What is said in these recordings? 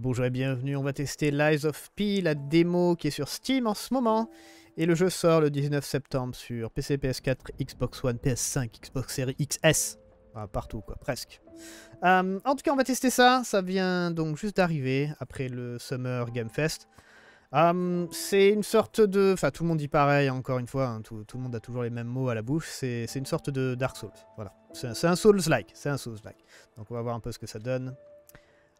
Bonjour et bienvenue, on va tester Lies of P, la démo qui est sur Steam en ce moment. Et le jeu sort le 19 septembre sur PC, PS4, Xbox One, PS5, Xbox Series XS. Ah, partout quoi, presque. Euh, en tout cas, on va tester ça. Ça vient donc juste d'arriver après le Summer Game Fest. Euh, c'est une sorte de... Enfin, tout le monde dit pareil, encore une fois. hein, tout, tout le monde a toujours les mêmes mots à la bouche. C'est une sorte de Dark Souls. Voilà. C'est un Souls-like. C'est un Souls-like. Donc, on va voir un peu ce que ça donne.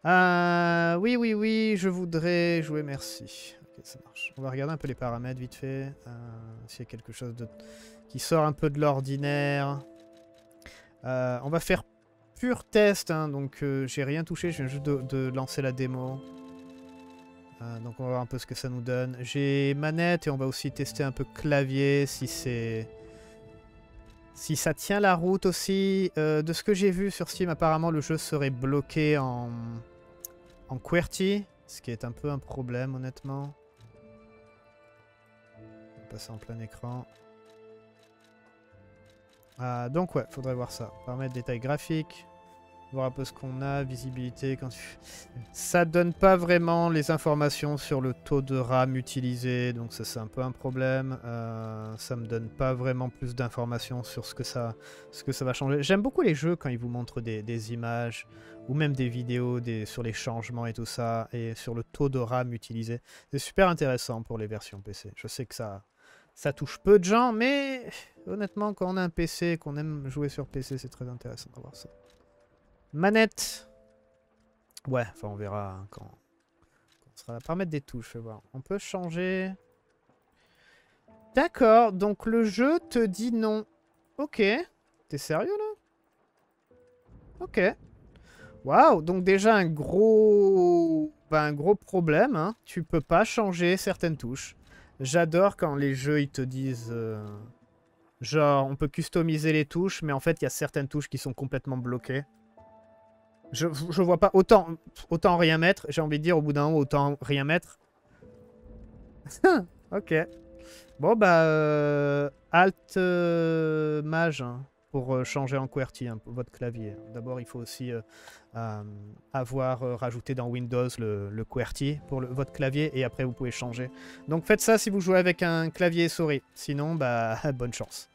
Euh, oui, oui, oui, je voudrais jouer, merci. Ça marche. On va regarder un peu les paramètres vite fait. euh, S'il y a quelque chose de... qui sort un peu de l'ordinaire. Euh, on va faire pur test, hein, donc j'ai rien touché, je viens juste de, lancer la démo. Donc on va voir un peu ce que ça nous donne. J'ai manette et on va aussi tester un peu clavier, si c'est... Si ça tient la route aussi. De ce que j'ai vu sur Steam, apparemment le jeu serait bloqué en, en QWERTY, ce qui est un peu un problème honnêtement. On va passer en plein écran. Ah, donc ouais, faudrait voir ça. Paramètres détails graphiques. Voir un peu ce qu'on a, visibilité. Quand... Ça donne pas vraiment les informations sur le taux de RAM utilisé, donc ça c'est un peu un problème. Euh, ça me donne pas vraiment plus d'informations sur ce que, ça, ce que ça va changer. J'aime beaucoup les jeux quand ils vous montrent des images ou même des vidéos sur les changements et tout ça, et sur le taux de RAM utilisé. C'est super intéressant pour les versions PC. Je sais que ça, ça touche peu de gens, mais honnêtement, quand on a un PC qu'on aime jouer sur PC, c'est très intéressant d'avoir ça. Manette. Ouais, enfin on verra quand, on sera là. Paramètres des touches, fais voir. On peut changer. D'accord, donc le jeu te dit non. Ok. T'es sérieux là? Ok. Waouh, donc déjà un gros... bah, un gros problème. Hein. Tu peux pas changer certaines touches. J'adore quand les jeux ils te disent... euh, Genre, on peut customiser les touches, mais en fait, il y a certaines touches qui sont complètement bloquées. Je, je vois pas autant, autant rien mettre. J'ai envie de dire au bout d'un moment, autant rien mettre. ok. Bon, bah, euh, Alt euh, Mage hein, pour euh, changer en QWERTY hein, votre clavier. D'abord, il faut aussi euh, euh, avoir rajouté dans Windows le, QWERTY pour votre clavier et après, vous pouvez changer. Donc, faites ça si vous jouez avec un clavier et souris. Sinon, bah, bonne chance.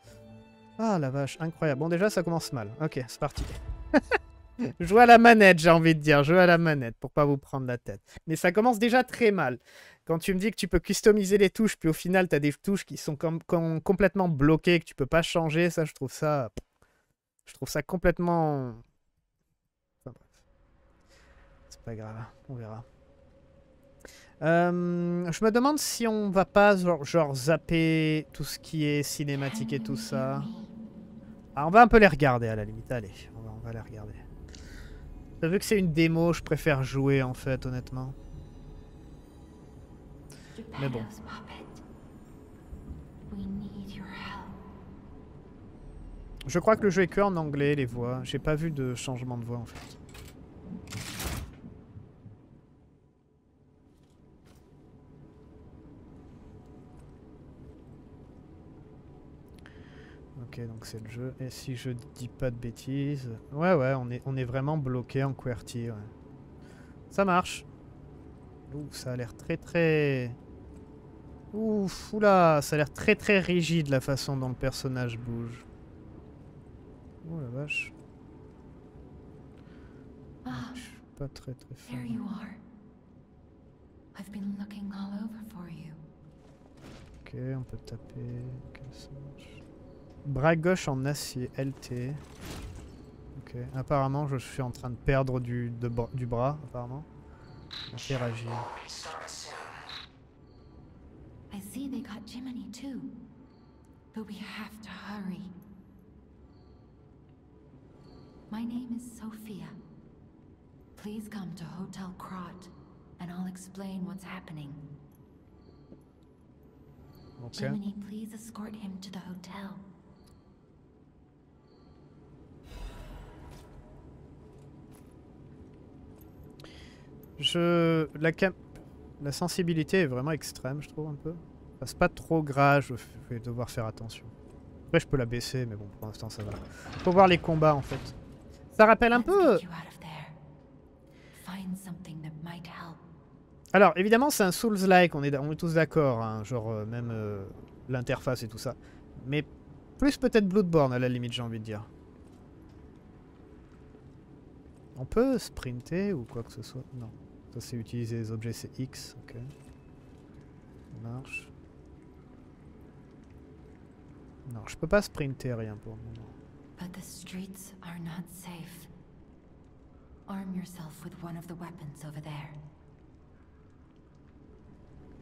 Ah la vache, incroyable. Bon, déjà, ça commence mal. Ok, c'est parti. Jouer à la manette, j'ai envie de dire. Jouer à la manette pour pas vous prendre la tête. Mais ça commence déjà très mal. Quand tu me dis que tu peux customiser les touches, puis au final, tu as des touches qui sont com- com- complètement bloquées, que tu peux pas changer, ça, je trouve ça. Je trouve ça complètement. Enfin. C'est pas grave, on verra. Euh, je me demande si on va pas genre, zapper tout ce qui est cinématique et tout ça. Ah, on va un peu les regarder à la limite. Allez, on va les regarder. Vu que c'est une démo, je préfère jouer en fait, honnêtement. Mais bon. Je crois que le jeu est que en anglais, les voix. J'ai pas vu de changement de voix en fait. Ok, donc c'est le jeu. Et si je dis pas de bêtises... Ouais, ouais, on est, on est vraiment bloqué en QWERTY. ouais. Ça marche. Ouh, ça a l'air très très... Ouf, oula, ça a l'air très très rigide la façon dont le personnage bouge. Oh la vache, Ah, je suis pas très très fan. there you are. I've been looking all over for you. Ok, on peut taper. Bras gauche en acier, LT. Ok, apparemment je suis en train de perdre du, de du bras, apparemment. Interagir. I see they got Jiminy too. But we have to hurry. My name is Sophia. Please come to Hotel Krot, and I'll explain what's happening. Ok. Jiminy, please escort him to the hotel. Je. La cam. La sensibilité est vraiment extrême, je trouve un peu. Enfin, c'est pas trop gras, je vais devoir faire attention. Après, je peux la baisser, mais bon, pour l'instant, ça va. Faut voir les combats en fait. Ça rappelle un peu. Alors, évidemment, c'est un Souls-like, on est, on est tous d'accord, hein, genre euh, même euh, l'interface et tout ça. Mais plus peut-être Bloodborne, à la limite, j'ai envie de dire. On peut sprinter ou quoi que ce soit? Non. Ça, c'est utiliser les objets, c'est X, ok. Ça marche. Non, je peux pas sprinter, rien pour le moment. But the streets are not safe. Arm yourself with one of the weapons over there.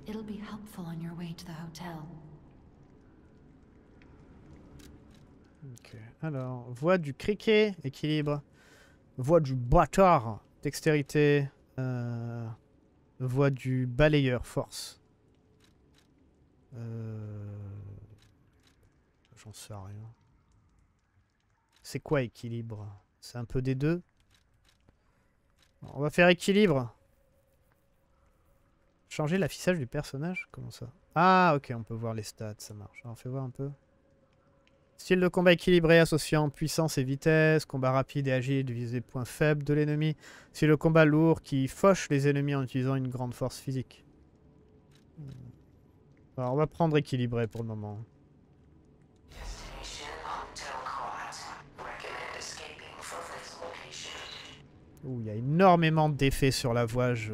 It'll be helpful on your way to the hotel. Ok. Alors, voie du criquet, équilibre. Voie du bâtard, dextérité. Euh, voie du balayeur, force. Euh, J'en sais rien. C'est quoi équilibre? C'est un peu des deux? On va faire équilibre. Changer l'affichage du personnage Comment ça? Ah, ok, on peut voir les stats, ça marche. Alors, fais voir un peu. Style de combat équilibré associant puissance et vitesse, combat rapide et agile vise les points faibles de l'ennemi. Style de combat lourd qui fauche les ennemis en utilisant une grande force physique. Hmm. Alors on va prendre équilibré pour le moment. Ouh, il y a énormément d'effets sur la voix, je-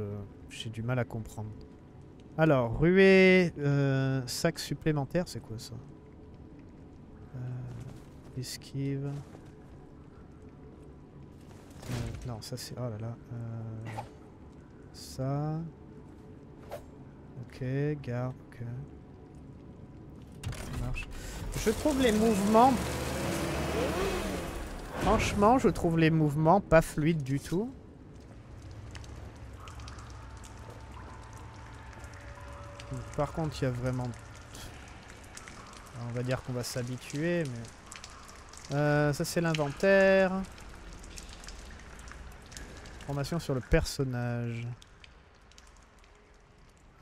j'ai du mal à comprendre. Alors, ruée, euh, sac supplémentaire, c'est quoi ça? Euh, Esquive. Euh, non, ça c'est... Oh là là. euh, ça. Ok, garde, ok. Ça marche. Je trouve les mouvements... Franchement, je trouve les mouvements pas fluides du tout. Par contre, il y a vraiment... On va dire qu'on va s'habituer, mais... Euh, ça, c'est l'inventaire. Information sur le personnage.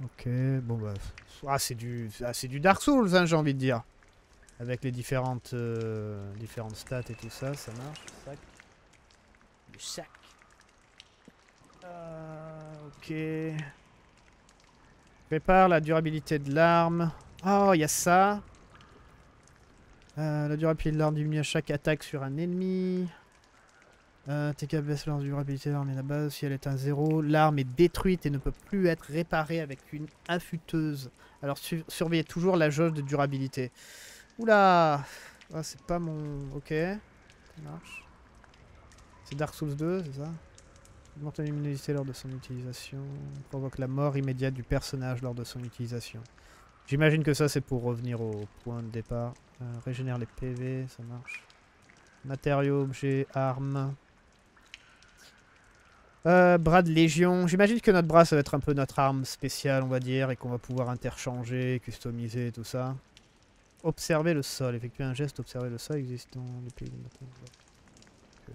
Ok, bon bah... Ah, c'est du, ah, c'est du Dark Souls, hein, j'ai envie de dire. Avec les différentes, euh, différentes stats et tout ça, ça marche. Sac. Du sac. Euh, ok. Prépare la durabilité de l'arme. Oh, il y a ça. Euh, la durabilité de l'arme diminue à chaque attaque sur un ennemi. Euh, TK baisse la durabilité de l'arme et la base si elle est à 0. L'arme est détruite et ne peut plus être réparée avec une affûteuse. Alors su- surveillez toujours la jauge de durabilité. Oula ah, C'est pas mon... Ok. Ça marche. C'est Dark Souls 2, c'est ça? Augmente la luminosité lors de son utilisation. Provoque la mort immédiate du personnage lors de son utilisation. J'imagine que ça c'est pour revenir au point de départ. Euh, régénère les PV, ça marche. Matériaux, objets, armes. Euh, bras de légion. J'imagine que notre bras ça va être un peu notre arme spéciale on va dire et qu'on va pouvoir interchanger, customiser tout ça. Observer le sol. Effectuer un geste, observer le sol existant dans les pays de maintenant. Ok.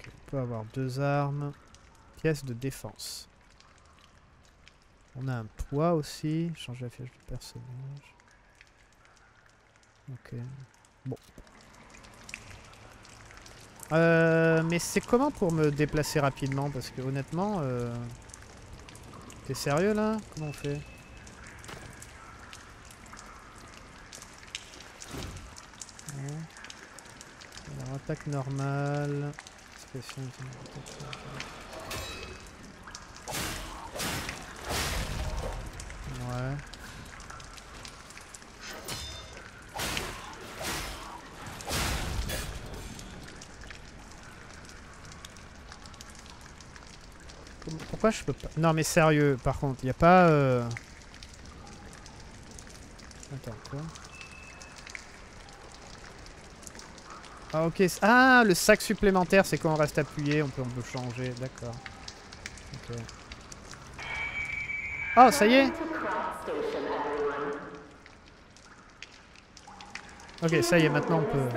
Ok, on peut avoir deux armes. Pièce de défense. On a un poids aussi. Changer la fiche du personnage. Ok. Bon. Euh, mais c'est comment pour me déplacer rapidement? Parce que honnêtement... Euh... T'es sérieux là? Comment on fait? Alors attaque normale. Pourquoi je peux pas? Non mais sérieux, par contre, il a pas... Euh... Attends, quoi? Ah ok, ah le sac supplémentaire c'est quand on reste appuyé, on peut, on peut changer, d'accord. Ok. Oh ça y est Ok, ça y est, maintenant on peut...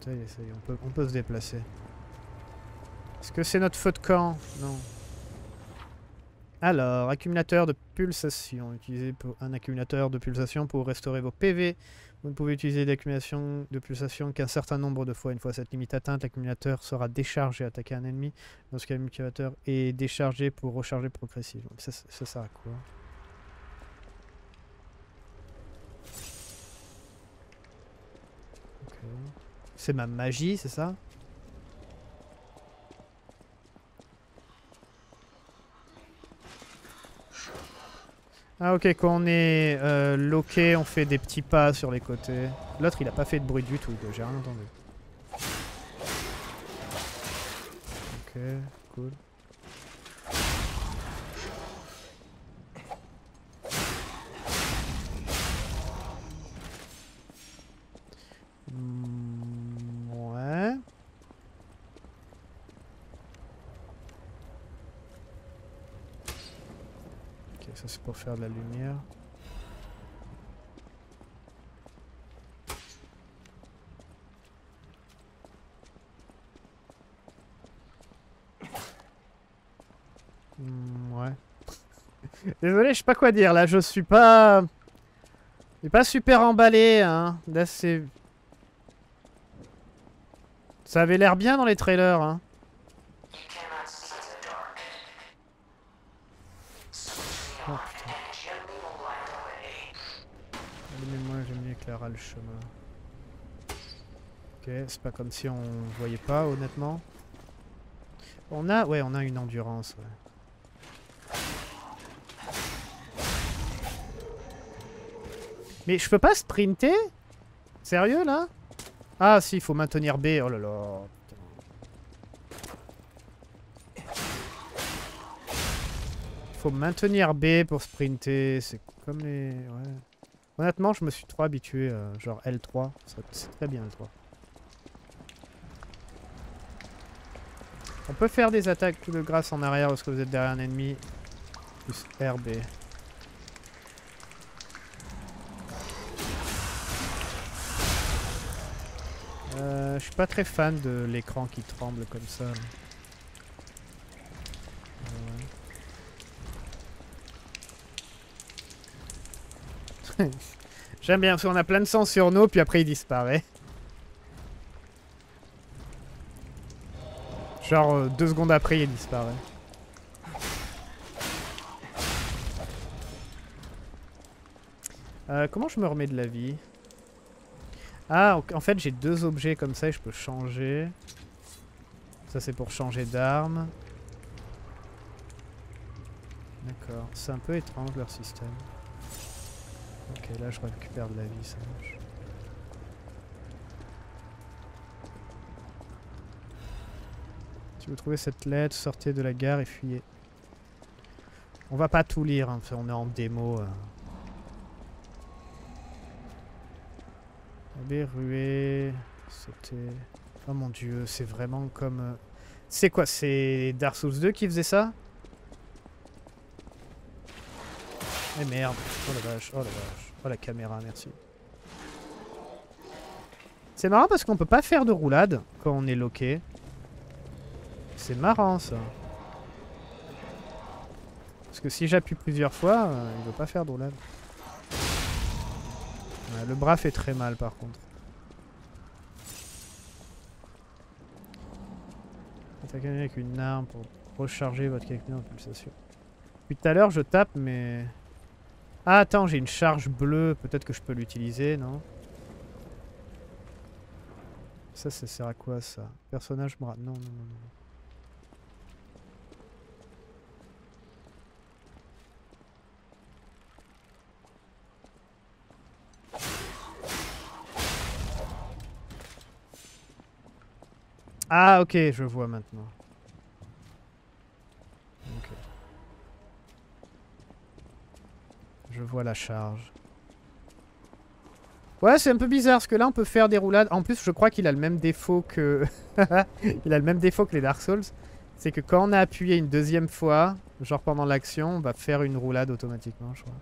Ça y est, ça y est, on peut, on peut se déplacer. Est-ce que c'est notre feu de camp? Non. Alors, accumulateur de pulsation. Utilisez un accumulateur de pulsation pour restaurer vos PV. Vous ne pouvez utiliser l'accumulation de pulsation qu'un certain nombre de fois. Une fois cette limite atteinte, l'accumulateur sera déchargé à attaquer un ennemi. Lorsque l'accumulateur est déchargé pour recharger progressivement. Ça, ça, sert à quoi? C'est ma magie, c'est ça? Ah ok, quand on est euh, loqué, on fait des petits pas sur les côtés. L'autre, il a pas fait de bruit du tout, j'ai rien entendu. Ok, cool. Ça c'est pour faire de la lumière. Hmm, ouais. Désolé, je sais pas quoi dire là, je suis pas... Je suis pas super emballé, hein. Là c'est... Ça avait l'air bien dans les trailers, hein. You cannot see the dark. Switch the Oh light putain. and gently light away. Allumez-moi, le chemin. Ok, c'est pas comme si on voyait pas, honnêtement. On a, ouais, on a une endurance. ouais. Mais je peux pas sprinter? Sérieux là? Ah si, il faut maintenir B. Oh là là. Faut maintenir B pour sprinter. C'est comme les. Ouais. Honnêtement, je me suis trop habitué. euh, genre L3. ça- C'est très bien L3. On peut faire des attaques tout de grâce en arrière lorsque vous êtes derrière un ennemi. Plus RB. Euh, je suis pas très fan de l'écran qui tremble comme ça. J'aime bien parce qu'on a plein de sang sur nous, puis après il disparaît. Genre euh, deux secondes après il disparaît. Euh, comment je me remets de la vie? Ah, en fait j'ai deux objets comme ça et je peux changer. Ça c'est pour changer d'arme. D'accord, c'est un peu étrange leur système. Ok, là je récupère de la vie, ça marche. Si vous trouvez cette lettre, sortez de la gare et fuyez. On va pas tout lire, hein, qu'on est en démo. euh. Allez, sauter. Oh mon dieu, c'est vraiment comme... euh, C'est quoi C'est Dark Souls 2 qui faisait ça? Eh merde, oh la vache, oh la vache, oh la caméra, merci. C'est marrant parce qu'on peut pas faire de roulade quand on est loqué. C'est marrant ça. Parce que si j'appuie plusieurs fois, euh, il veut pas faire de roulade. Le bras fait très mal par contre. Attaquez avec une arme pour recharger votre calcul en pulsation. Depuis tout à l'heure je tape mais... Ah attends, j'ai une charge bleue, peut-être que je peux l'utiliser, non? Ça, ça sert à quoi ça? Personnage bras... Non, non, non, non. Ah ok, je vois maintenant. Ok. Je vois la charge. Ouais, c'est un peu bizarre parce que là on peut faire des roulades. En plus, je crois qu'il a le même défaut que. Il a le même défaut que les Dark Souls. C'est que quand on a appuyé une deuxième fois, genre pendant l'action, on va faire une roulade automatiquement, je crois.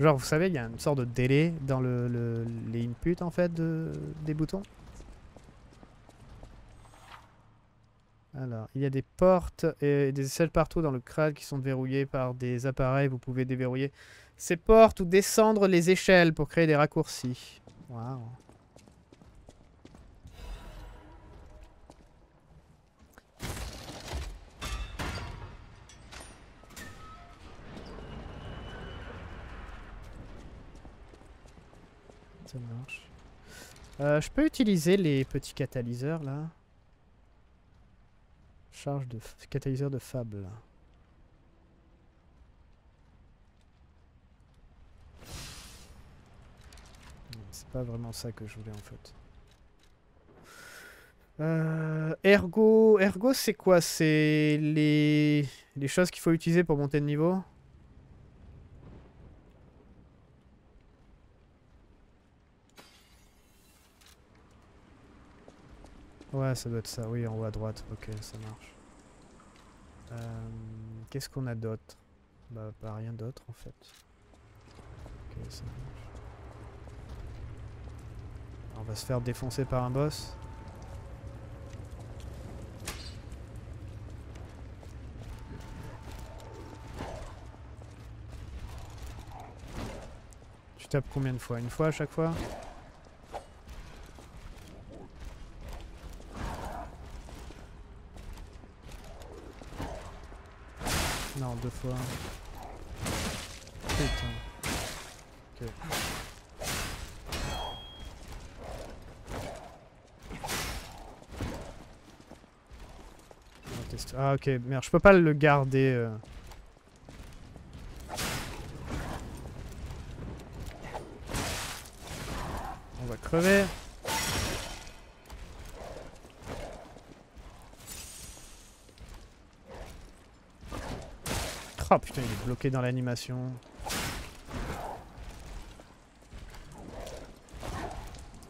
Genre, vous savez, il y a une sorte de délai dans le, le- les inputs en fait de, des boutons. Alors, il y a des portes et des aisselles partout dans le crâne qui sont verrouillées par des appareils. Vous pouvez déverrouiller ces portes ou descendre les échelles pour créer des raccourcis. Waouh. Ça marche. Euh, je peux utiliser les petits catalyseurs là. Charge de catalyseur de fable. Non, C'est vraiment ça que je voulais en fait. Euh, ergo, ergo c'est quoi? C'est les... les choses qu'il faut utiliser pour monter de niveau? Ouais, ça doit être ça. Oui, en haut à droite. Ok, ça marche. Euh, Qu'est-ce qu'on a d'autre? Bah, pas rien d'autre en fait. Ok, ça marche. On va se faire défoncer par un boss. Tu tapes combien de fois? Une fois à chaque fois? Non, deux fois. Putain. Ok. On va tester- Ah ok, merde, je peux pas le garder. euh. On va crever. Oh putain, il est bloqué dans l'animation.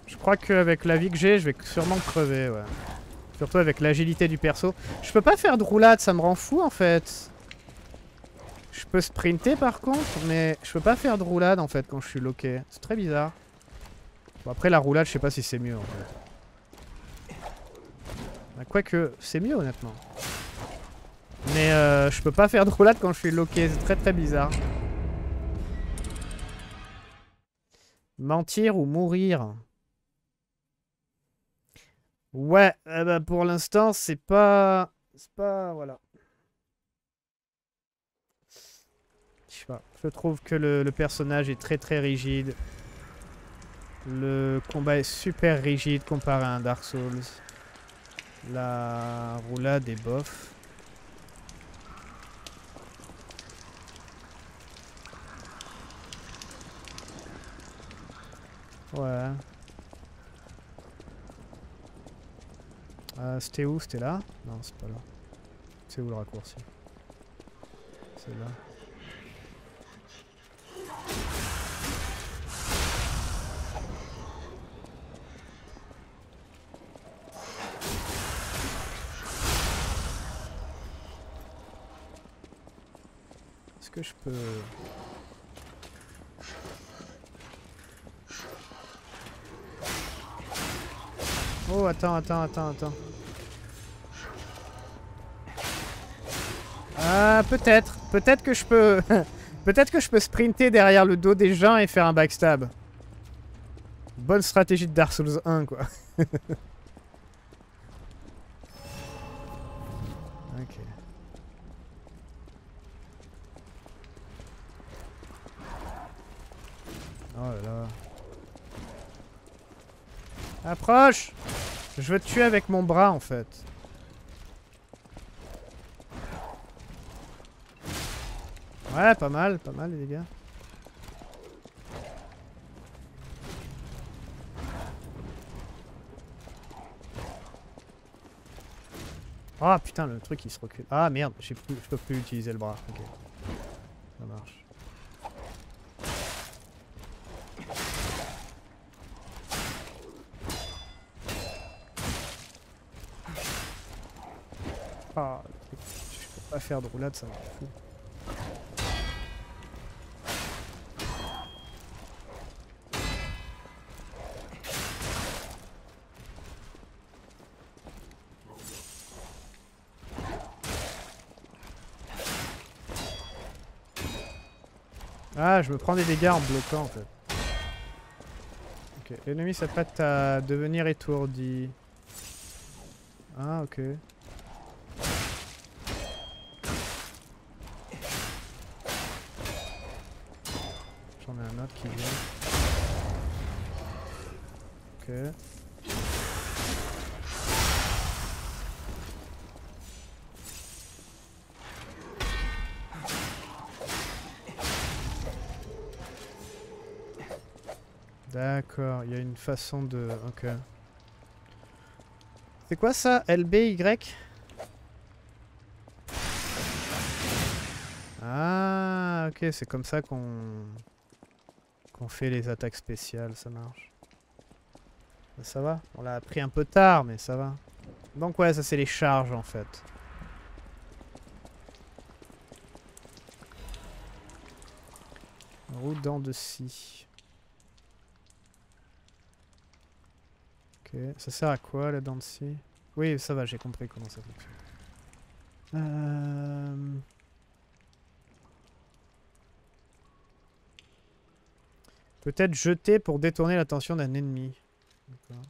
Je crois qu'avec la vie que j'ai, je vais sûrement crever, ouais. Surtout avec l'agilité du perso. Je peux pas faire de roulade, ça me rend fou en fait. Je peux sprinter par contre, mais je peux pas faire de roulade en fait quand je suis loqué. C'est très bizarre. Bon après la roulade, je sais pas si c'est mieux en fait. Bah, Quoique, c'est mieux honnêtement. Mais euh, je peux pas faire de roulade quand je suis loqué, c'est très très bizarre. Mentir ou mourir? Ouais, ben, pour l'instant, c'est pas... C'est pas... Voilà. Je sais pas. Je trouve que le, le personnage est très très rigide. Le combat est super rigide comparé à un Dark Souls. La roulade est bof. Ouais. Euh, C'était où? C'était là? Non, c'est pas là. C'est où le raccourci? C'est là. Est-ce que je peux... Oh, attends, attends, attends, attends. Ah, peut-être. Peut-être que je peux... peut-être que je peux sprinter derrière le dos des gens et faire un backstab. Bonne stratégie de Dark Souls 1, quoi. ok. Oh là là. Approche Je veux te tuer avec mon bras en fait. Ouais, pas mal, pas mal les gars. Ah putain, le truc il se recule. Ah merde, je peux plus utiliser le bras. Ok. Ça marche. Ah, je peux pas faire de roulade, ça me rend Ah, je me prends des dégâts en bloquant en fait. Ok, l'ennemi s'apprête à devenir étourdi. Ah, ok. Façon de... Ok. C'est quoi ça LBY Ah, ok, c'est comme ça qu'on qu'on fait les attaques spéciales, ça marche. Ça va? On l'a appris un peu tard, mais ça va. Donc ouais, ça c'est les charges en fait. Dents de scie. Ça sert à quoi la dent Oui, ça va, j'ai compris comment ça fonctionne. Euh... Peut-être jeter pour détourner l'attention d'un ennemi. D'accord.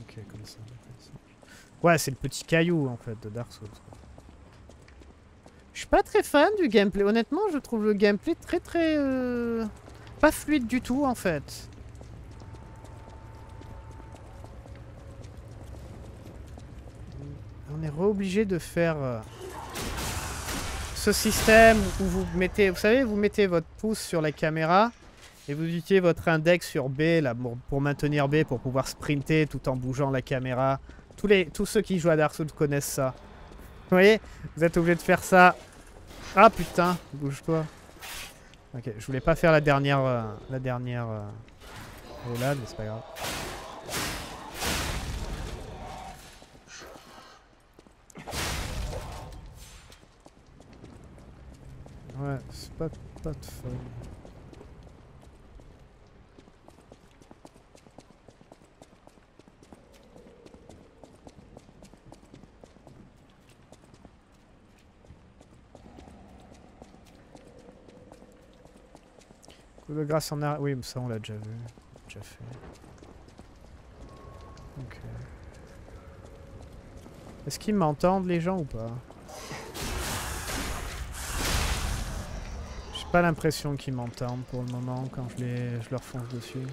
Ok, comme ça. comme ça. Ouais, c'est le petit caillou en fait de Dark Souls. Je suis pas très fan du gameplay. Honnêtement, je trouve le gameplay très très... euh, Pas fluide du tout en fait. On est re-obligé de faire euh, ce système où vous mettez, vous savez, vous mettez votre pouce sur la caméra et vous utilisez votre index sur B pour maintenir B pour pouvoir sprinter tout en bougeant la caméra. Tous, les, tous ceux qui jouent à Dark Souls connaissent ça. Vous voyez Vous êtes obligé de faire ça. Ah putain, bouge-toi. Ok, je voulais pas faire la dernière, euh, la dernière euh, mais c'est pas grave. Ouais, c'est pas, pas de fun. De grâce en arrière. Oui, mais ça on l'a déjà vu. Déjà fait. Ok. Est-ce qu'ils m'entendent les gens ou pas? J'ai pas l'impression qu'ils m'entendent pour le moment quand je, les, je leur fonce dessus.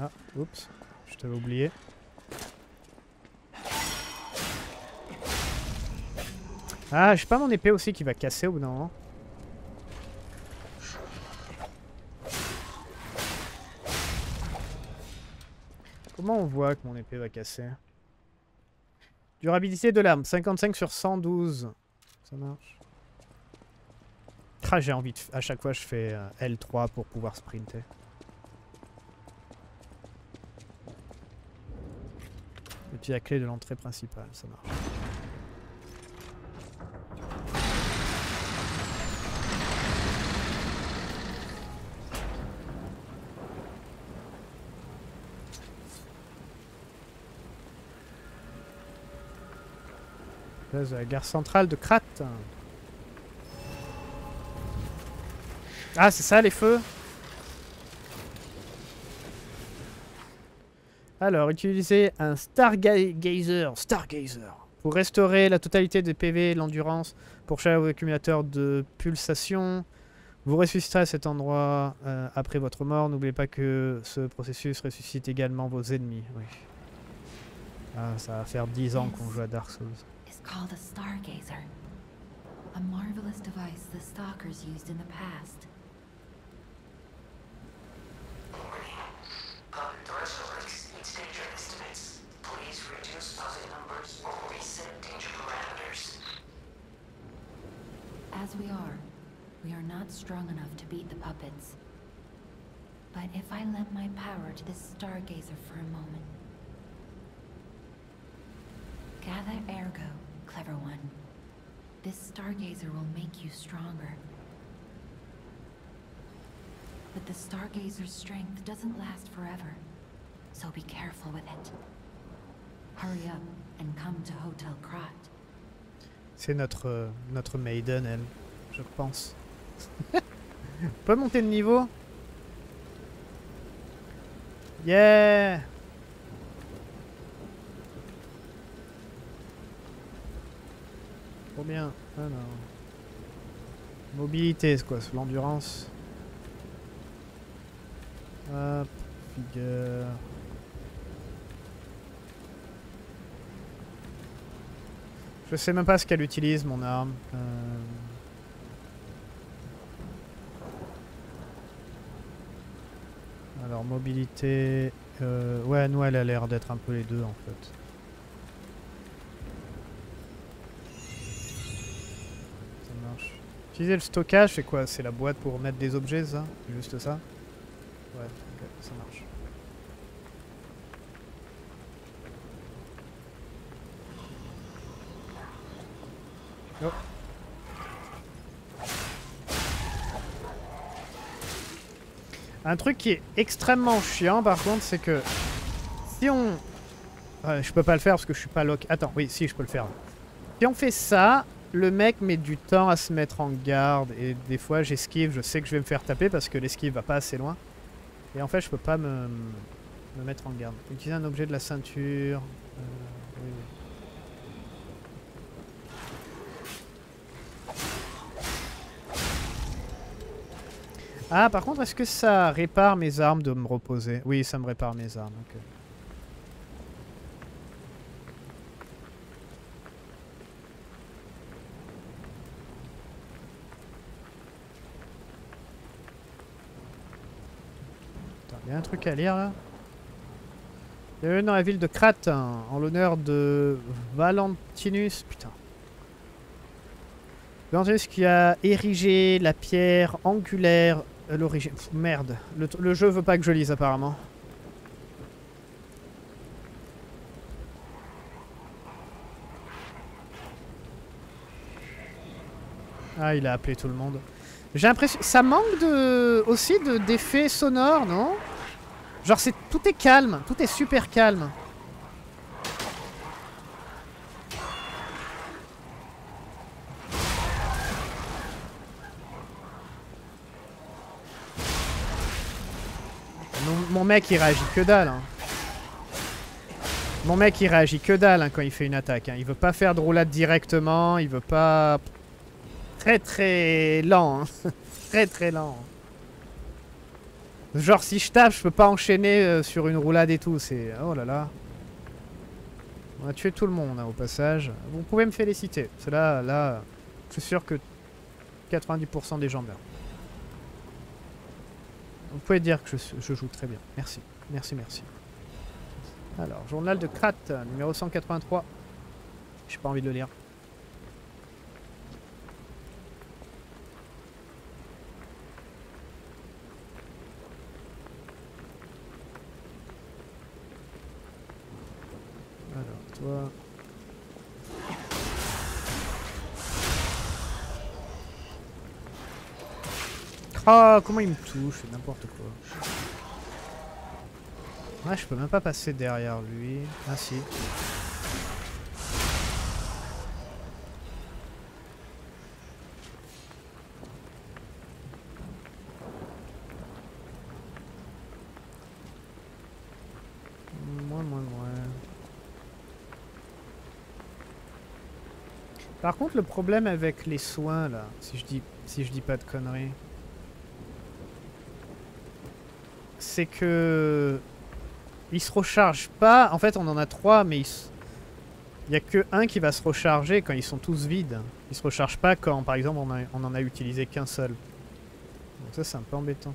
Ah, oups, je t'avais oublié. Ah, j'ai pas mon épée aussi qui va casser au bout. Comment on voit que mon épée va casser? Durabilité de l'arme, 55 sur 112. Ça marche. Ah, j'ai envie de... À chaque fois, je fais euh, L3 pour pouvoir sprinter. Puis la clé de l'entrée principale, ça marche. Place de la gare centrale de Krat. Ah, c'est ça les feux? Alors, utilisez un Stargazer, Stargazer pour restaurer la totalité des PV et l'endurance pour chaque accumulateur de pulsation. Vous ressusciterez à cet endroit euh, après votre mort. N'oubliez pas que ce processus ressuscite également vos ennemis. Oui. Ah, ça va faire 10 ans qu'on joue à Dark Souls. is called a stargazer. A marvelous device the stalkers used in the past. As we are, we are not strong enough to beat the puppets. But if I lend my power to this stargazer for a moment, Gather ergo, clever one. This stargazer will make you stronger. But the stargazer's strength doesn't last forever, so be careful with it. Hurry up and come to Hotel Krat. C'est notre, euh, notre maiden, elle, je pense. On peut monter de niveau Yeah Trop bien. Alors. Mobilité, c'est quoi l'endurance Hop, figure. Je sais même pas ce qu'elle utilise, mon arme. Euh, Alors, mobilité... euh, Ouais, nous, elle a l'air d'être un peu les deux, en fait. Ça marche. Utiliser le stockage, c'est quoi? C'est la boîte pour mettre des objets, ça? Juste ça? Ouais, ok, ça marche. Un truc qui est extrêmement chiant par contre, c'est que si on... Ouais, je peux pas le faire parce que je suis pas lock. Attends, oui, si, je peux le faire. Si on fait ça, le mec met du temps à se mettre en garde et des fois j'esquive, je sais que je vais me faire taper parce que l'esquive va pas assez loin. Et en fait, je peux pas me, me mettre en garde. Utiliser un objet de la ceinture. euh, oui. Ah, par contre, est-ce que ça répare mes armes de me reposer? Oui, ça me répare mes armes. ok. Attends, il y a un truc à lire là Il y a eu dans la ville de Krat, hein, en l'honneur de Valentinus. Putain. Valentinus qui a érigé la pierre angulaire l'origine. Pff, Merde, le, le jeu veut pas que je lise apparemment. Ah, il a appelé tout le monde. J'ai l'impression... Ça manque de... aussi de- d'effets sonores, non? Genre, c'est tout est calme. Tout est super calme. Mon, mec, il réagit que dalle. hein. Mon mec, il réagit que dalle hein, quand il fait une attaque. hein. Il veut pas faire de roulade directement. Il veut pas... Très très lent. hein. très très lent. Genre, si je tape, je peux pas enchaîner euh, sur une roulade et tout. C'est... Oh là là. On a tué tout le monde hein, au passage. Vous pouvez me féliciter. C'est là, là, je suis sûr que 90% des gens meurent. Vous pouvez dire que je, joue très bien. Merci. Merci, merci. Alors, journal de Krat, numéro 183. J'ai pas envie de le lire. Alors, toi... Ah, comment il me touche, n'importe quoi. Ouais, je peux même pas passer derrière lui. Ah si. Par contre, le problème avec les soins, là, si je dis, si je dis pas de conneries, c'est que ils se rechargent pas. En fait, on en a trois, mais il y a que un qui va se recharger quand ils sont tous vides. Ils se rechargent pas quand, par exemple, on, on en a utilisé qu'un seul. Donc ça, c'est un peu embêtant.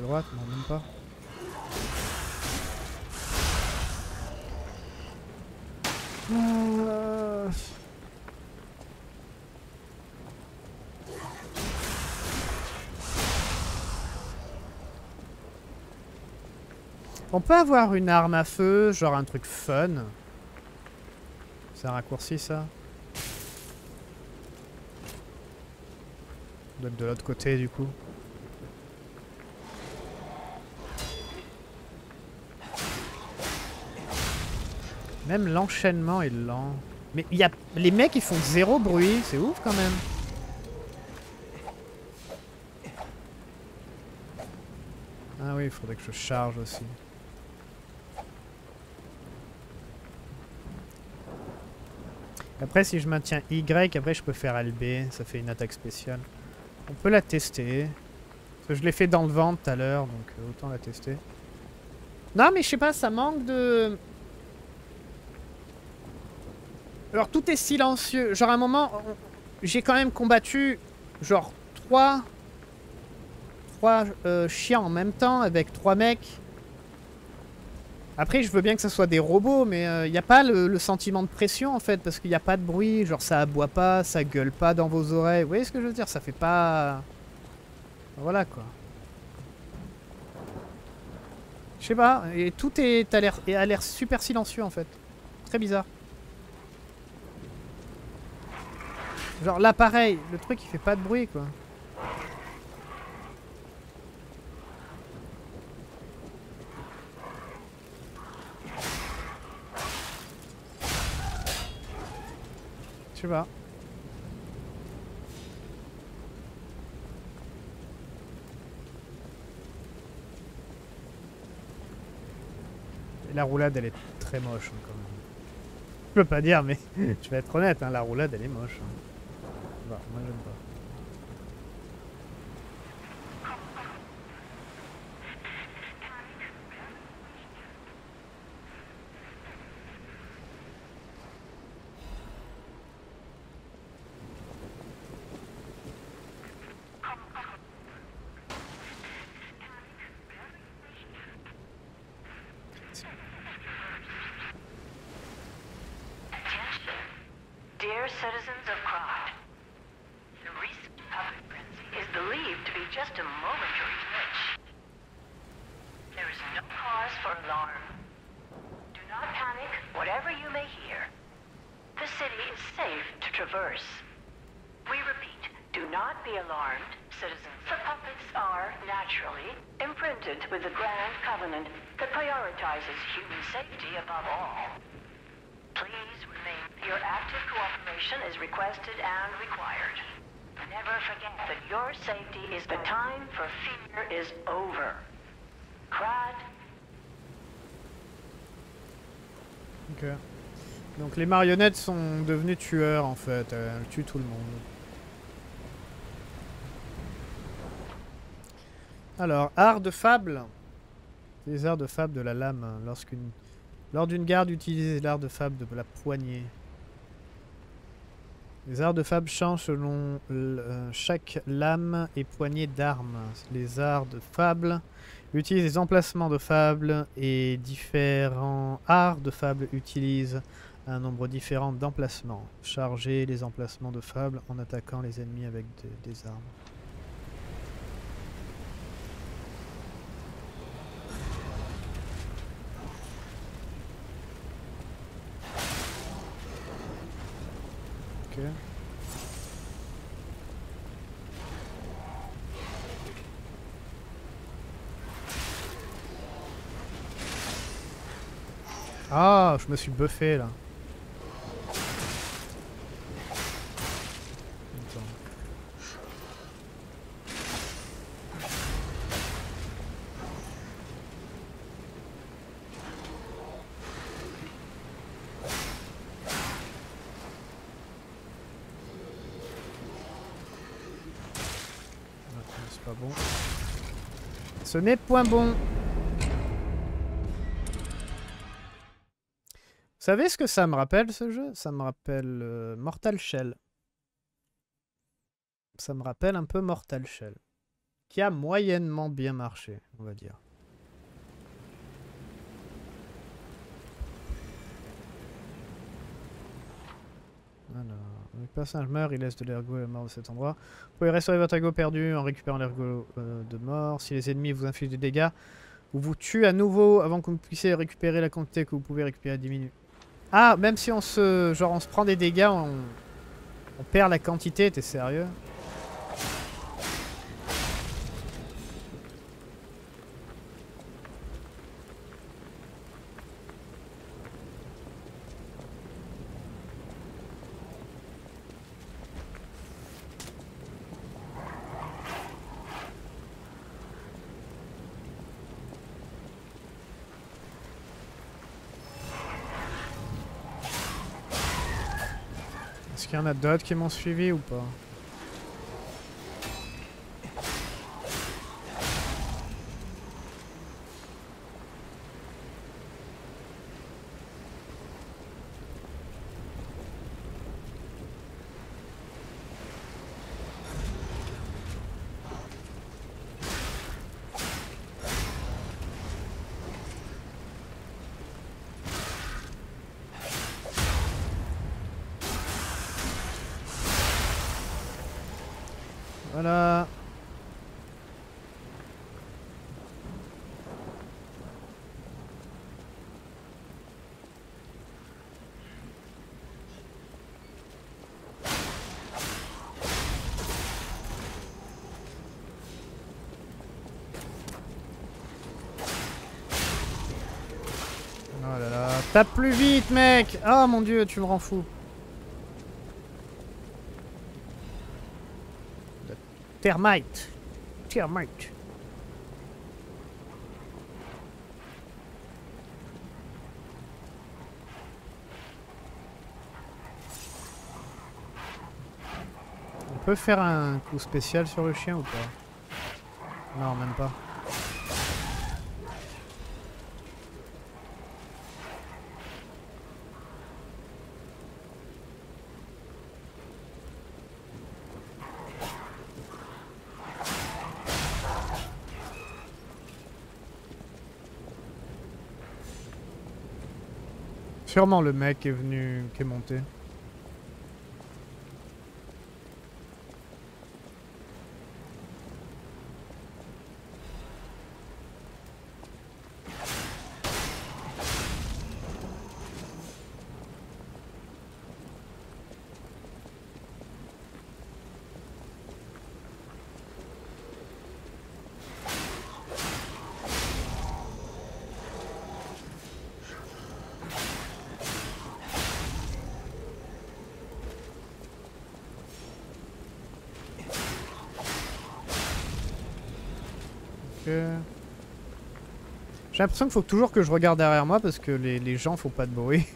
Droite, non même pas. Euh, On peut avoir une arme à feu, genre un truc fun. C'est un raccourci ça de l'autre côté du coup. Même l'enchaînement est lent. Mais il y a... les mecs ils font zéro bruit, c'est ouf quand même. Ah oui, il faudrait que je charge aussi. Après, si je maintiens Y, après je peux faire LB, ça fait une attaque spéciale. On peut la tester. Parce que je l'ai fait dans le ventre tout à l'heure, donc euh, autant la tester. Non, mais je sais pas, ça manque de... Alors, tout est silencieux. Genre, à un moment, j'ai quand même combattu, genre, trois... Trois euh, chiens en même temps, avec trois mecs. Après, je veux bien que ce soit des robots, mais il euh, n'y a pas le, sentiment de pression, en fait, parce qu'il n'y a pas de bruit, genre ça aboie pas, ça gueule pas dans vos oreilles. Vous voyez ce que je veux dire? Ça fait pas... Voilà, quoi. Je sais pas, et tout est a l'air super silencieux, en fait. Très bizarre. Genre là, pareil, le truc, il fait pas de bruit, quoi. sais pas. la roulade, elle est très moche hein, quand même. Je peux pas dire, mais je vais être honnête, hein, la roulade, elle est moche. Hein. waaw mën ngeen ko les marionnettes sont devenues tueurs en fait, elles tuent tout le monde. Alors, art de fable. Les arts de fable de la lame. Lorsqu'une, lors d'une garde, utilisez l'art de fable de la poignée. Les arts de fable changent selon euh, chaque lame et poignée d'armes. Les arts de fable utilisent les emplacements de fable et différents arts de fable utilisent un nombre différent d'emplacements. Charger les emplacements de fable en attaquant les ennemis avec des armes. Ah, je me suis buffé là. Ce n'est point bon. Vous savez ce que ça me rappelle ce jeu? Ça me rappelle euh, Mortal Shell. Ça me rappelle un peu Mortal Shell. qui a moyennement bien marché, on va dire. Alors, le personnage meurt, il laisse de l'ergot la mort de cet endroit. Vous pouvez restaurer votre ergot perdu en récupérant l'ergot euh, de mort. Si les ennemis vous infligent des dégâts, ou vous tuent à nouveau avant que vous puissiez récupérer la quantité que vous pouvez récupérer à 10 minutes. Ah, même si on se, genre on se prend des dégâts, on, on perd la quantité, t'es sérieux? D'autres qui m'ont suivi ou pas Voilà. Oh là là, tape plus vite mec Oh mon dieu, tu me rends fou. Termite. Termite. On peut faire un coup spécial sur le chien ou pas? Non, même pas. Sûrement le mec est venu, qui est monté. Ok. J'ai l'impression qu'il faut toujours que je regarde derrière moi parce que les, les gens font pas de bruit.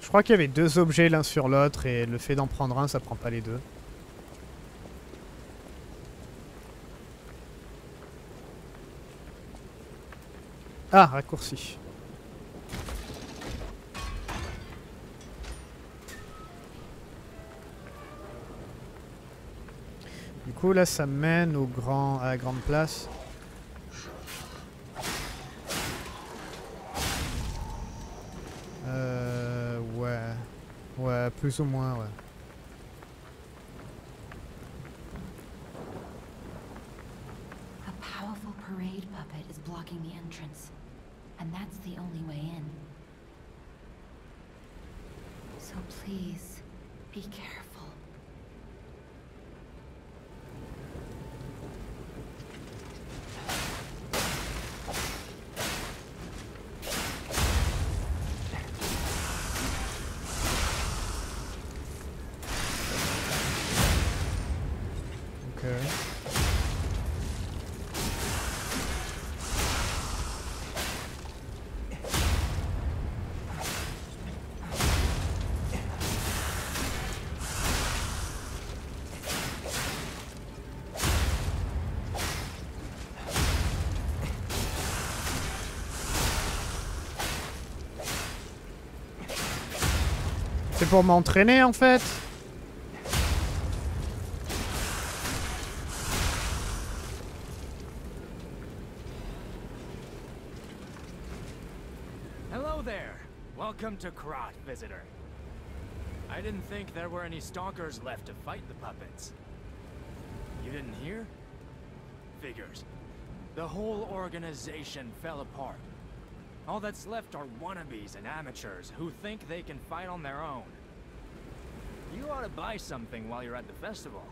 Je crois qu'il y avait deux objets l'un sur l'autre et le fait d'en prendre un, ça prend pas les deux. Ah, raccourci. Coup, là, ça mène au grand, à la grande place. Euh, ouais. Ouais, plus ou moins, ouais. A powerful parade puppet is blocking the entrance, and that's the only way in. So please, be careful. Pour m'entraîner en fait. Hello there. Welcome to Krot, visitor. I didn't think there were any stalkers left to fight the puppets. You didn't hear? Figures. The whole organization fell apart. All that's left are wannabes and amateurs who think they can fight on their own. You ought to buy something while you're at the festival.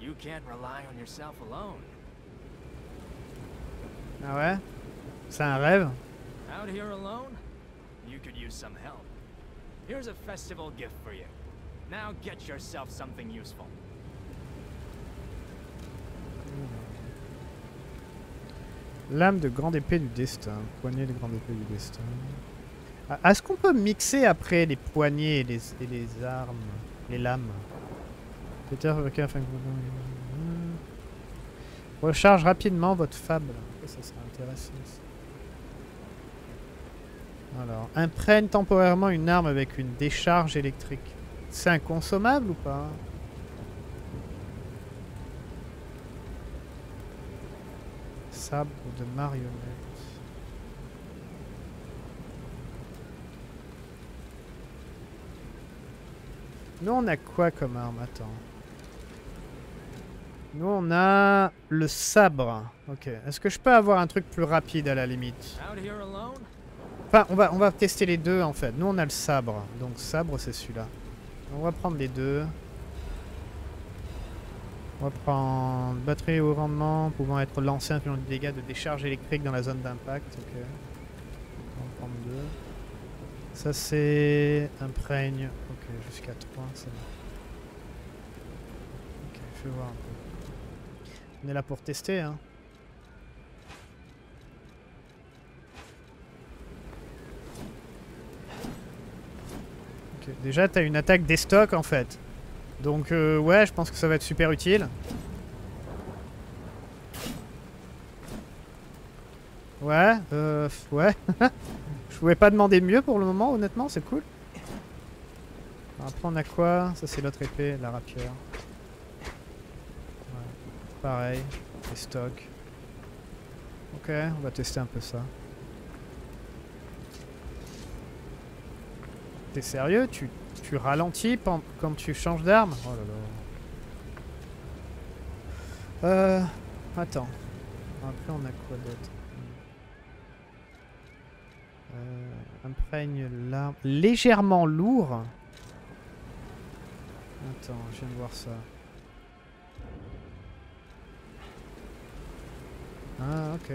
You can't rely on yourself alone. Ah ouais C'est un rêve Out here alone? You could use some help. Here's a festival gift for you. Now get yourself something useful. Lame de grande épée du destin. Poignée de grande épée du destin. Ah, Est-ce qu'on peut mixer après les poignées et les, et les armes Les lames? Recharge rapidement votre fable. Ça, serait intéressant. Alors, imprègne temporairement une arme avec une décharge électrique. C'est inconsommable ou pas? Sabre de marionnette. Nous, on a quoi comme arme? Attends. Nous, on a le sabre. Ok. Est-ce que je peux avoir un truc plus rapide à la limite? Enfin, on va, on va tester les deux en fait. Nous, on a le sabre. Donc, sabre, c'est celui-là. On va prendre les deux. On va prendre batterie au rendement pouvant être lancée infligeant des dégâts de décharge électrique dans la zone d'impact. Ok. On va en prendre deux. Ça, c'est imprègne. Jusqu'à 3, c'est bon. Ok, je vais voir un peu. On est là pour tester, hein. Déjà, t'as une attaque des stocks en fait. Donc, euh, ouais, je pense que ça va être super utile. Ouais, euh, ouais. je pouvais pas demander mieux pour le moment, honnêtement, c'est cool. Après, on a quoi? Ça, c'est l'autre épée, la rapière. Ouais, pareil, les stocks. Ok, on va tester un peu ça. T'es sérieux? Tu, tu ralentis quand tu changes d'arme? Oh là là. Euh... Attends. Après on a quoi d'autre? Euh, Imprègne l'arme... Légèrement lourd Attends, je viens de voir ça. Ah, ok.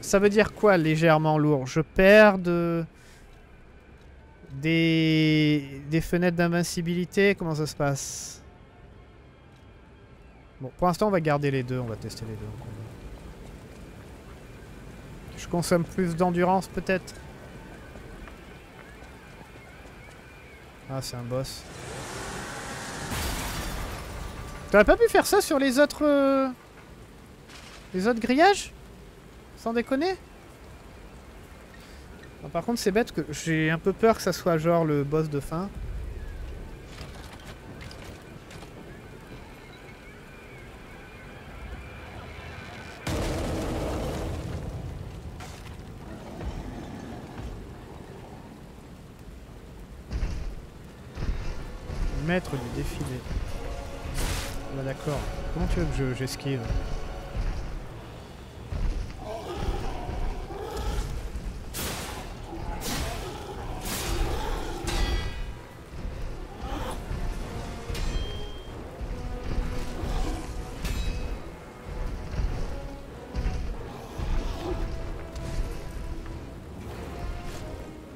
Ça veut dire quoi légèrement lourd? Je perds de... des... des fenêtres d'invincibilité? Comment ça se passe? Bon, pour l'instant on va garder les deux, on va tester les deux. Je consomme plus d'endurance peut-être Ah c'est un boss. T'aurais pas pu faire ça sur les autres... euh, les autres grillages? Sans déconner? Par contre c'est bête que j'ai un peu peur que ça soit genre le boss de fin. Maître du défilé. D'accord. Comment tu veux que je- j'esquive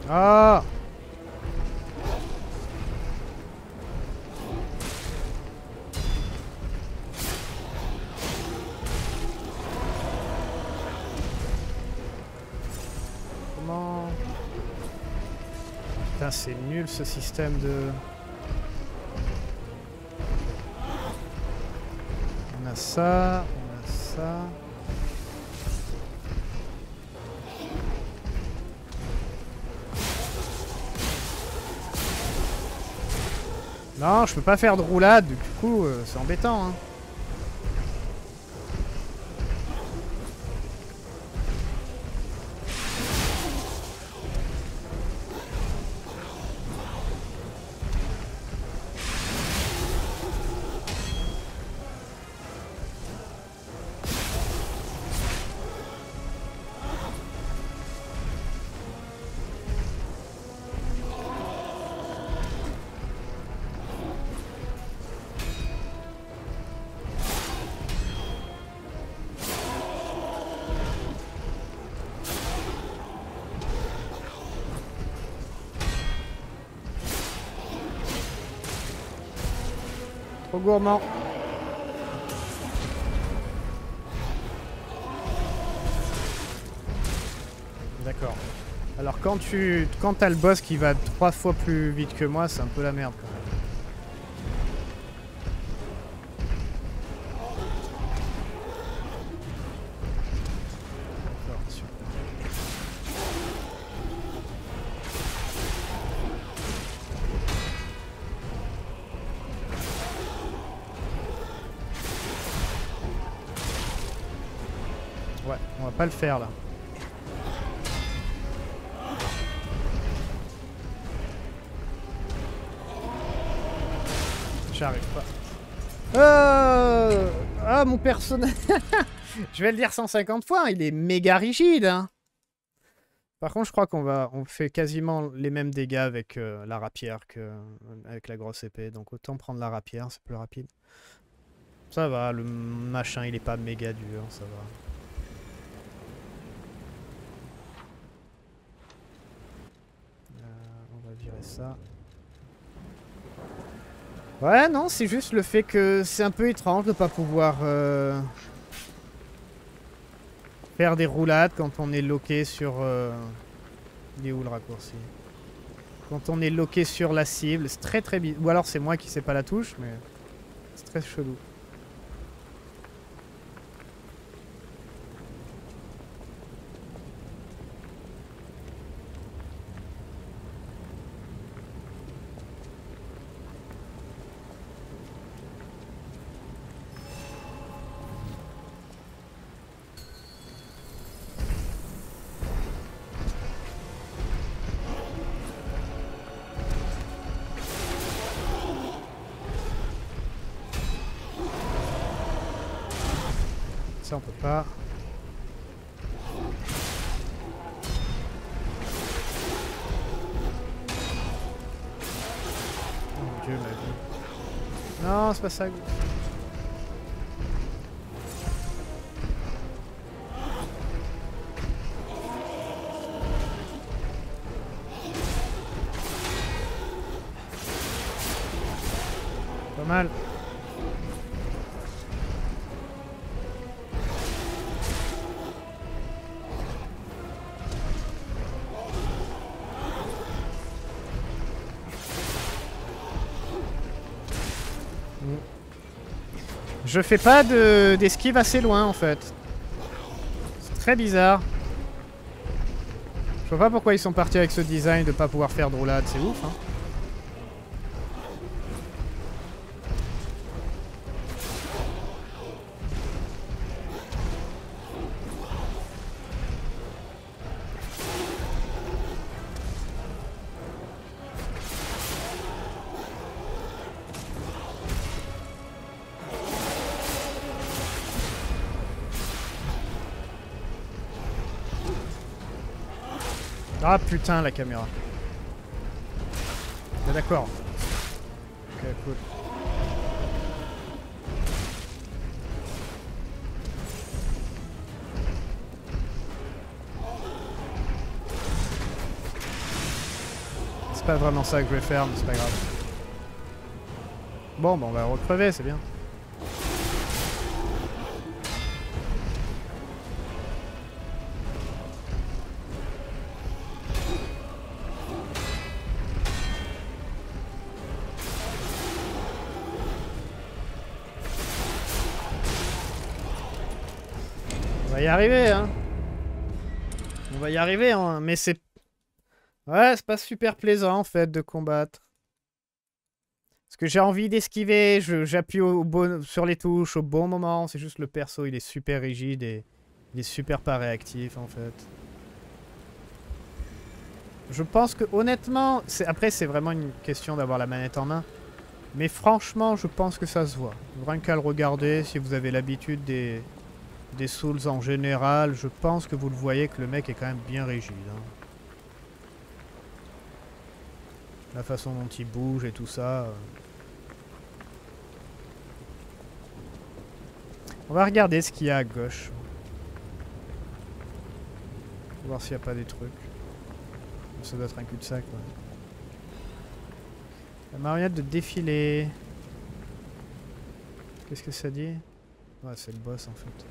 Ah c'est nul ce système de... On a ça, on a ça... Non, je peux pas faire de roulade, du coup, euh, c'est embêtant. Hein. Gourmand. D'accord. Alors quand tu quand t'as le boss qui va trois fois plus vite que moi, c'est un peu la merde. Quand là. J'arrive pas. Euh... Ah, mon personnage Je vais le dire 150 fois, il est méga rigide. hein. Par contre, je crois qu'on va, on fait quasiment les mêmes dégâts avec euh, la rapière que avec la grosse épée. Donc autant prendre la rapière, c'est plus rapide. Ça va, le machin, il est pas méga dur, ça va. Euh, on va virer ça. Ouais, non, c'est juste le fait que c'est un peu étrange de pas pouvoir euh, faire des roulades quand on est loqué sur... Euh... Il est où le raccourci? Quand on est loqué sur la cible, c'est très très bizarre. Ou alors c'est moi qui sais pas la touche, mais c'est très chelou. Vie. Je fais pas de- d'esquive assez loin en fait. C'est très bizarre. Je vois pas pourquoi ils sont partis avec ce design de pas pouvoir faire de roulade, c'est ouf hein. Ah putain la caméra. Ah, D'accord. Ok cool. C'est pas vraiment ça que je vais faire, mais c'est pas grave. Bon, bah on va recrever, c'est bien. Arriver, hein. On va y arriver, hein. Mais c'est... Ouais, c'est pas super plaisant, en fait, de combattre. Parce que j'ai envie d'esquiver, j'appuie bon, sur les touches au bon moment. C'est juste le perso, il est super rigide et il est super pas réactif en fait. Je pense que honnêtement, après c'est vraiment une question d'avoir la manette en main. Mais franchement, je pense que ça se voit. Rien qu'à le regarder, si vous avez l'habitude des, des Souls en général, je pense que vous le voyez que le mec est quand même bien rigide. hein. La façon dont il bouge et tout ça. euh. On va regarder ce qu'il y a à gauche. Voir s'il n'y a pas des trucs. Ça doit être un cul-de-sac, ouais. La marionnette de défilé. Qu'est-ce que ça dit? Ouais, c'est le boss en fait.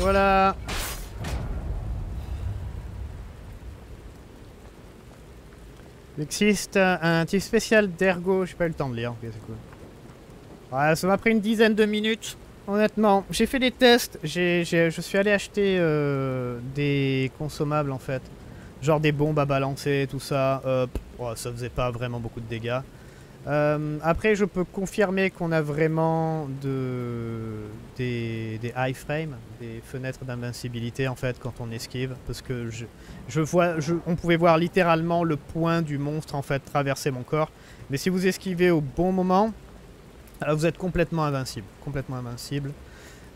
Voilà. Il existe un, type spécial d'ergo, j'ai pas eu le temps de lire, ok c'est cool. Ça m'a pris une dizaine de minutes, honnêtement. J'ai fait des tests, j'ai, je suis allé acheter euh, des consommables en fait. Genre des bombes à balancer, tout ça. Ouais, ça faisait pas vraiment beaucoup de dégâts. Euh, après, je peux confirmer qu'on a vraiment de, des, des iframes, des fenêtres d'invincibilité en fait quand on esquive, parce que je, vois, on pouvait voir littéralement le point du monstre en fait traverser mon corps. Mais si vous esquivez au bon moment, euh, vous êtes complètement invincible, complètement invincible.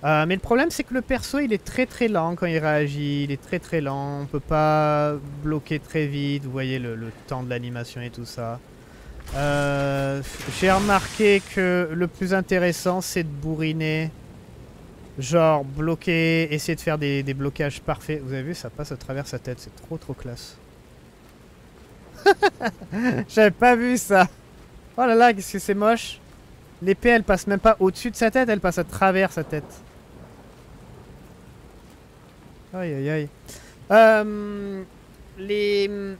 Euh, mais le problème c'est que le perso il est très très lent quand il réagit, il est très très lent, on peut pas bloquer très vite, vous voyez le temps de l'animation et tout ça. Euh, J'ai remarqué que le plus intéressant c'est de bourriner, genre bloquer, essayer de faire des, des blocages parfaits. Vous avez vu ça passe à travers sa tête, c'est trop trop classe. J'avais pas vu ça. Oh là là, qu'est-ce que c'est moche. L'épée elle passe même pas au-dessus de sa tête, elle passe à travers sa tête. Aïe aïe aïe. Euh, les...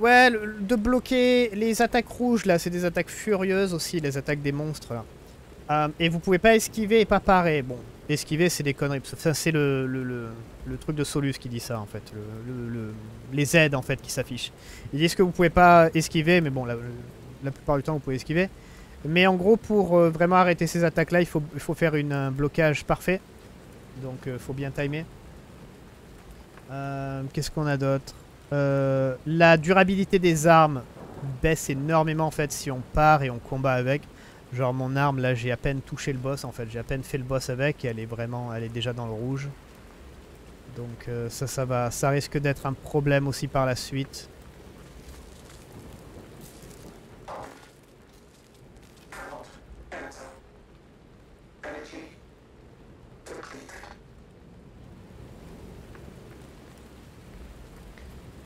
Ouais, de bloquer les attaques rouges là, c'est des attaques furieuses aussi, les attaques des monstres. Euh, et vous pouvez pas esquiver et pas parer. Bon, esquiver c'est des conneries. Ça c'est le, le, le, truc de Solus qui dit ça en fait. Le, le- le- les aides en fait qui s'affichent. Ils disent que vous pouvez pas esquiver, mais bon, la, plupart du temps vous pouvez esquiver. Mais en gros, pour euh, vraiment arrêter ces attaques là, il faut, il faut faire un blocage parfait. Donc il faut bien timer. Euh, Qu'est-ce qu'on a d'autre? Euh, La durabilité des armes baisse énormément en fait si on part et on combat avec. Genre mon arme, là j'ai à peine touché le boss en fait, j'ai à peine fait le boss avec et elle est vraiment, elle est déjà dans le rouge. Donc euh, ça, ça va, ça risque d'être un problème aussi par la suite.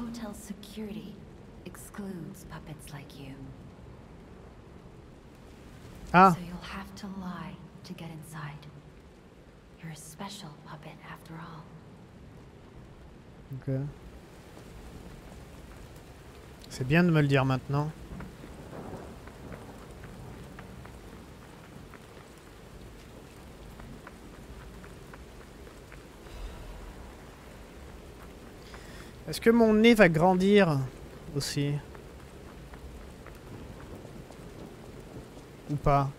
hotel's security excludes puppets like you. Ah, So you'll have to lie to get inside. You're a special puppet after all. ok. C'est bien de me le dire maintenant. Est-ce que mon nez va grandir aussi Ou pas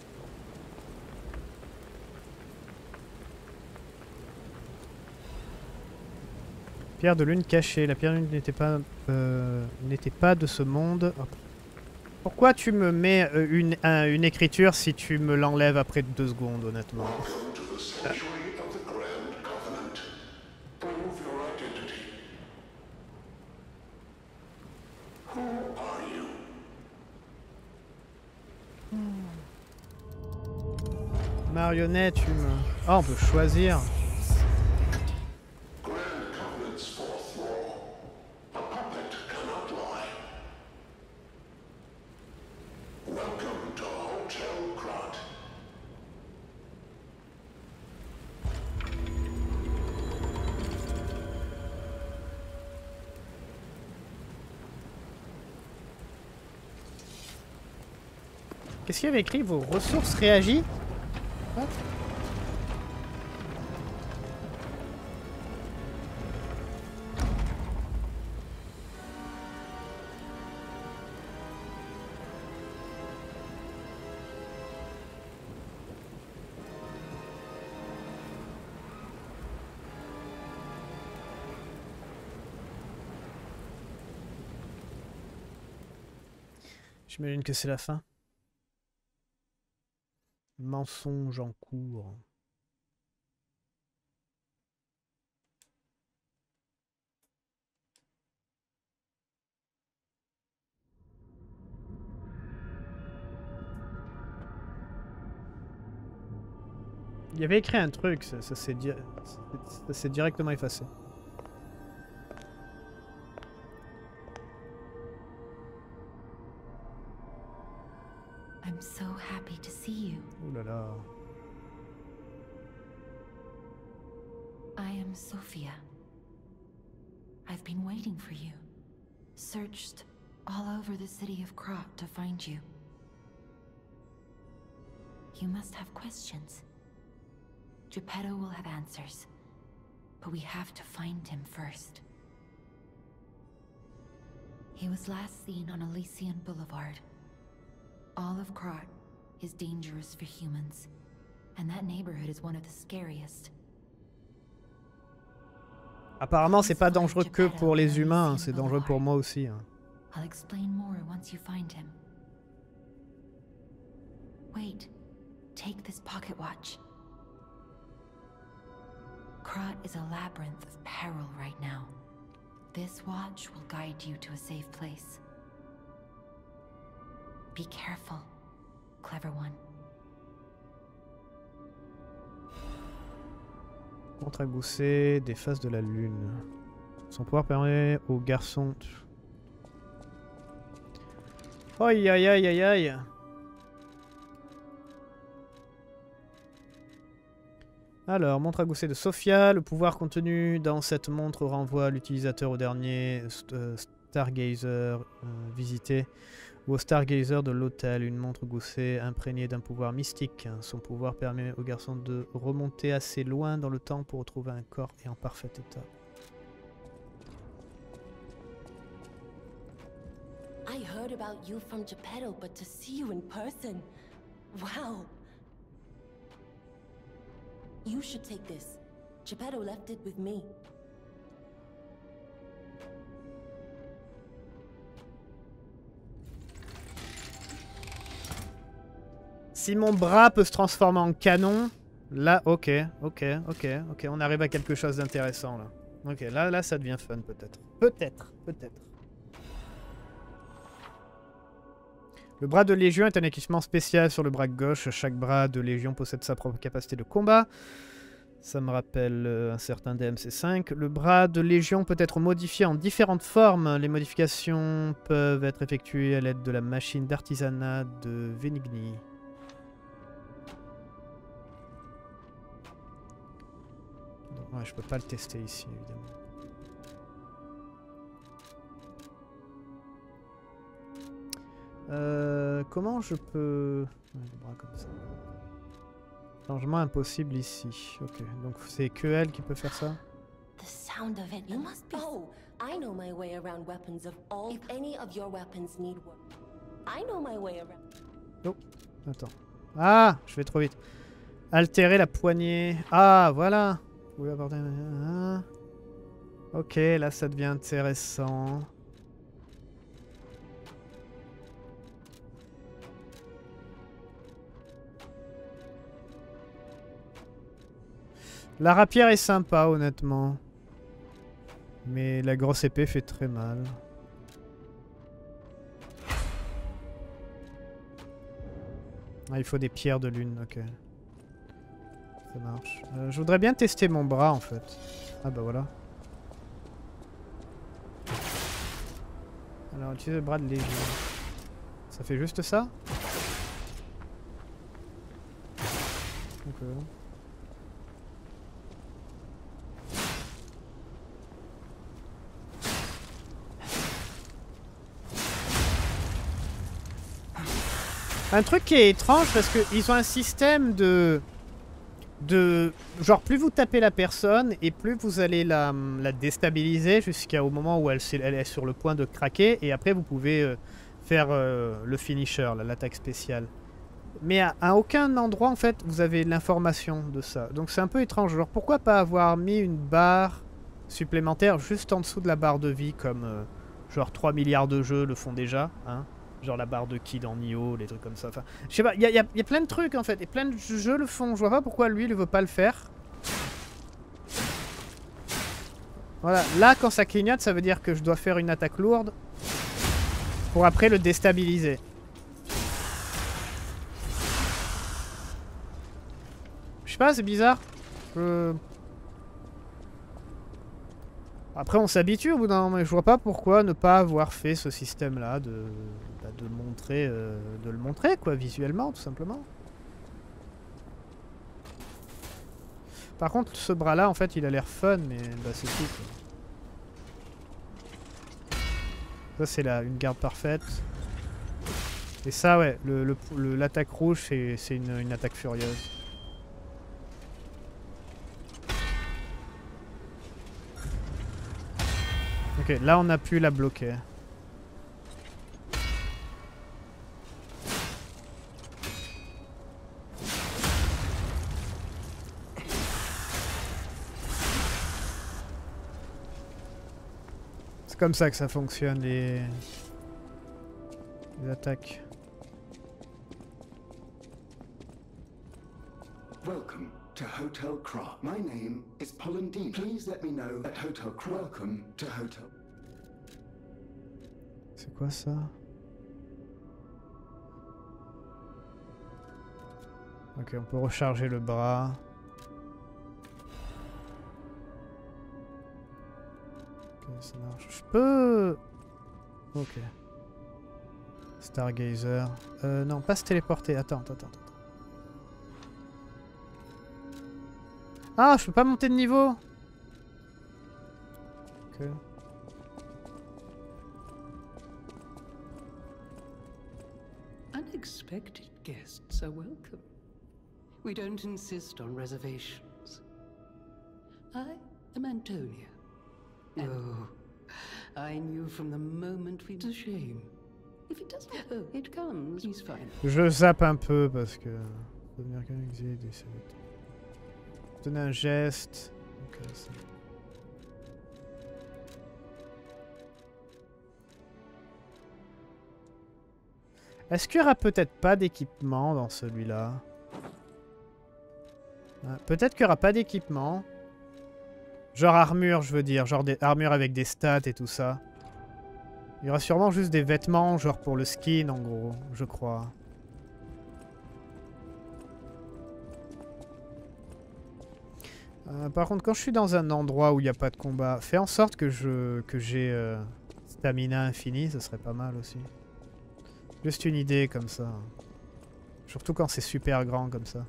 Pierre de lune cachée. La pierre de lune n'était pas, euh, pas de ce monde. Pourquoi tu me mets euh, une, un- une écriture si tu me l'enlèves après deux secondes, honnêtement? Marionnette, tu me... Ah, on peut choisir. Qu'est-ce qu'il y avait écrit Vos ressources réagissent? J'imagine que c'est la fin. Mensonge en cours. Il y avait écrit un truc, ça, s'est directement effacé. See you. Ouh là là. I am Sophia. I've been waiting for you. Searched all over the city of Krat to find you. You must have questions. Geppetto will have answers. But we have to find him first. He was last seen on Elysian Boulevard. All of Krat is dangerous for humans. And that neighborhood is one of the scariest. Apparemment, c'est pas dangereux que pour les humains, c'est dangereux pour moi aussi. I'll explain more once you find him. Wait. Take this pocket watch. Krat is a labyrinth of peril right now. This watch will guide you to a safe place. Be careful, clever one. Contre-goussé des faces de la lune. Son pouvoir permet aux garçons... Aïe aïe aïe aïe aïe Alors, montre à gousset de Sophia. Le pouvoir contenu dans cette montre renvoie l'utilisateur au dernier euh, Stargazer euh, visité Ou au Stargazer de l'hôtel, une montre goussée imprégnée d'un pouvoir mystique. Son pouvoir permet au garçon de remonter assez loin dans le temps pour retrouver un corps et en parfait état. I heard about you from Geppetto, but to see you in person. Wow. You should take this. Geppetto left it with me. Si mon bras peut se transformer en canon, là, ok, ok, ok, ok, on arrive à quelque chose d'intéressant là. Ok, là, là, ça devient fun peut-être. Peut-être, peut-être. Le bras de Légion est un équipement spécial sur le bras gauche. Chaque bras de Légion possède sa propre capacité de combat. Ça me rappelle euh, un certain DMC5. Le bras de Légion peut être modifié en différentes formes. Les modifications peuvent être effectuées à l'aide de la machine d'artisanat de Venigny. Ouais, je peux pas le tester ici, évidemment. Euh, comment je peux... Ouais, le bras comme ça. Changement impossible ici. Ok, donc c'est que elle qui peut faire ça? The sound of it. You must be. Oh, I know my way around weapons of all. If any of your weapons need work, I know my way around. Attends. Ah Je vais trop vite. Altérer la poignée. Ah, voilà Ok, là ça devient intéressant. La rapière est sympa, honnêtement. Mais la grosse épée fait très mal. Ah, il faut des pierres de lune, ok. Ça marche. Euh, je voudrais bien tester mon bras, en fait. Ah bah voilà. Alors, utiliser le bras de légion. Ça fait juste ça Ok. Un truc qui est étrange parce qu'ils ont un système de... de... Genre plus vous tapez la personne et plus vous allez la, la déstabiliser jusqu'au moment où elle, elle est sur le point de craquer et après vous pouvez euh, faire euh, le finisher, l'attaque spéciale. Mais à, à aucun endroit en fait vous avez l'information de ça. Donc c'est un peu étrange. Genre pourquoi pas avoir mis une barre supplémentaire juste en dessous de la barre de vie comme euh, genre 3 milliards de jeux le font déjà, hein Genre la barre de ki dans Nioh, les trucs comme ça. Enfin, je sais pas, il y, a- plein de trucs en fait. Et plein de jeux le font. Je vois pas pourquoi lui, il veut pas le faire. Voilà, là quand ça clignote, ça veut dire que je dois faire une attaque lourde. Pour après le déstabiliser. Je sais pas, c'est bizarre. Après, on s'habitue au bout d'un mais je vois pas pourquoi ne pas avoir fait ce système-là de, de montrer, euh, de le montrer quoi, visuellement, tout simplement. Par contre, ce bras-là, en fait, il a l'air fun, mais bah, c'est tout. Ça, c'est une garde parfaite. Et ça, ouais, le- le- le- l'attaque rouge, c'est c'est une, une attaque furieuse. Ok, là on a pu la bloquer. Comme ça que ça fonctionne les, les attaques. Welcome to Hotel Kra. My name is Polendine. Please let me know at Hotel Kra. Welcome to Hotel. C'est quoi ça? Ok, on peut recharger le bras. Ça. Je peux... Ok. Stargazer. Euh, non, pas se téléporter. Attends, attends, attends. attends. Ah, je peux pas monter de niveau Ok. Unexpected guests are welcome. We don't insist on reservations. I am Antonia. Oh, I knew from the moment we a shame. If it doesn't, oh, it comes. He's fine. Je zappe un peu parce que. Devenir quelqu'un qui existe, des. Donner un geste. Ok, c'est- Est-ce qu'il y aura peut-être pas d'équipement dans celui-là? Ah, Peut-être qu'il y aura pas d'équipement. Genre armure, je veux dire. Genre des avec des stats et tout ça. Il y aura sûrement juste des vêtements, genre pour le skin en gros, je crois. Euh, par contre, quand je suis dans un endroit où il n'y a pas de combat, fais en sorte que je que j'ai euh, stamina infini, ce serait pas mal aussi. Juste une idée comme ça. Surtout quand c'est super grand comme ça.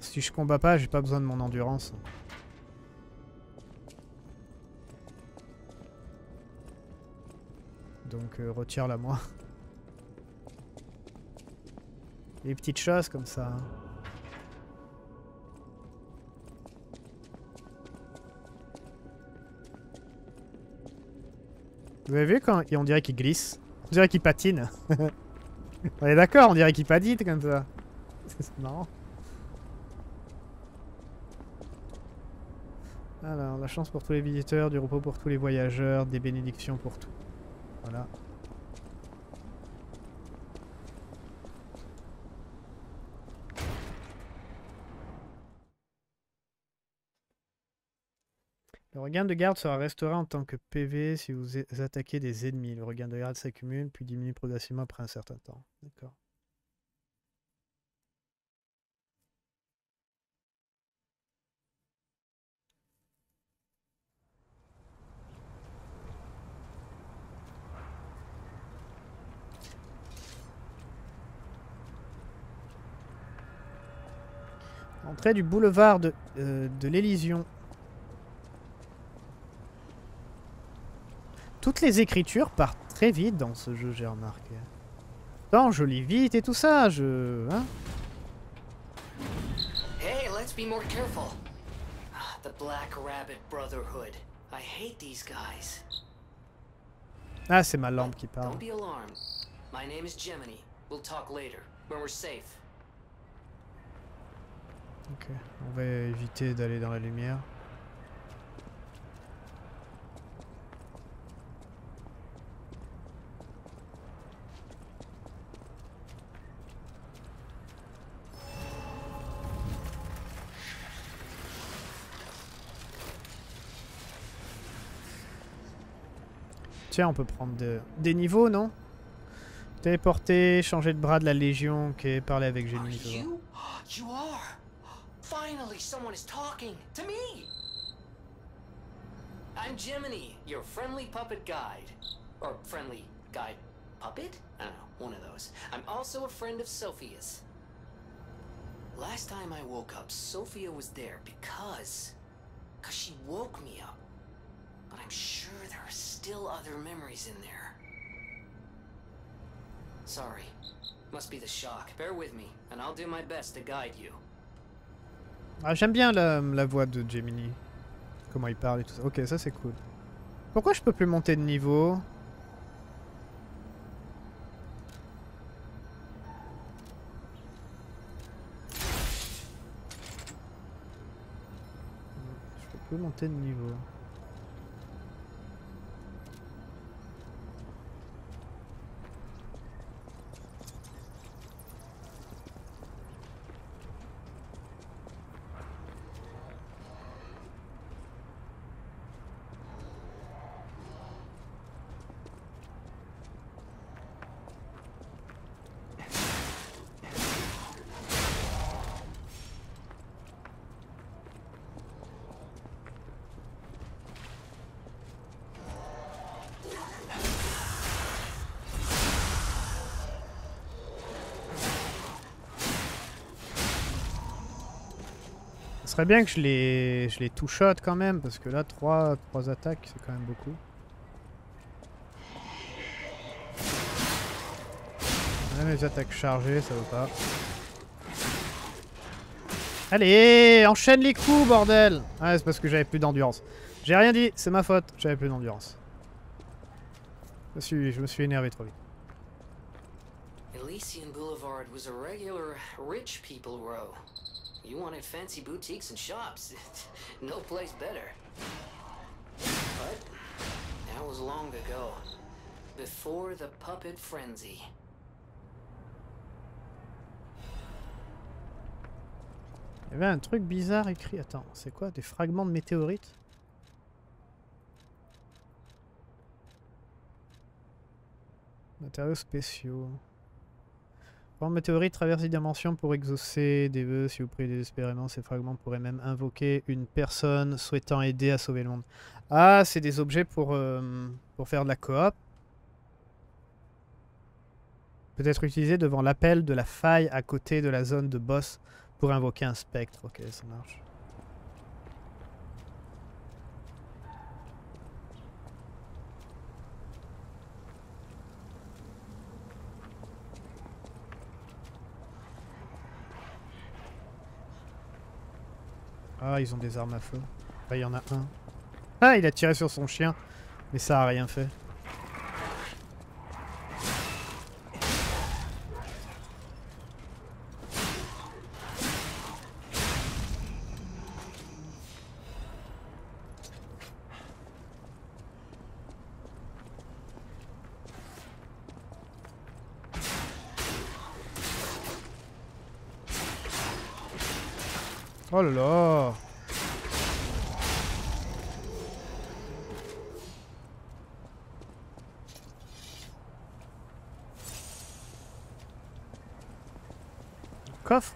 Si je combats pas, j'ai pas besoin de mon endurance. Donc euh, retire-la moi. Les petites choses comme ça. hein. Vous avez vu quand on dirait qu'il glisse? On dirait qu'il patine. on est d'accord, on dirait qu'il patine comme ça. C'est marrant. Alors, la chance pour tous les visiteurs, du repos pour tous les voyageurs, des bénédictions pour tout. Voilà. Le regain de garde sera restauré en tant que PV si vous attaquez des ennemis. Le regain de garde s'accumule puis diminue progressivement après un certain temps. D'accord. Entrée du boulevard de, euh, de l'Élysion. Toutes les écritures partent très vite dans ce jeu, j'ai remarqué. Non, je lis vite et tout ça, je... Hein Hey, let's be more careful. Ah, The Black Rabbit Brotherhood. I hate these guys. ah, c'est ma lampe qui parle. Don't be alarmed. My name is Gemini. We'll talk later, when we're safe. Ok, on va éviter d'aller dans la lumière. Tiens, on peut prendre de- des niveaux, non? Téléporter, changer de bras de la Légion, ok, parler avec Génie. Finally, someone is talking to me. I'm Jiminy, your friendly puppet guide. Or friendly guide puppet? I don't know, one of those. I'm also a friend of Sophia's. Last time I woke up, Sophia was there because. because she woke me up. But I'm sure there are still other memories in there. Sorry. Must be the shock. Bear with me, and I'll do my best to guide you. Ah, j'aime bien la, la voix de Gemini. Comment il parle et tout ça. Ok, ça c'est cool. Pourquoi je peux plus monter de niveau? Je peux plus monter de niveau. Ce serait bien que je les, je les two-shot quand même, parce que là, 3 trois, trois attaques, c'est quand même beaucoup. les attaques chargées, ça va pas. Allez, enchaîne les coups, bordel Ouais, c'est parce que j'avais plus d'endurance. J'ai rien dit, c'est ma faute, j'avais plus d'endurance. Je, je me suis énervé trop vite. Elysian Boulevard was a regular rich people. You wanted fancy boutiques and shops. no place better. But that was long ago. Before the puppet frenzy. Il y avait un truc bizarre écrit. Attends, c'est quoi? Des fragments de météorites? Matériaux spéciaux. Fragments de météorites traversent les dimensions pour exaucer des vœux. Si vous priez désespérément, ces fragments pourraient même invoquer une personne souhaitant aider à sauver le monde. Ah, c'est des objets pour, euh, pour faire de la coop. Peut être utilisé devant l'appel de la faille à côté de la zone de boss pour invoquer un spectre. Ok, ça marche. Ah, ils ont des armes à feu. Là, il y en a un. Ah, il a tiré sur son chien, mais ça a rien fait. Oh là là Coffre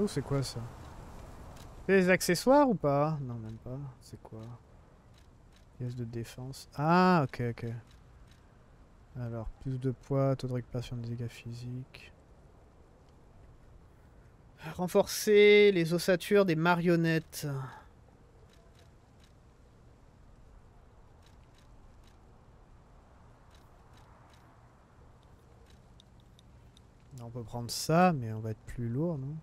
Oh, c'est quoi ça? C'est des accessoires ou pas? Non, même pas. C'est quoi? Pièce de défense. Ah, ok, ok. Alors, plus de poids, taux de récupération de dégâts physiques. Renforcer les ossatures des marionnettes. On peut prendre ça, mais on va être plus lourd, non?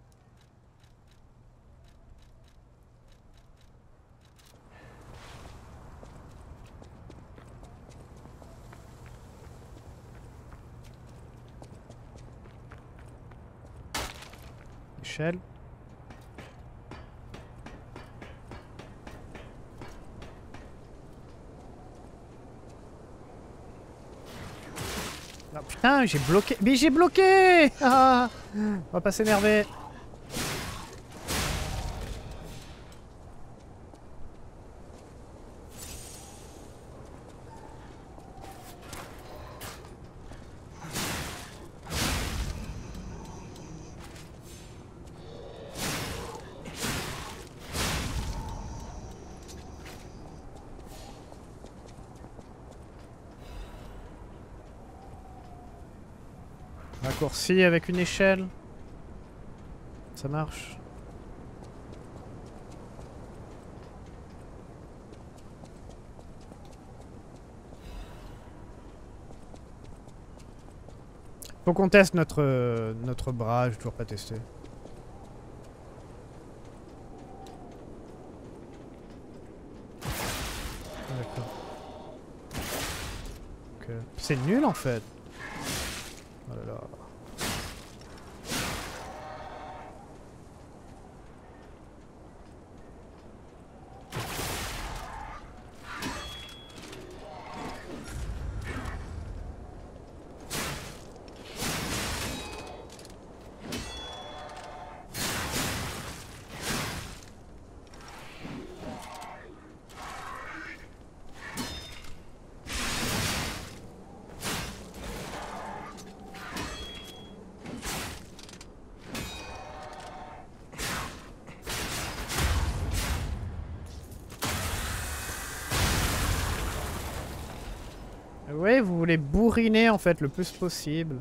Ah, putain, j'ai bloqué. Mais j'ai bloqué ah On va pas s'énerver. Raccourci avec une échelle. Ça marche. Faut qu'on teste notre, notre bras, j'ai toujours pas testé. C'est nul en fait. Oh là là. Ouais, vous voulez bourriner en fait le plus possible.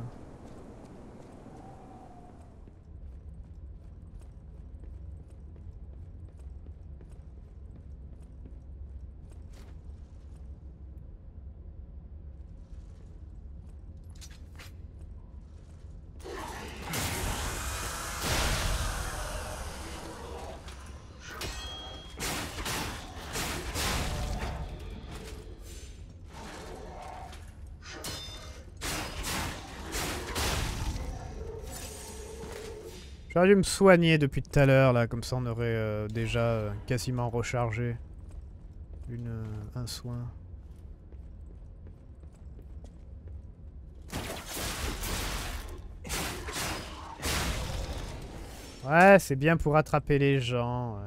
J'aurais dû me soigner depuis tout à l'heure, là, comme ça on aurait euh, déjà euh, quasiment rechargé une, euh, un soin. Ouais, c'est bien pour attraper les gens.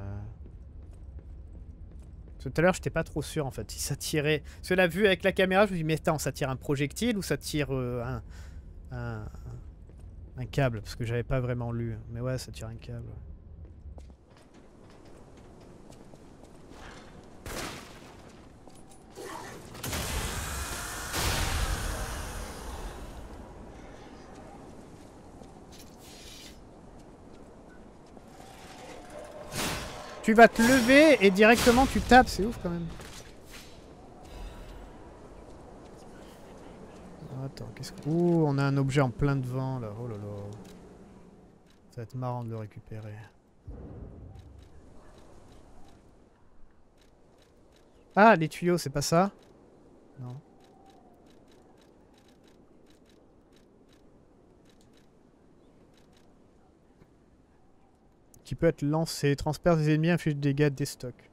Tout à l'heure, j'étais pas trop sûr en fait. Si ça tirait. Parce que la vue avec la caméra, je me dis, mais attends, ça tire un projectile ou ça tire un, un câble Parce que j'avais pas vraiment lu. Mais ouais, ça tire un câble. Tu vas te lever et directement tu tapes, c'est ouf quand même. Attends, qu'est-ce que... Ouh, on a un objet en plein devant là, oh là là. Ça va être marrant de le récupérer. Ah, les tuyaux, c'est pas ça? Non. Qui peut être lancé, transperce des ennemis, inflige des dégâts, des stocks.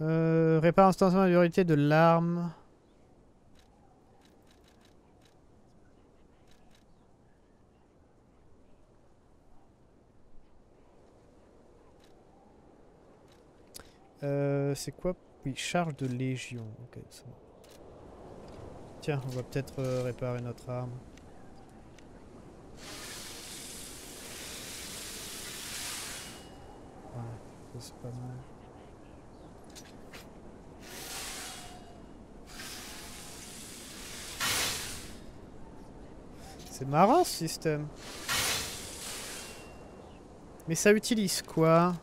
Euh, répare instantanément la de l'arme. Euh, c'est quoi? Oui, charge de légion. Tiens, on va peut-être euh, réparer notre arme. Ouais, c'est pas mal. C'est marrant ce système. Mais ça utilise quoi?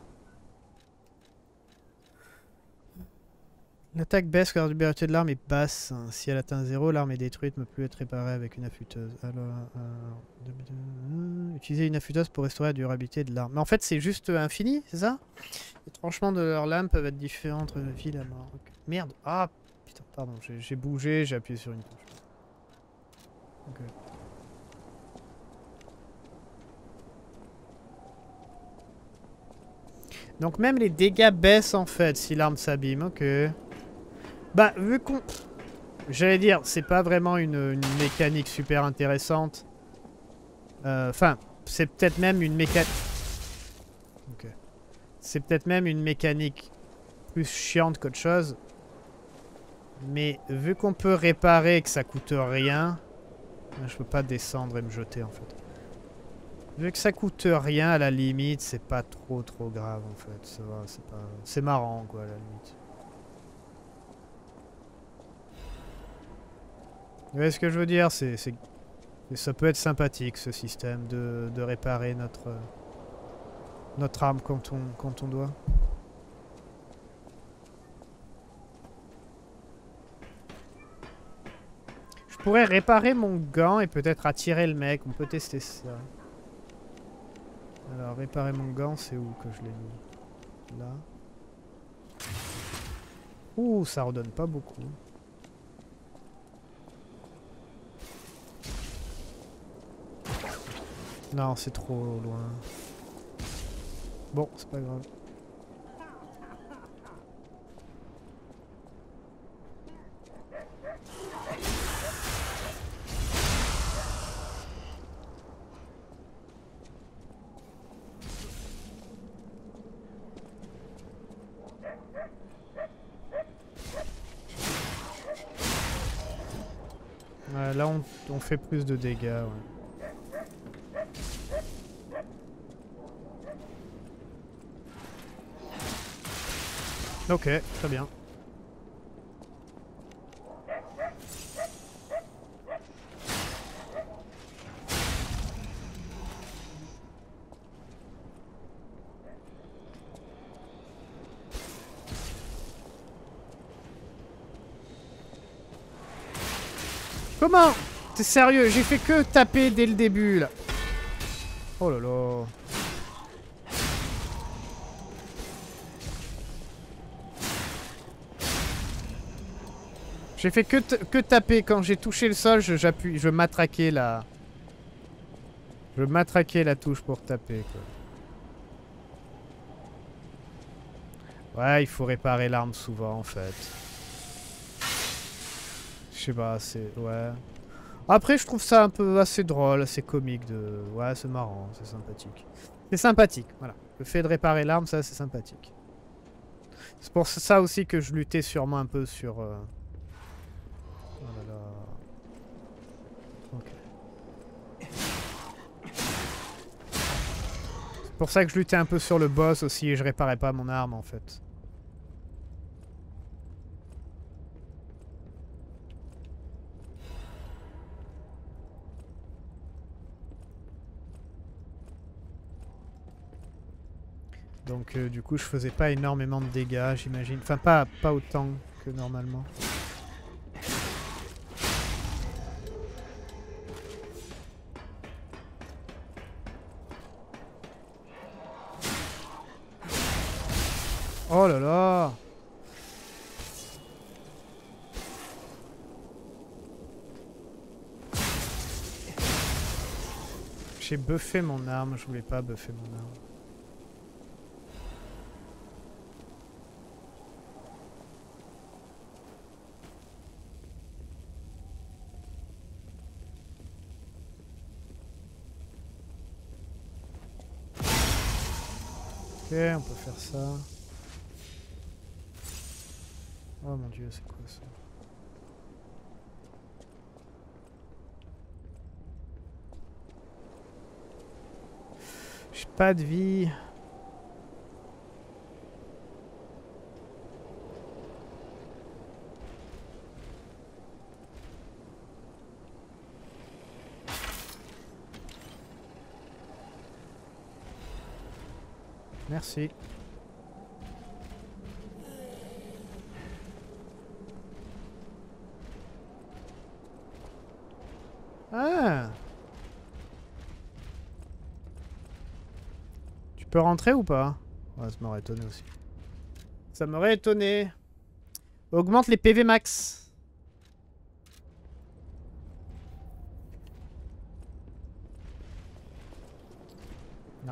L'attaque baisse quand la durabilité de l'arme est basse. Si elle atteint 0, l'arme est détruite, ne peut plus être réparée avec une affûteuse. Alors, euh, utiliser une affûteuse pour restaurer la durabilité de l'arme. Mais en fait, c'est juste infini, c'est ça? Les tranchements de leur lame peuvent être différents entre vie et la mort. Merde Ah, putain, pardon, j'ai- bougé, j'ai appuyé sur une touche. Donc même les dégâts baissent en fait si l'arme s'abîme, ok. Bah vu qu'on... J'allais dire, c'est pas vraiment une, mécanique super intéressante. Euh, Enfin, c'est peut-être même une mécanique... Ok. C'est peut-être même une mécanique plus chiante qu'autre chose. Mais vu qu'on peut réparer et que ça coûte rien... Je peux pas descendre et me jeter en fait. Vu que ça coûte rien, à la limite, c'est pas trop trop grave en fait. C'est pas... Marrant quoi à la limite. Vous voyez ce que je veux dire? C'est... Ça peut être sympathique ce système de, de réparer notre... Notre arme quand on, quand on doit. Je pourrais réparer mon gant et peut-être attirer le mec. On peut tester ça. Alors, réparer mon gant, c'est où que je l'ai mis? Là. Ouh, ça redonne pas beaucoup. Non, c'est trop loin. Bon, c'est pas grave. Ouais, là, on, fait plus de dégâts. ouais. Ok, très bien. Comment? T'es sérieux J'ai fait que taper dès le début, là. Oh là là. J'ai fait que, que taper. Quand j'ai touché le sol, j'appuie, je, je m'attraquais la... Je m'attraquais la touche pour taper, quoi. Ouais, il faut réparer l'arme souvent, en fait. Je sais pas, c'est... Ouais. Après, je trouve ça un peu assez drôle, assez comique de... Ouais, c'est marrant, c'est sympathique. C'est sympathique, voilà. Le fait de réparer l'arme, ça, c'est sympathique. C'est pour ça aussi que je luttais sûrement un peu sur... Euh, oh là là... Ok. C'est pour ça que je luttais un peu sur le boss aussi et je réparais pas mon arme en fait. Donc euh, du coup je faisais pas énormément de dégâts j'imagine. Enfin pas, pas autant que normalement. Oh là là J'ai buffé mon arme, je voulais pas buffer mon arme. On peut faire ça. Oh mon dieu, c'est quoi ça? J'ai pas de vie. Merci. Ah Tu peux rentrer ou pas? Ça m'aurait étonné aussi. Ça m'aurait étonné. Augmente les PV max.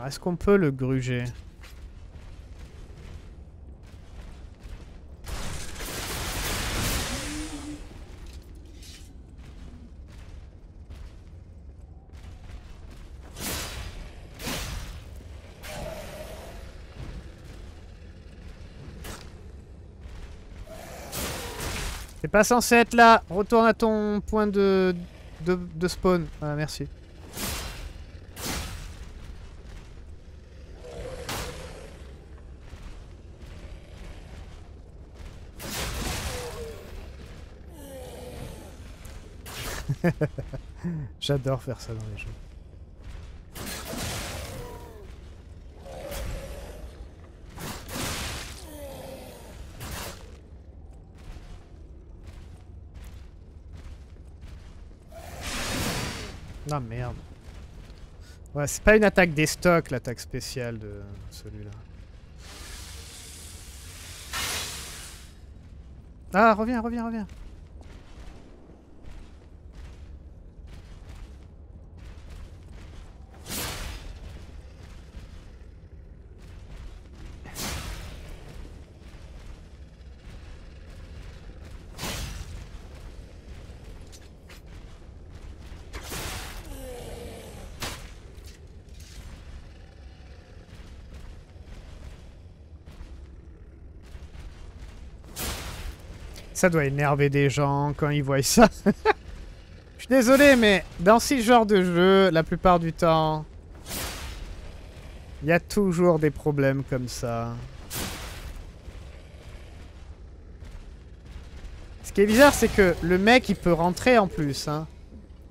Est-ce qu'on peut le gruger? Pas censé être là. Retourne à ton point de, de, de spawn. Voilà, merci. J'adore faire ça dans les jeux. Ah merde. Ouais, c'est pas une attaque des stocks, l'attaque spéciale de celui-là. Ah, reviens, reviens, reviens. Ça doit énerver des gens quand ils voient ça. Je suis désolé, mais dans ce genre de jeu, la plupart du temps, il y a toujours des problèmes comme ça. Ce qui est bizarre, c'est que le mec, il peut rentrer en plus. Hein.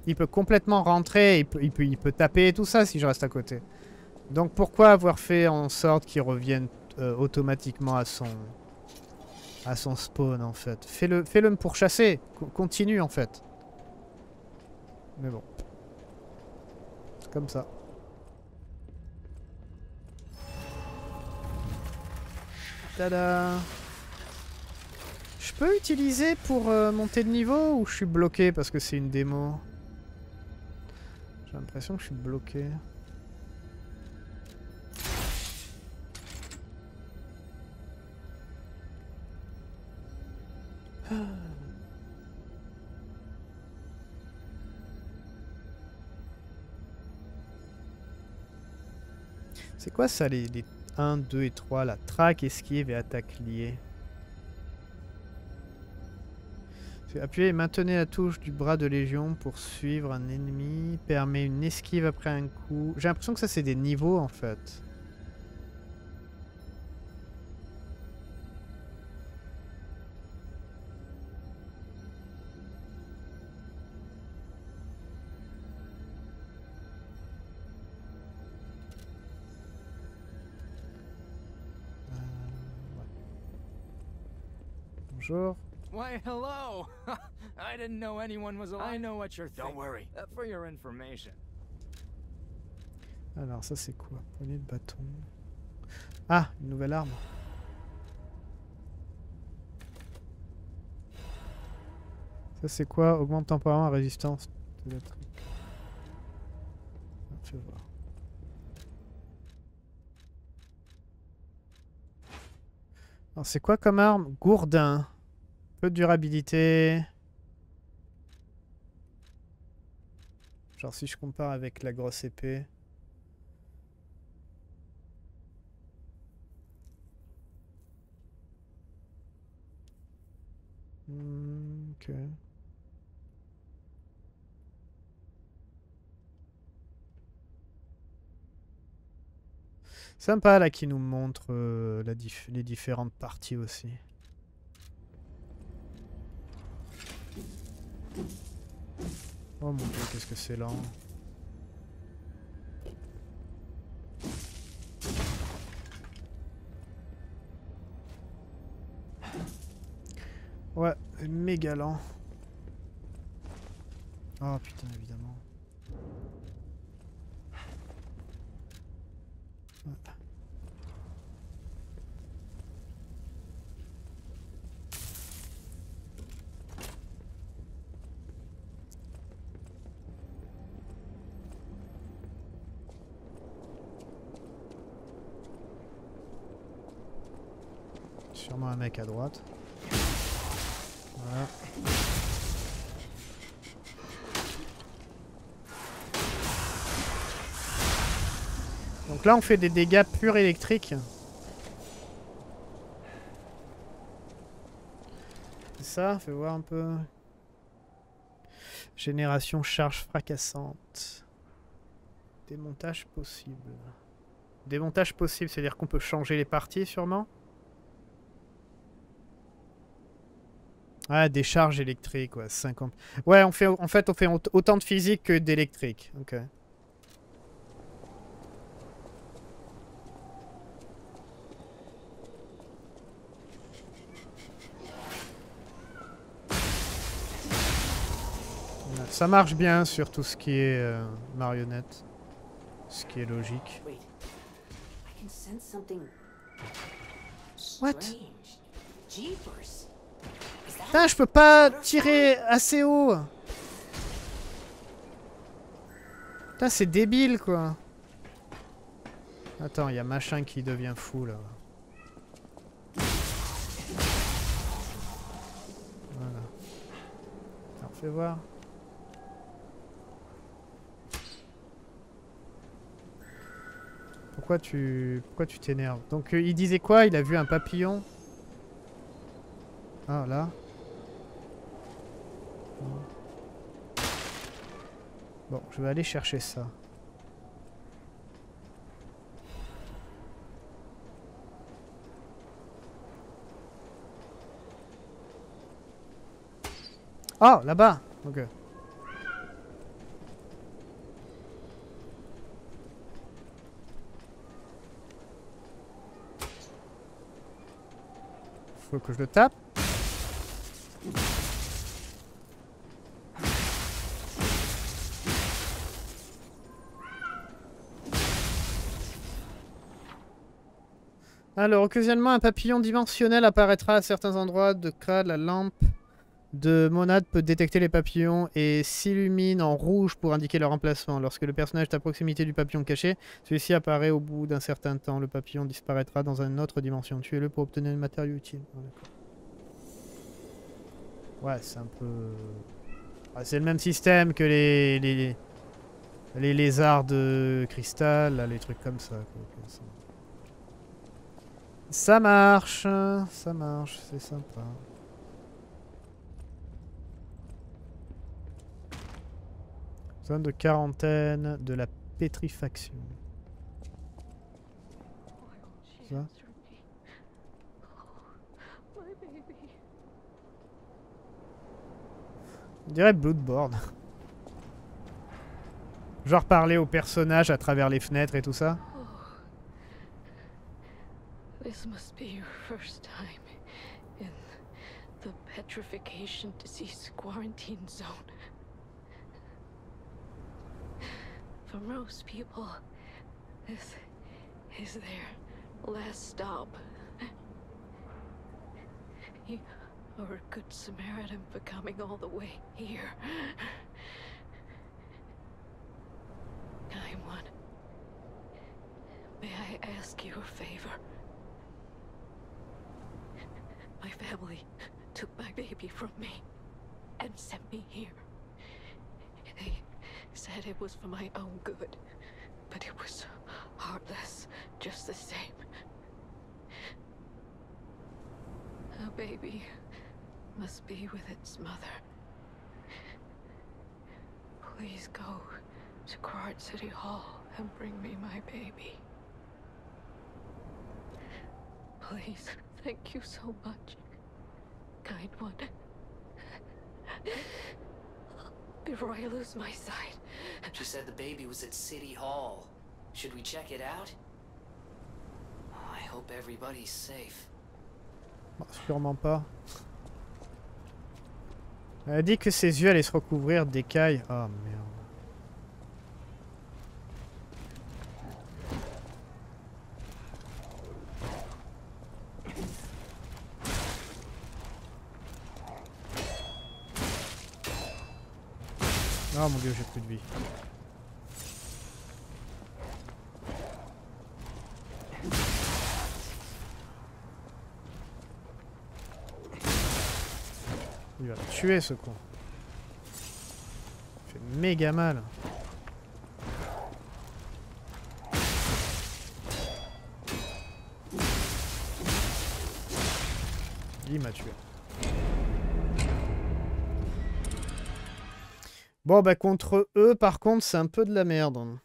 Il peut complètement rentrer, il peut, taper et tout ça si je reste à côté. Donc pourquoi avoir fait en sorte qu'il revienne euh, automatiquement à son à son spawn en fait. Fais-le fais -le pour chasser. continue en fait. Mais bon. C'est comme ça. Tada Je peux utiliser pour euh, monter de niveau ou je suis bloqué parce que c'est une démo? J'ai l'impression que je suis bloqué. C'est quoi ça les, les 1, 2 et 3 là Track, esquive et attaque liée? Appuyez et maintenez la touche du bras de Légion pour suivre un ennemi. Permet une esquive après un coup. J'ai l'impression que ça c'est des niveaux en fait. Bonjour. Why, hello! I didn't know anyone was alive. I know what you're thinking. Don't worry. Uh, for your information. Alors ça c'est quoi? Poignée de bâton. Ah, une nouvelle arme. Ça c'est quoi? Augmente temporairement la résistance électrique. Ah, Fais voir. Alors c'est quoi comme arme? Gourdin. Peu de durabilité. Genre si je compare avec la grosse épée. Hmm, ok. Sympa là qui nous montre euh, la les différentes parties aussi. Oh mon dieu, qu'est-ce que c'est lent. Ouais, méga lent. Oh putain, évidemment. Sûrement un mec à droite. Voilà. Donc là on fait des dégâts purs électriques. Ça, fais voir un peu. Génération charge fracassante. Démontage possible. Démontage possible, c'est-à-dire qu'on peut changer les parties sûrement? Ah, des charges électriques, ouais, 50. Ouais, on fait, en fait, on fait aut- autant de physique que d'électrique. Ok. Ça marche bien sur tout ce qui est euh, marionnette. Ce qui est logique. Wait. I can sense something What? Putain, je peux pas tirer assez haut. Putain, c'est débile, quoi. Attends, il y a machin qui devient fou, là. Voilà. Alors, fais voir. Pourquoi tu pourquoi tu t'énerves? Donc euh, il disait quoi? Il a vu un papillon? Ah là. Bon, je vais aller chercher ça. Ah, là-bas Ok. Faut que je le tape. Alors, occasionnellement, un papillon dimensionnel apparaîtra à certains endroits de Crad. La lampe de Monade peut détecter les papillons et s'illumine en rouge pour indiquer leur emplacement. Lorsque le personnage est à proximité du papillon caché, celui-ci apparaît au bout d'un certain temps. Le papillon disparaîtra dans une autre dimension. Tuez-le pour obtenir une matériau utile. Ouais, c'est un peu... C'est le même système que les, les, lézards de cristal, les trucs comme ça. Ça marche, ça marche, c'est sympa. Zone de quarantaine de la pétrifaction. Ça On dirait Bloodborne. Genre parler aux personnages à travers les fenêtres et tout ça? This must be your first time in the petrification disease quarantine zone. For most people, this is their last stop. You are a good Samaritan for coming all the way here. I'm one. May I ask you a favor? My family took my baby from me and sent me here. They said it was for my own good, but it was heartless just the same. A baby must be with its mother. Please go to Quart City Hall and bring me my baby. Please, thank you so much, kind one. Before I lose my sight, She said the baby was at City Hall. Should we check it out? I hope everybody's safe. Bon, sûrement pas. Elle a dit que ses yeux allaient se recouvrir d'écailles. Oh merde. Oh mon dieu, j'ai plus de vie. Il va me tuer ce con. Il fait méga mal. Il m'a tué. Bon bah contre eux par contre c'est un peu de la merde.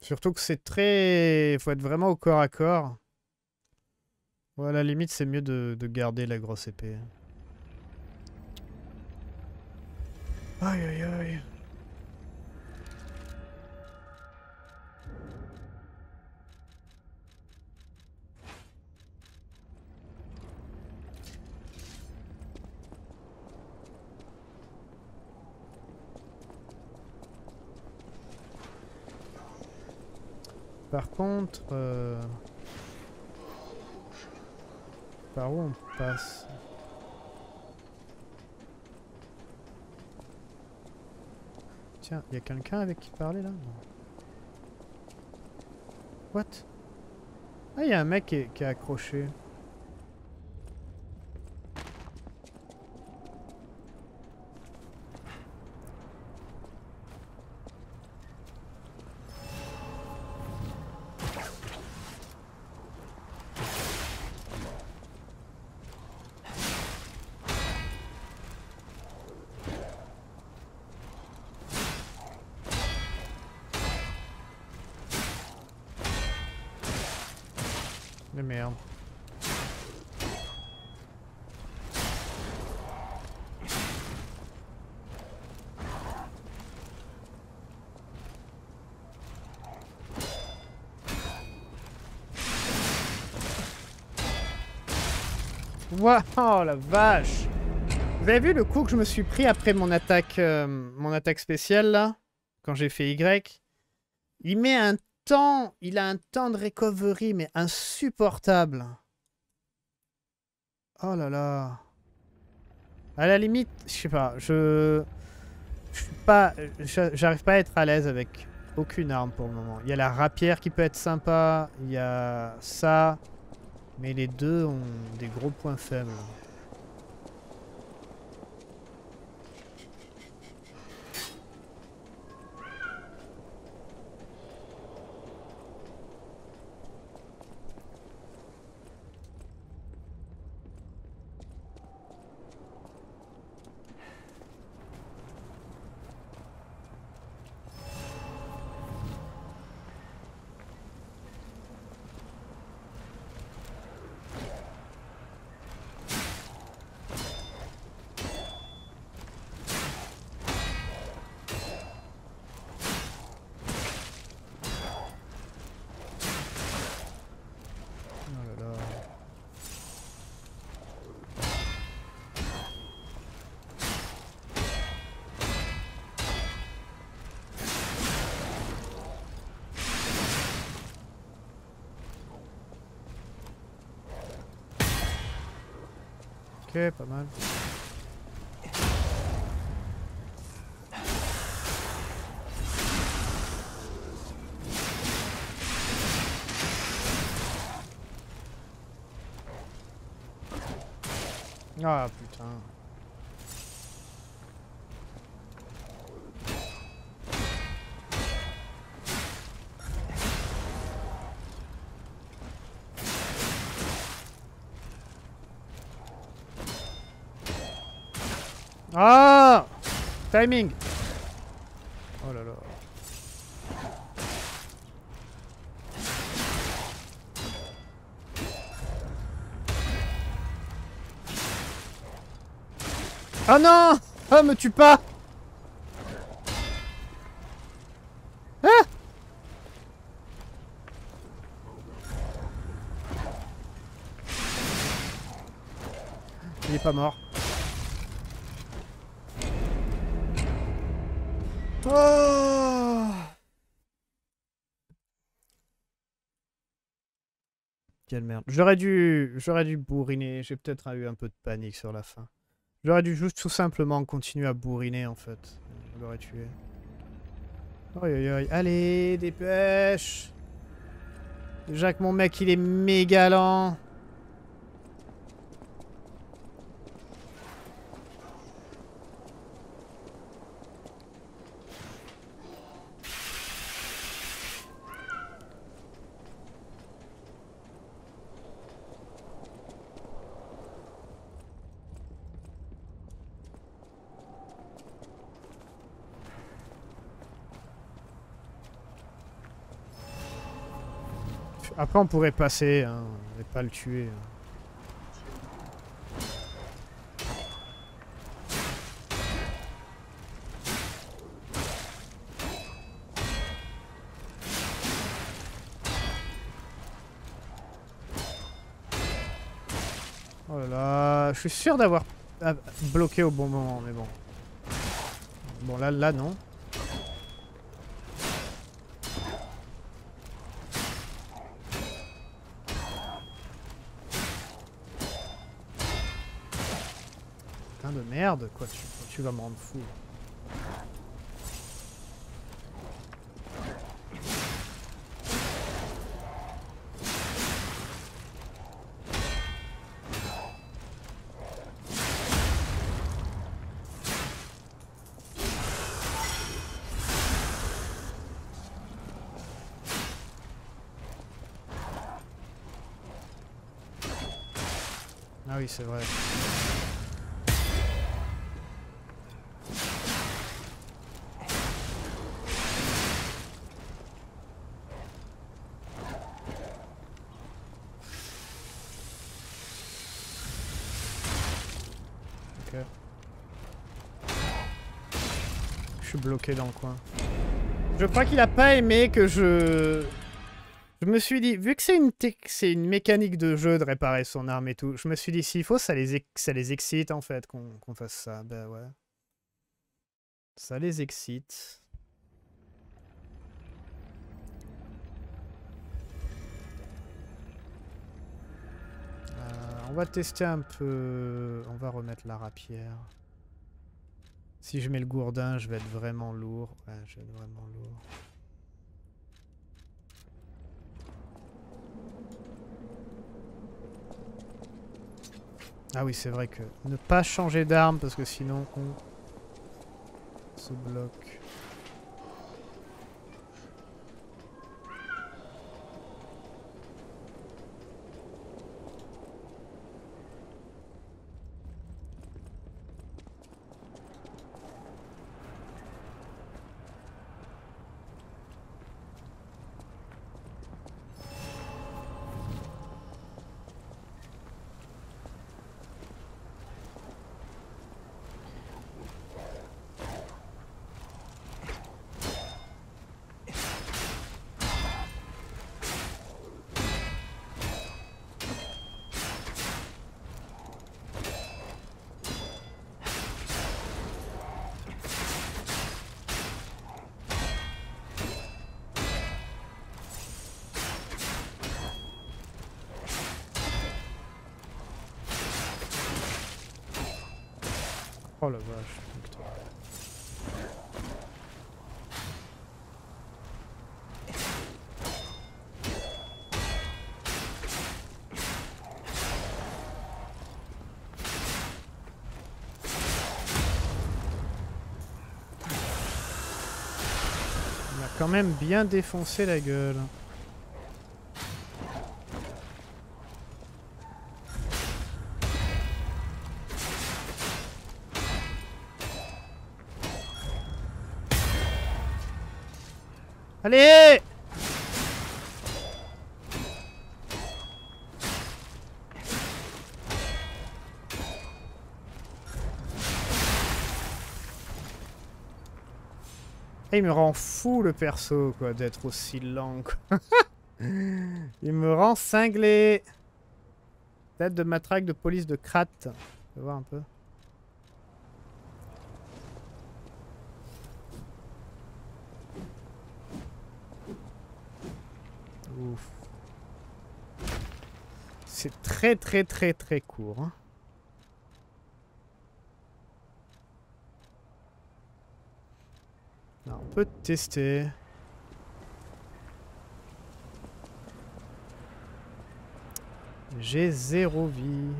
Surtout que c'est très... Faut être vraiment au corps à corps. Ouais, à la limite, c'est mieux de, de garder la grosse épée. Aïe aïe aïe. Par contre... euh, Par où on passe Tiens, y a quelqu'un avec qui parler là? What? Ah, y a un mec qui qui est accroché. Mais merde. Oh la vache Vous avez vu le coup que je me suis pris après mon attaque, euh, mon attaque spéciale là Quand j'ai fait Y? Il met un temps, il a un temps de recovery, mais insupportable. Oh là là. À la limite, je sais pas, je... Je suis pas... J'arrive pas à être à l'aise avec aucune arme pour le moment. Il y a la rapière qui peut être sympa, il y a ça, mais les deux ont des gros points faibles. Oh là là. Ok, pas mal. Timing Oh là là. Oh non Oh, me tue pas Ah Il est pas mort. J'aurais dû... J'aurais dû bourriner. J'ai peut-être eu un peu de panique sur la fin. J'aurais dû juste tout simplement continuer à bourriner en fait. Je l'aurais tué. Allez, dépêche Déjà mon mec il est méga lent. On pourrait passer hein, et pas le tuer. hein. Oh là là, je suis sûr d'avoir ah, bloqué au bon moment, mais bon. Bon là, là non. De merde, quoi, tu, tu vas me rendre fou. Ah oui, c'est vrai. bloqué dans le coin. Je crois qu'il a pas aimé que je... Je me suis dit, vu que c'est une, c'est une mécanique de jeu de réparer son arme et tout, je me suis dit, s'il faut, ça les, ça les excite en fait qu'on fasse ça. Ben ouais. Ça les excite. Euh, on va tester un peu... On va remettre la rapière. Si je mets le gourdin, je vais être vraiment lourd. Ouais, je vais être vraiment lourd. Ah oui, c'est vrai que ne pas changer d'arme parce que sinon on se bloque. Oh la vache. putain. On a même bien défoncé la gueule. Allez Il me rend fou le perso quoi d'être aussi lent quoi. Il me rend cinglé. Tête de matraque de police de Krat. Tu veux voir un peu Ouf. C'est très très très très court. hein. Alors, on peut tester. J'ai zéro vie.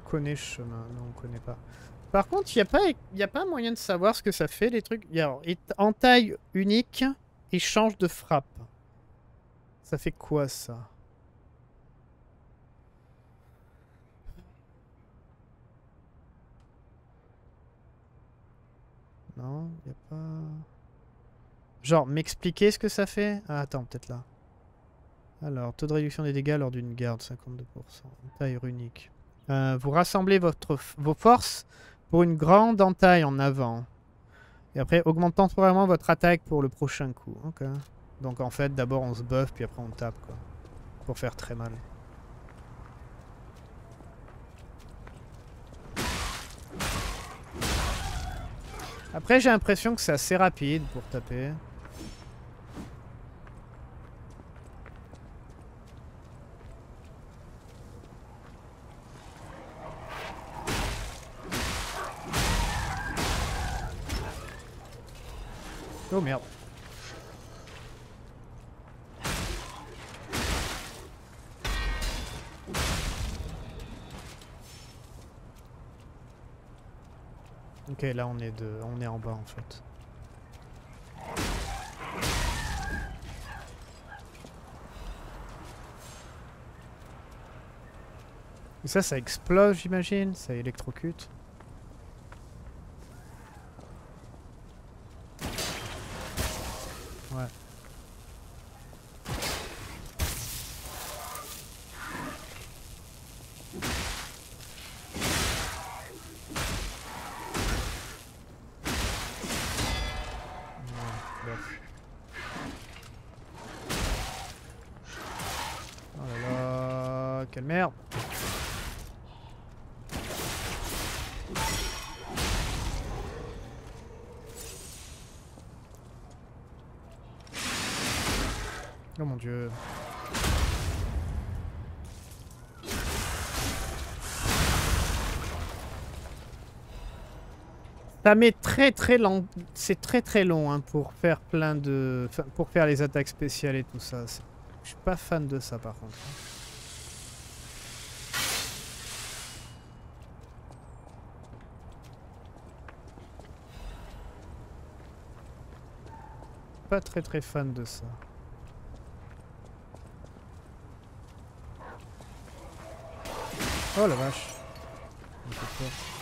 Qu'on connaît ce chemin Non, on connaît pas. Par contre, il n'y a, pas- y a pas moyen de savoir ce que ça fait, les trucs. Y a- en taille unique et change de frappe. Ça fait quoi, ça? Non, y a pas... Genre, m'expliquer ce que ça fait? Ah, attends, peut-être là. Alors, taux de réduction des dégâts lors d'une garde, 52%. Taille unique. Euh, vous rassemblez votre, vos forces pour une grande entaille en avant. Et après, augmente temporairement votre attaque pour le prochain coup. Donc en fait, d'abord on se buff, puis après on tape, quoi. Pour faire très mal. Après, j'ai l'impression que c'est assez rapide pour taper. Oh. Ok, là on est de, on est en bas en fait. Ça, ça explose, j'imagine. Ça électrocute. merde. Oh mon dieu. Ça met très très long. C'est très très long hein, pour faire plein de. pour faire les attaques spéciales et tout ça. Je suis pas fan de ça par contre. Pas très très fan de ça. Oh la vache. Ça me fait peur.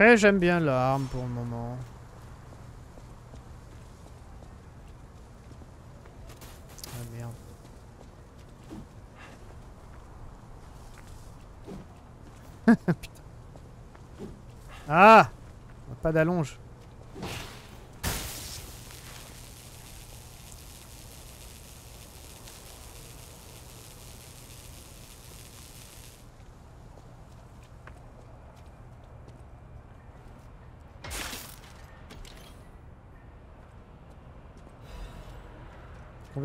Après, j'aime bien l'arme pour le moment. Ah merde. Putain. Ah Pas d'allonge.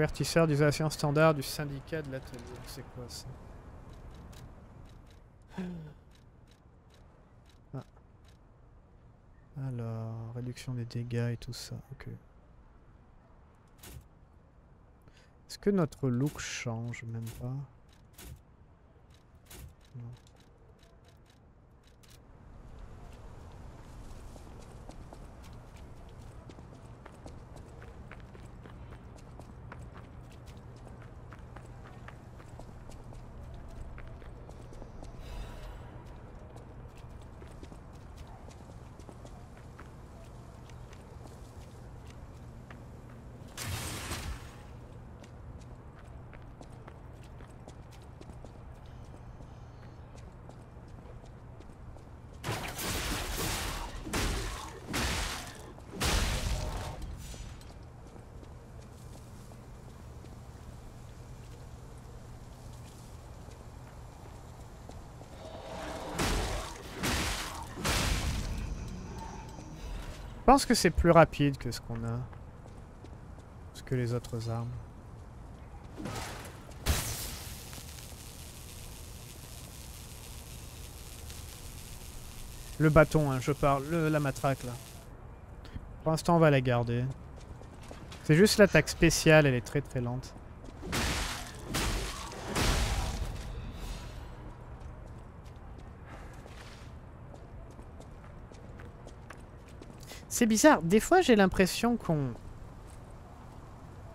Convertisseur d'utilisation standard du syndicat de l'atelier. C'est quoi ça? Ah. Alors, réduction des dégâts et tout ça. Ok. Est-ce que notre look change Même pas? Non. Pense que c'est plus rapide que ce qu'on a. Que les autres armes. Le bâton, hein, je parle. le- la matraque, là. Pour l'instant, on va la garder. C'est juste l'attaque spéciale, elle est très très lente. C'est bizarre, des fois j'ai l'impression qu'on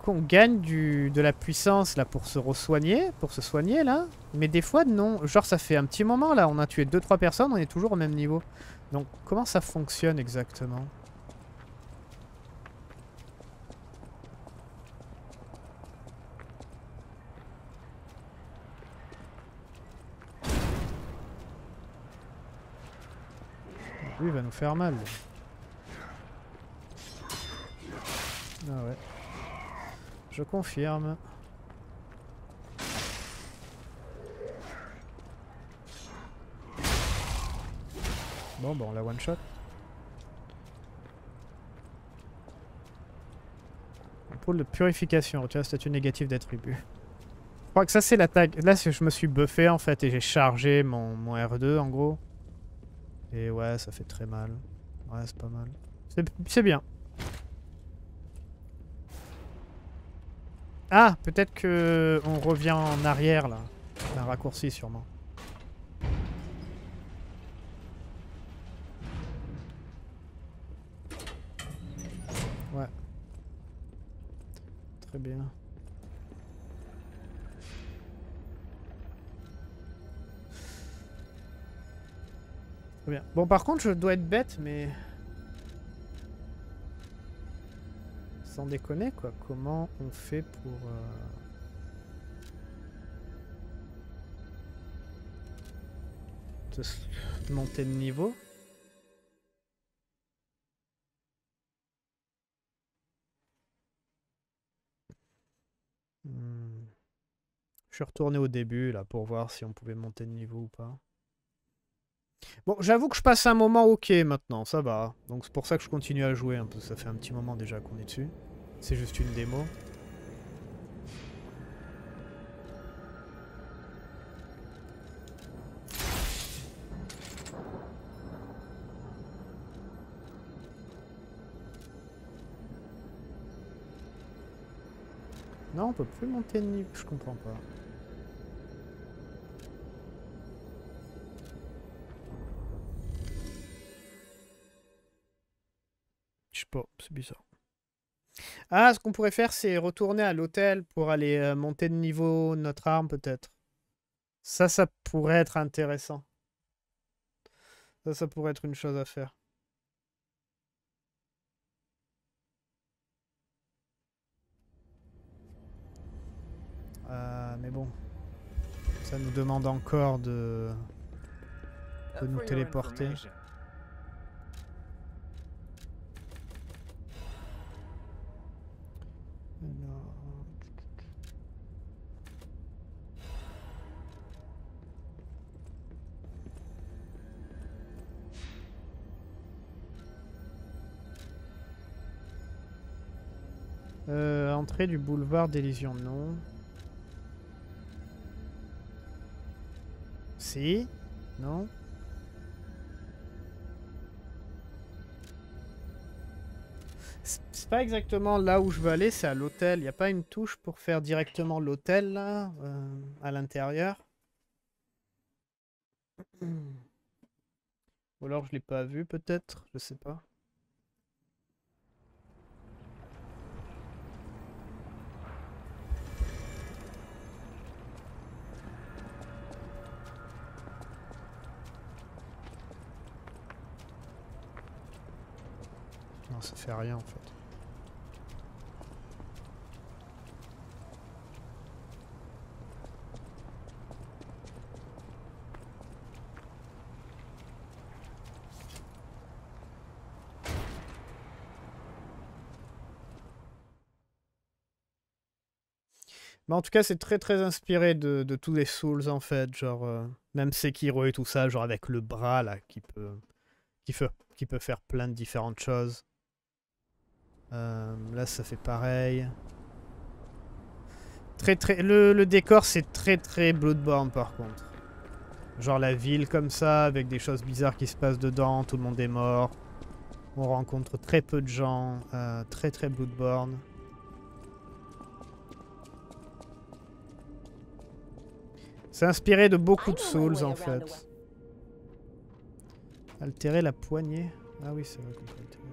qu'on gagne du, de la puissance là pour se re-soigner, pour se soigner là, mais des fois non, genre ça fait un petit moment là, on a tué 2-3 personnes, on est toujours au même niveau. Donc comment ça fonctionne exactement? Lui il va nous faire mal. Ah ouais. Je confirme. Bon, bah on la one shot. Pôle de purification, retire la statut négative d'attribut. Je crois que ça c'est l'attaque. Là je me suis buffé en fait et j'ai chargé mon, mon R2 en gros. Et ouais, ça fait très mal. Ouais, c'est pas mal. C'est bien. Ah, peut-être que on revient en arrière là. Un raccourci sûrement. Ouais. Très bien. Très bien. Bon, par contre, je dois être bête, mais... déconner quoi, comment on fait pour... Euh, monter de niveau? Hmm. Je suis retourné au début là pour voir si on pouvait monter de niveau ou pas. Bon, j'avoue que je passe un moment ok maintenant, ça va. Donc c'est pour ça que je continue à jouer un peu, ça fait un petit moment déjà qu'on est dessus. C'est juste une démo. Non, on peut plus monter de niveau, je comprends pas. Je sais pas, c'est bizarre. Ah, ce qu'on pourrait faire, c'est retourner à l'hôtel pour aller euh, monter de niveau notre arme, peut-être. Ça, ça pourrait être intéressant. Ça, ça pourrait être une chose à faire. Euh, mais bon. Ça nous demande encore de, de nous téléporter. Euh, entrée du boulevard d'Elysion, non. Si Non pas exactement là où je veux aller, c'est à l'hôtel. Il n'y a pas une touche pour faire directement l'hôtel, euh, à l'intérieur Ou alors je l'ai pas vu, peut-être Je sais pas. Non, ça fait rien en fait. Mais en tout cas, c'est très très inspiré de, tous les Souls en fait, genre euh, même Sekiro et tout ça, genre avec le bras là qui peut qui peut, qui peut faire plein de différentes choses. Euh, là, ça fait pareil. Très, très... Le, décor, c'est très, très Bloodborne, par contre. Genre la ville comme ça, avec des choses bizarres qui se passent dedans, tout le monde est mort. On rencontre très peu de gens, euh, très très Bloodborne. C'est inspiré de beaucoup de Souls en fait. Altérer la poignée. Ah oui, c'est vrai qu'on peut altérer.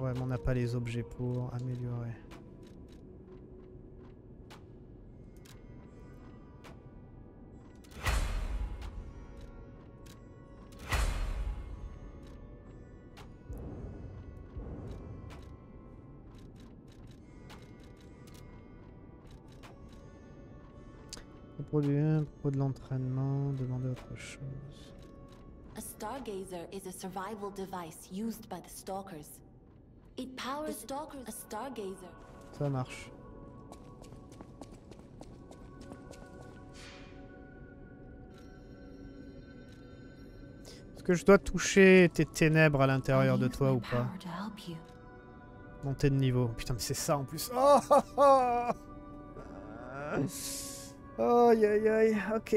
Ouais, mais on n'a pas les objets pour améliorer. Propos de l'entraînement, demander autre chose. A stargazer is a survival device used by the stalkers. It powers stalker a stargazer. Ça marche. Est-ce que je dois toucher tes ténèbres à l'intérieur de toi ou pas? Monter de niveau. Putain, mais c'est ça en plus. Oh, oh, oh. Aïe aïe aïe, ok.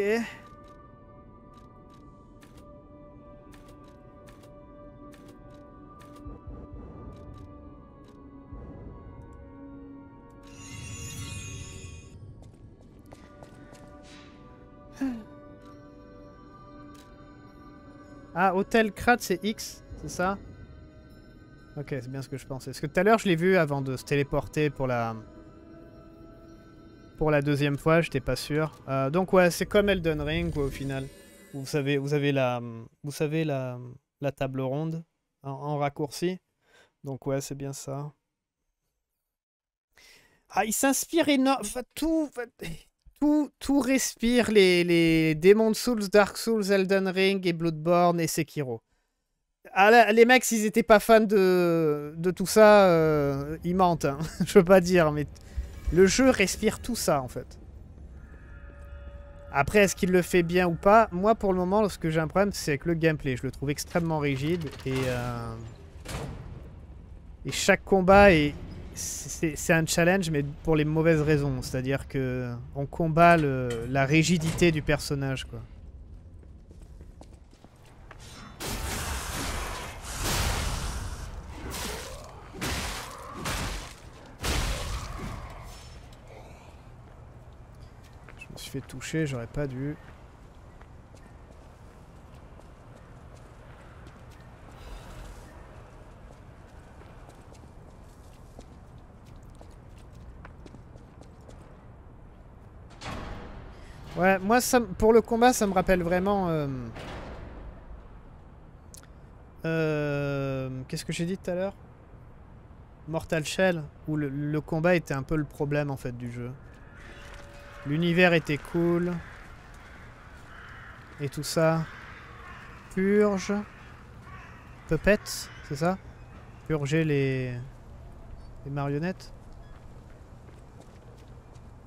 Ah, Hôtel Krat, c'est X, c'est ça? Ok, c'est bien ce que je pensais. Parce que tout à l'heure, je l'ai vu avant de se téléporter pour la... Pour la deuxième fois, j'étais pas sûr. Euh, donc ouais, c'est comme Elden Ring, quoi, au final. Vous savez, vous avez la... Vous savez la, la table ronde en, raccourci. Donc ouais, c'est bien ça. Ah, il s'inspire énormément. tout tout, respire les, les Demon Souls, Dark Souls, Elden Ring et Bloodborne et Sekiro. Ah, les mecs, s'ils étaient pas fans de, de tout ça, euh, ils mentent. Hein. Je peux pas dire, mais Le jeu respire tout ça, en fait. Après, est-ce qu'il le fait bien ou pas? Moi, pour le moment, ce que j'ai un problème, c'est avec le gameplay. Je le trouve extrêmement rigide et... Euh, et chaque combat est... C'est un challenge, mais pour les mauvaises raisons. C'est-à-dire que on combat la rigidité du personnage, quoi. Fait toucher, j'aurais pas dû. Ouais, moi, ça, pour le combat, ça me rappelle vraiment... Euh, euh, qu'est-ce que j'ai dit tout à l'heure? Mortal Shell, où le combat était un peu le problème, en fait, du jeu. L'univers était cool. Et tout ça. Purge. Puppet, c'est ça? Purger les... les marionnettes.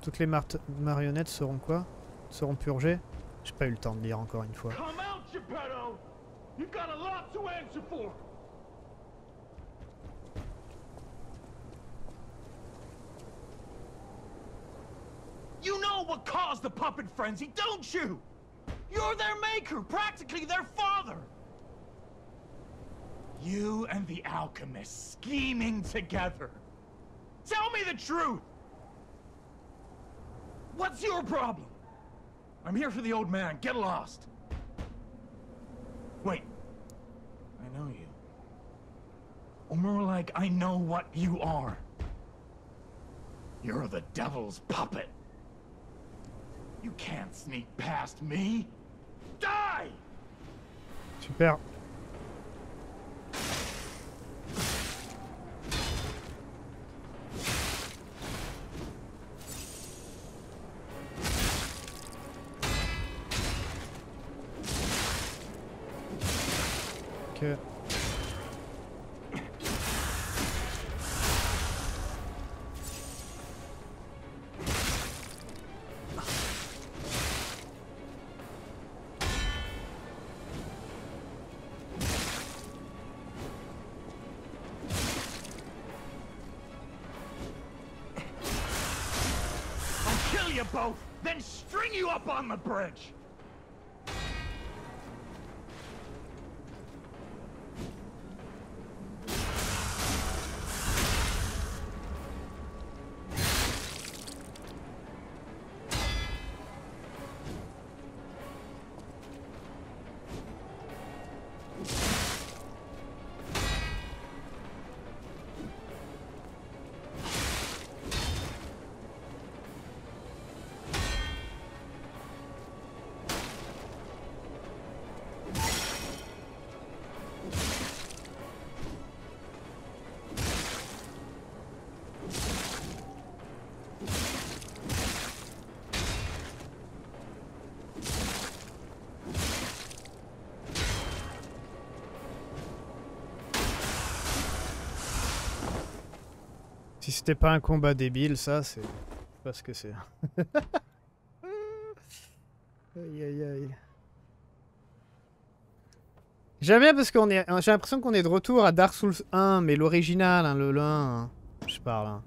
Toutes les marionnettes seront quoi? Seront purgées J'ai pas eu le temps de lire encore une fois. You know what caused the puppet frenzy, don't you? You're their maker, practically their father. You and the alchemist scheming together. Tell me the truth! What's your problem? I'm here for the old man. Get lost. Wait. I know you. Or more like, I know what you are. You're the devil's puppet. You can't sneak past me. Die! Super. The bridge! C'était pas un combat débile, ça, c'est... pas ce que c'est. aïe. J'aime bien parce qu'on est... J'ai l'impression qu'on est de retour à Dark Souls 1, mais l'original, hein, le 1, hein. je parle. Hein.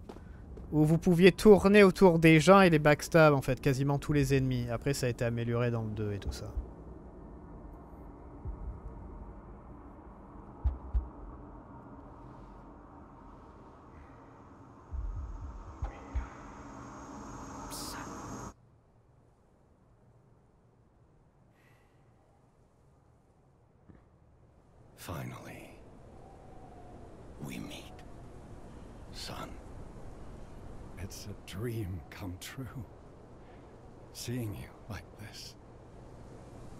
Où vous pouviez tourner autour des gens et les backstab, en fait, quasiment tous les ennemis. Après, ça a été amélioré dans le 2 et tout ça. True. Seeing you like this.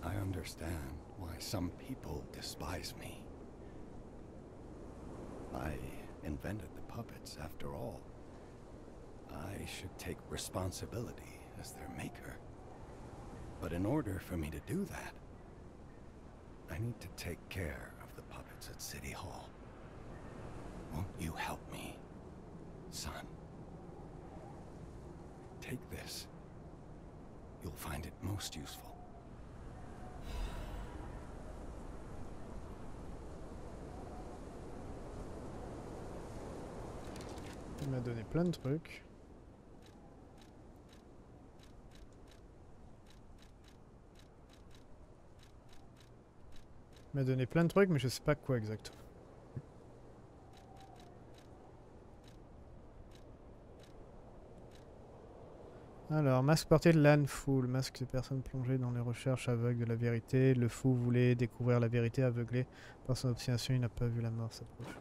I understand why some people despise me. I invented the puppets, after all. I should take responsibility as their maker. But in order for me to do that, I need to take care of the puppets at City Hall. Won't you help me, son? Take this, you'll find it most useful. Il m'a donné plein de trucs. Il m'a donné plein de trucs, mais je sais pas quoi exactement. Alors, masque porté de l'âne fou. Le masque de personnes plongées dans les recherches aveugles de la vérité. Le fou voulait découvrir la vérité aveuglé par son obstination. Il n'a pas vu la mort s'approcher.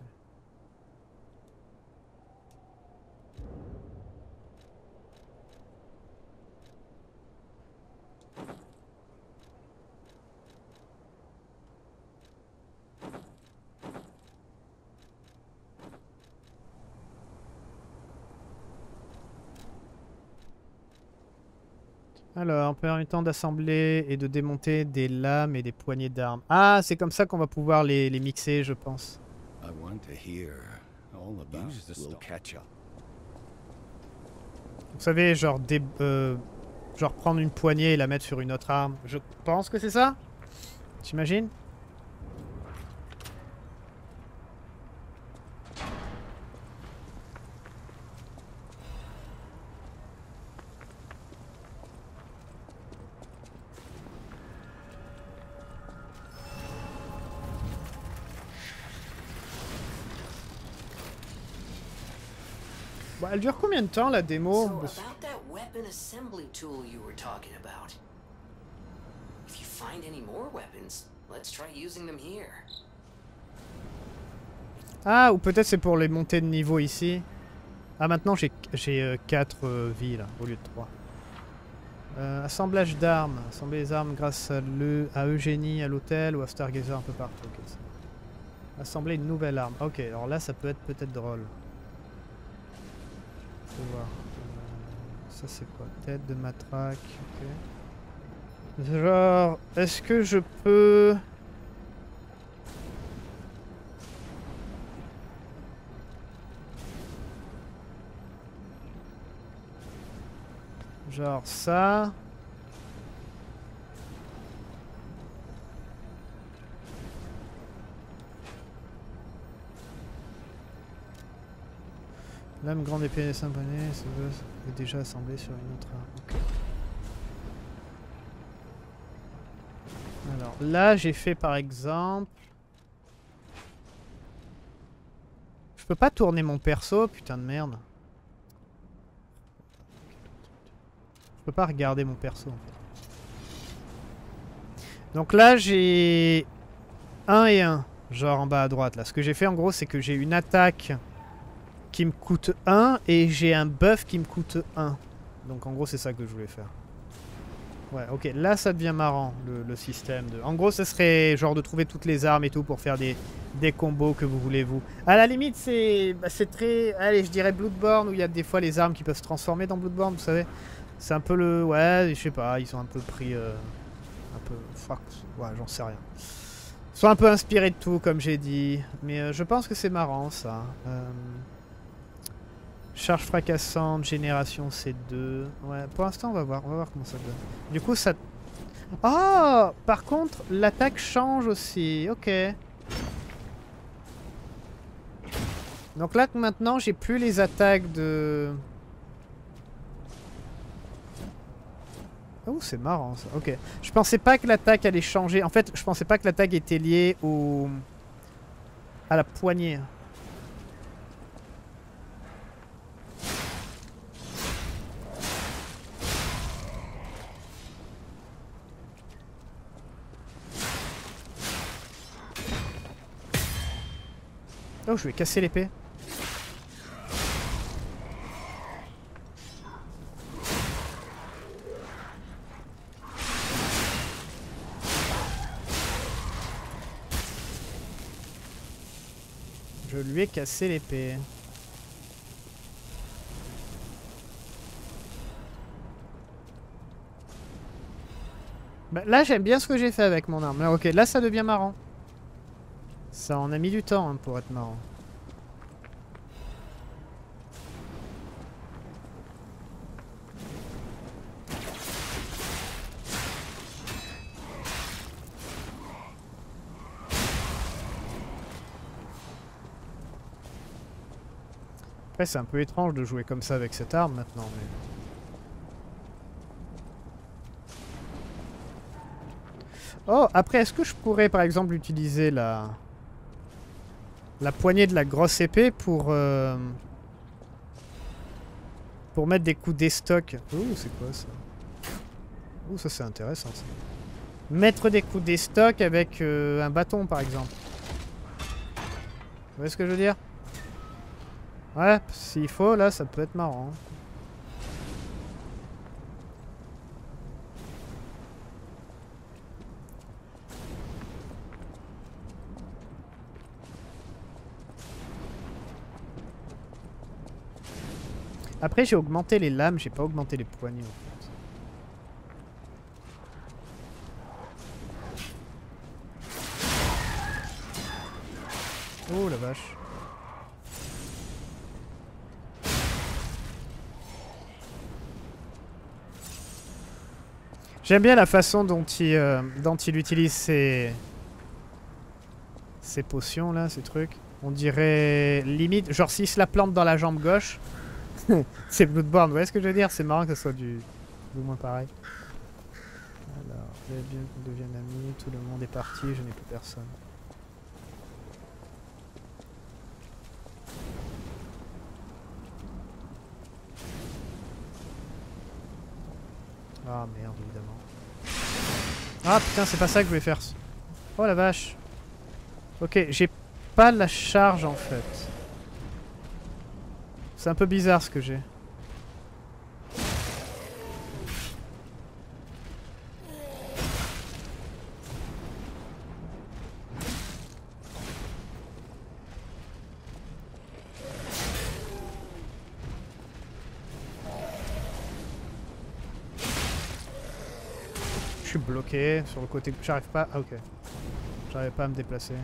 Alors, permettant d'assembler et de démonter des lames et des poignées d'armes. Ah, c'est comme ça qu'on va pouvoir les, les, mixer, je pense. Vous savez, genre, des, euh, genre prendre une poignée et la mettre sur une autre arme. Je pense que c'est ça? T'imagines dure combien de temps la démo. Ah, ou peut-être c'est pour les montées de niveau ici. Ah, maintenant j'ai 4 euh, euh, vies là, au lieu de 3. Euh, assemblage d'armes. Assembler les armes grâce à, le, à Eugénie, à l'hôtel ou à Stargazer un peu partout. Assembler une nouvelle arme. Ok, alors là ça peut être peut-être drôle Euh, ça c'est quoi? Tête de matraque, ok. Genre, est-ce que je peux... Genre ça... Lame grande épée symphonée est déjà assemblée sur une autre arme. Alors là j'ai fait par exemple... Je peux pas tourner mon perso, putain de merde. Je peux pas regarder mon perso en fait. Donc là j'ai 1 et 1, genre en bas à droite là. Ce que j'ai fait en gros c'est que j'ai une attaque qui me coûte 1 et j'ai un buff qui me coûte 1. Donc en gros c'est ça que je voulais faire. Ouais, ok, là ça devient marrant le, système. En gros ce serait genre de trouver toutes les armes et tout pour faire des, des combos que vous voulez vous. À la limite c'est bah, très... Allez je dirais Bloodborne où il y a des fois les armes qui peuvent se transformer dans Bloodborne, vous savez. C'est un peu le... Ouais, je sais pas, ils sont un peu pris... Euh, un peu... Fuck, ouais j'en sais rien. Ils sont un peu inspirés de tout comme j'ai dit. Mais euh, je pense que c'est marrant ça. Euh... Charge fracassante, génération C2. Ouais, pour l'instant, on va voir. On va voir comment ça donne. Du coup, ça... Oh Par contre, l'attaque change aussi. Ok. Donc là, maintenant, j'ai plus les attaques de... Oh, c'est marrant ça. Ok. Je pensais pas que l'attaque allait changer. En fait, je pensais pas que l'attaque était liée au... à la poignée. Oh, je vais casser l'épée. Je lui ai cassé l'épée. Bah, là, j'aime bien ce que j'ai fait avec mon arme. ok, là, ça devient marrant. Ça en a mis du temps hein, pour être marrant. Après c'est un peu étrange de jouer comme ça avec cette arme maintenant mais... Oh, après, est-ce que je pourrais par exemple utiliser la... La poignée de la grosse épée pour... Euh, pour mettre des coups d'estoc. Oh, c'est quoi ça? Oh, ça c'est intéressant ça. Mettre des coups d'estoc avec euh, un bâton, par exemple. Vous voyez ce que je veux dire? Ouais, s'il faut, là, ça peut être marrant. Après, j'ai augmenté les lames, j'ai pas augmenté les poignées. En fait. Oh la vache. J'aime bien la façon dont il, euh, dont il utilise ses... ses potions là, ces trucs. On dirait limite, genre s'il se la plante dans la jambe gauche, c'est Bloodborne, vous voyez ce que je veux dire? C'est marrant que ce soit du, moins pareil. Alors, bien qu'on devienne amis, tout le monde est parti, je n'ai plus personne. Ah merde, évidemment. Ah putain, c'est pas ça que je voulais faire. Oh la vache. Ok, j'ai pas la charge en fait. C'est un peu bizarre ce que j'ai. Je suis bloqué sur le côté. J'arrive pas. Ah ok. J'arrive pas à me déplacer.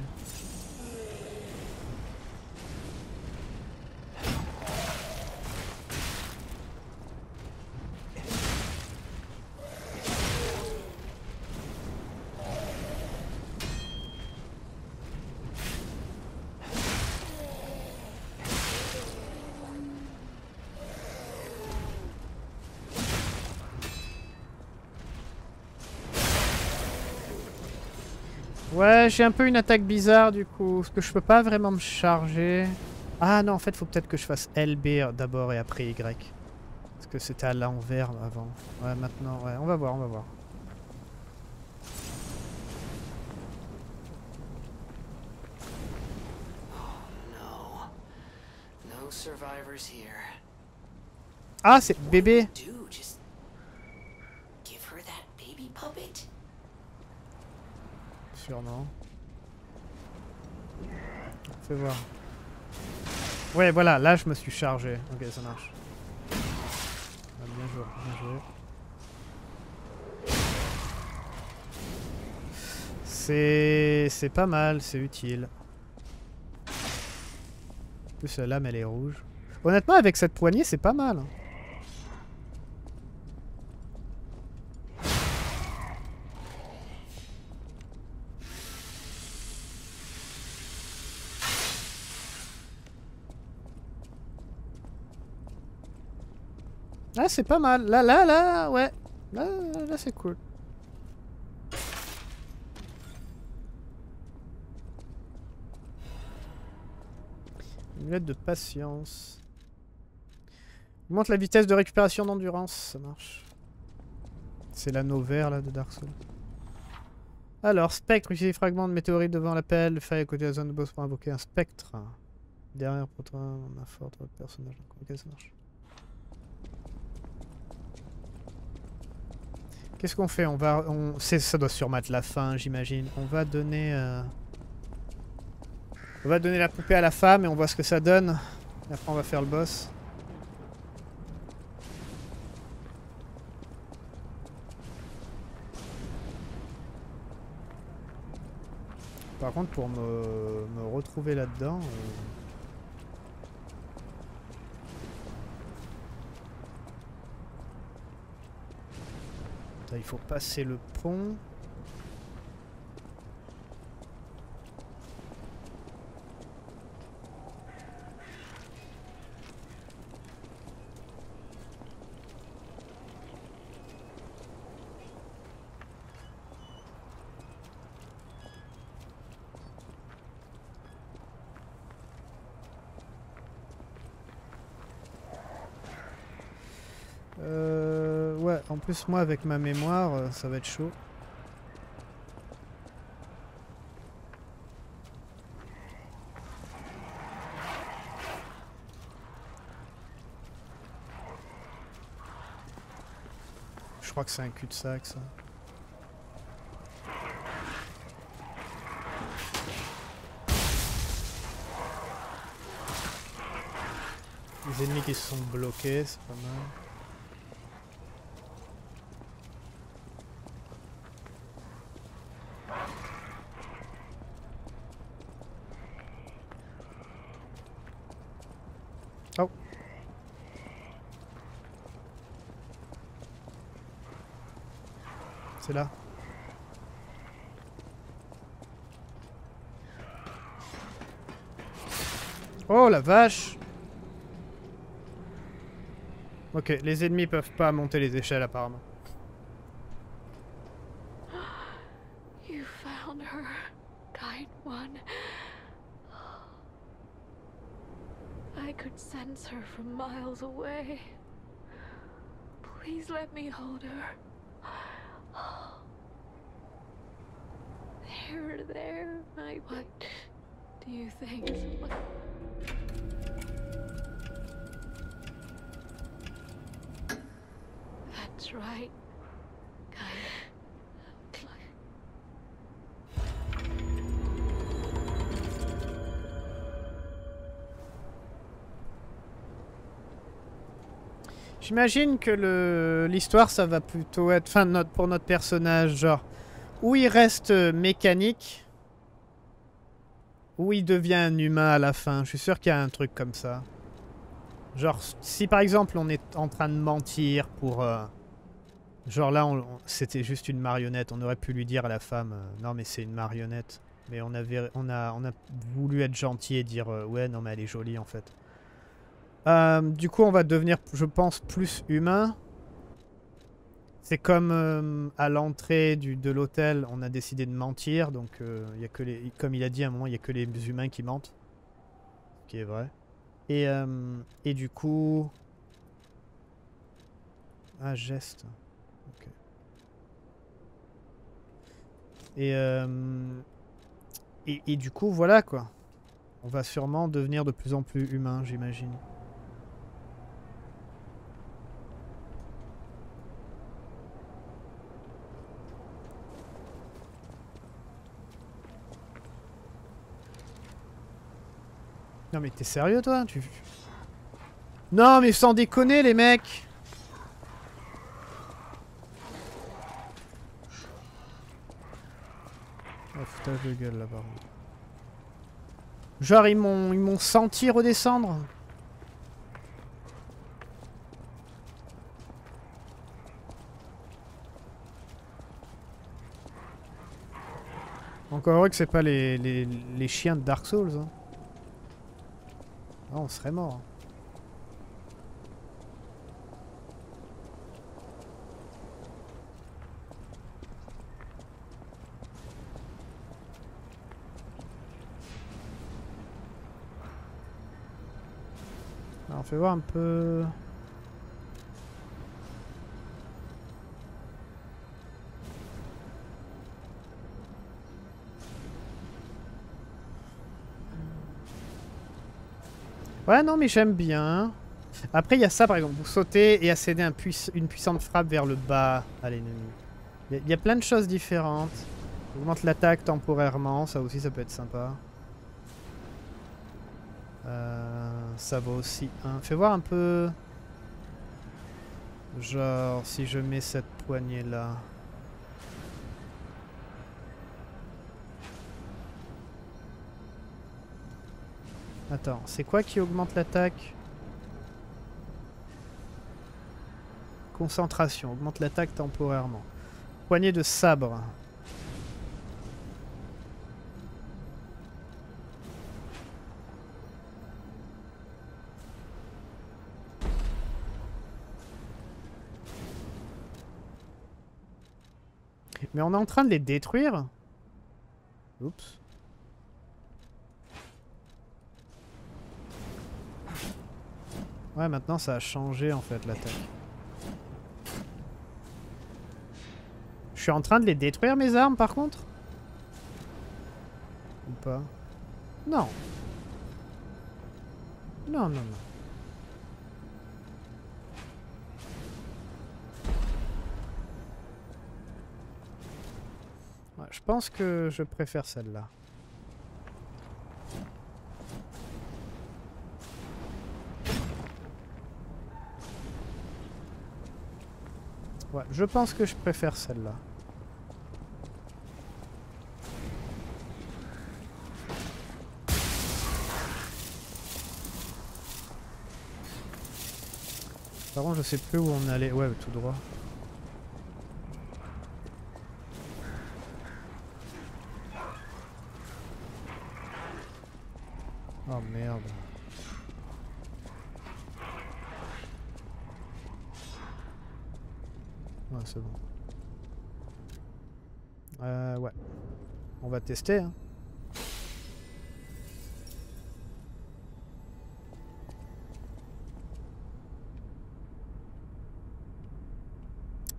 Ouais, j'ai un peu une attaque bizarre du coup. Parce que je peux pas vraiment me charger. Ah non, en fait, faut peut-être que je fasse LB d'abord et après Y. Parce que c'était à l'envers avant. Ouais, maintenant, ouais. On va voir, on va voir. Ah, c'est bébé. Sûrement. Voir. Ouais, voilà, là je me suis chargé. Ok, ça marche. Ah, bien joué, bien joué. C'est... C'est pas mal, c'est utile. En plus la lame elle est rouge. Honnêtement avec cette poignée c'est pas mal. C'est pas mal. Là, là, là, ouais. Là, là, c'est cool. Une lettre de patience. Augmente la vitesse de récupération d'endurance, ça marche. C'est l'anneau vert là de Dark Souls. Alors, spectre, utilise fragments de météorites devant l'appel, à côté de la zone de boss pour invoquer un spectre. Derrière, pour toi, on a fort votre personnage. Ok, ça marche. Qu'est-ce qu'on fait? On va, ça doit surmettre la fin, j'imagine. On va donner, euh, on va donner la poupée à la femme et on voit ce que ça donne. Et après, on va faire le boss. Par contre, pour me, me retrouver là-dedans... Euh, il faut passer le pont. En moi, avec ma mémoire, euh, ça va être chaud. Je crois que c'est un cul-de-sac, ça. Les ennemis qui se sont bloqués, c'est pas mal. Oh. C'est là. Oh la vache Ok, les ennemis peuvent pas monter les échelles apparemment. You found her, Guide One. I could sense her from miles away. Please let me hold her. J'imagine que l'histoire, ça va plutôt être, enfin, notre, pour notre personnage, genre, où il reste mécanique, ou il devient un humain à la fin. Je suis sûr qu'il y a un truc comme ça. Genre, si par exemple on est en train de mentir pour... Euh, genre là, c'était juste une marionnette. On aurait pu lui dire à la femme, euh, non mais c'est une marionnette. Mais on, avait, on, a, on a voulu être gentil et dire, euh, ouais, non mais elle est jolie en fait. Du coup, on va devenir, je pense, plus humain. C'est comme à l'entrée de l'hôtel, on a décidé de mentir. Donc, il y a que les, comme il a dit à un il n'y a que les humains qui mentent. Ce qui est vrai. Et, euh, du coup... Ah, geste. Euh, et du coup, voilà quoi. On va sûrement devenir de plus en plus humain, j'imagine. Non mais t'es sérieux toi. Non mais sans déconner les mecs Oh foutage de gueule là bas Genre ils m'ont ils m'ont senti redescendre Encore heureux que c'est pas les, les, les, chiens de Dark Souls. Hein. Ah, on serait mort. Alors, on fait voir un peu... Ouais, non, mais j'aime bien. Après, il y a ça, par exemple. Vous sautez et accédez un une puissante frappe vers le bas à l'ennemi. Il y, a plein de choses différentes. Augmente l'attaque temporairement. Ça aussi, ça peut être sympa. Euh, ça va aussi un. Fais voir un peu... Genre, si je mets cette poignée Attends, c'est quoi qui augmente l'attaque Concentration, augmente l'attaque temporairement. Poignée de sabre. Mais on est en train de les détruire? Oups. Ouais, maintenant ça a changé en fait l'attaque. Je suis en train de les détruire mes armes par contre? Ou pas? Non. Non, non, non. je pense que je préfère celle-là. Ouais, je pense que je préfère celle-là. Par contre, je sais plus où on allait. Ouais, tout droit. Oh merde. Ouais, c'est bon. Euh, ouais. On va tester, hein.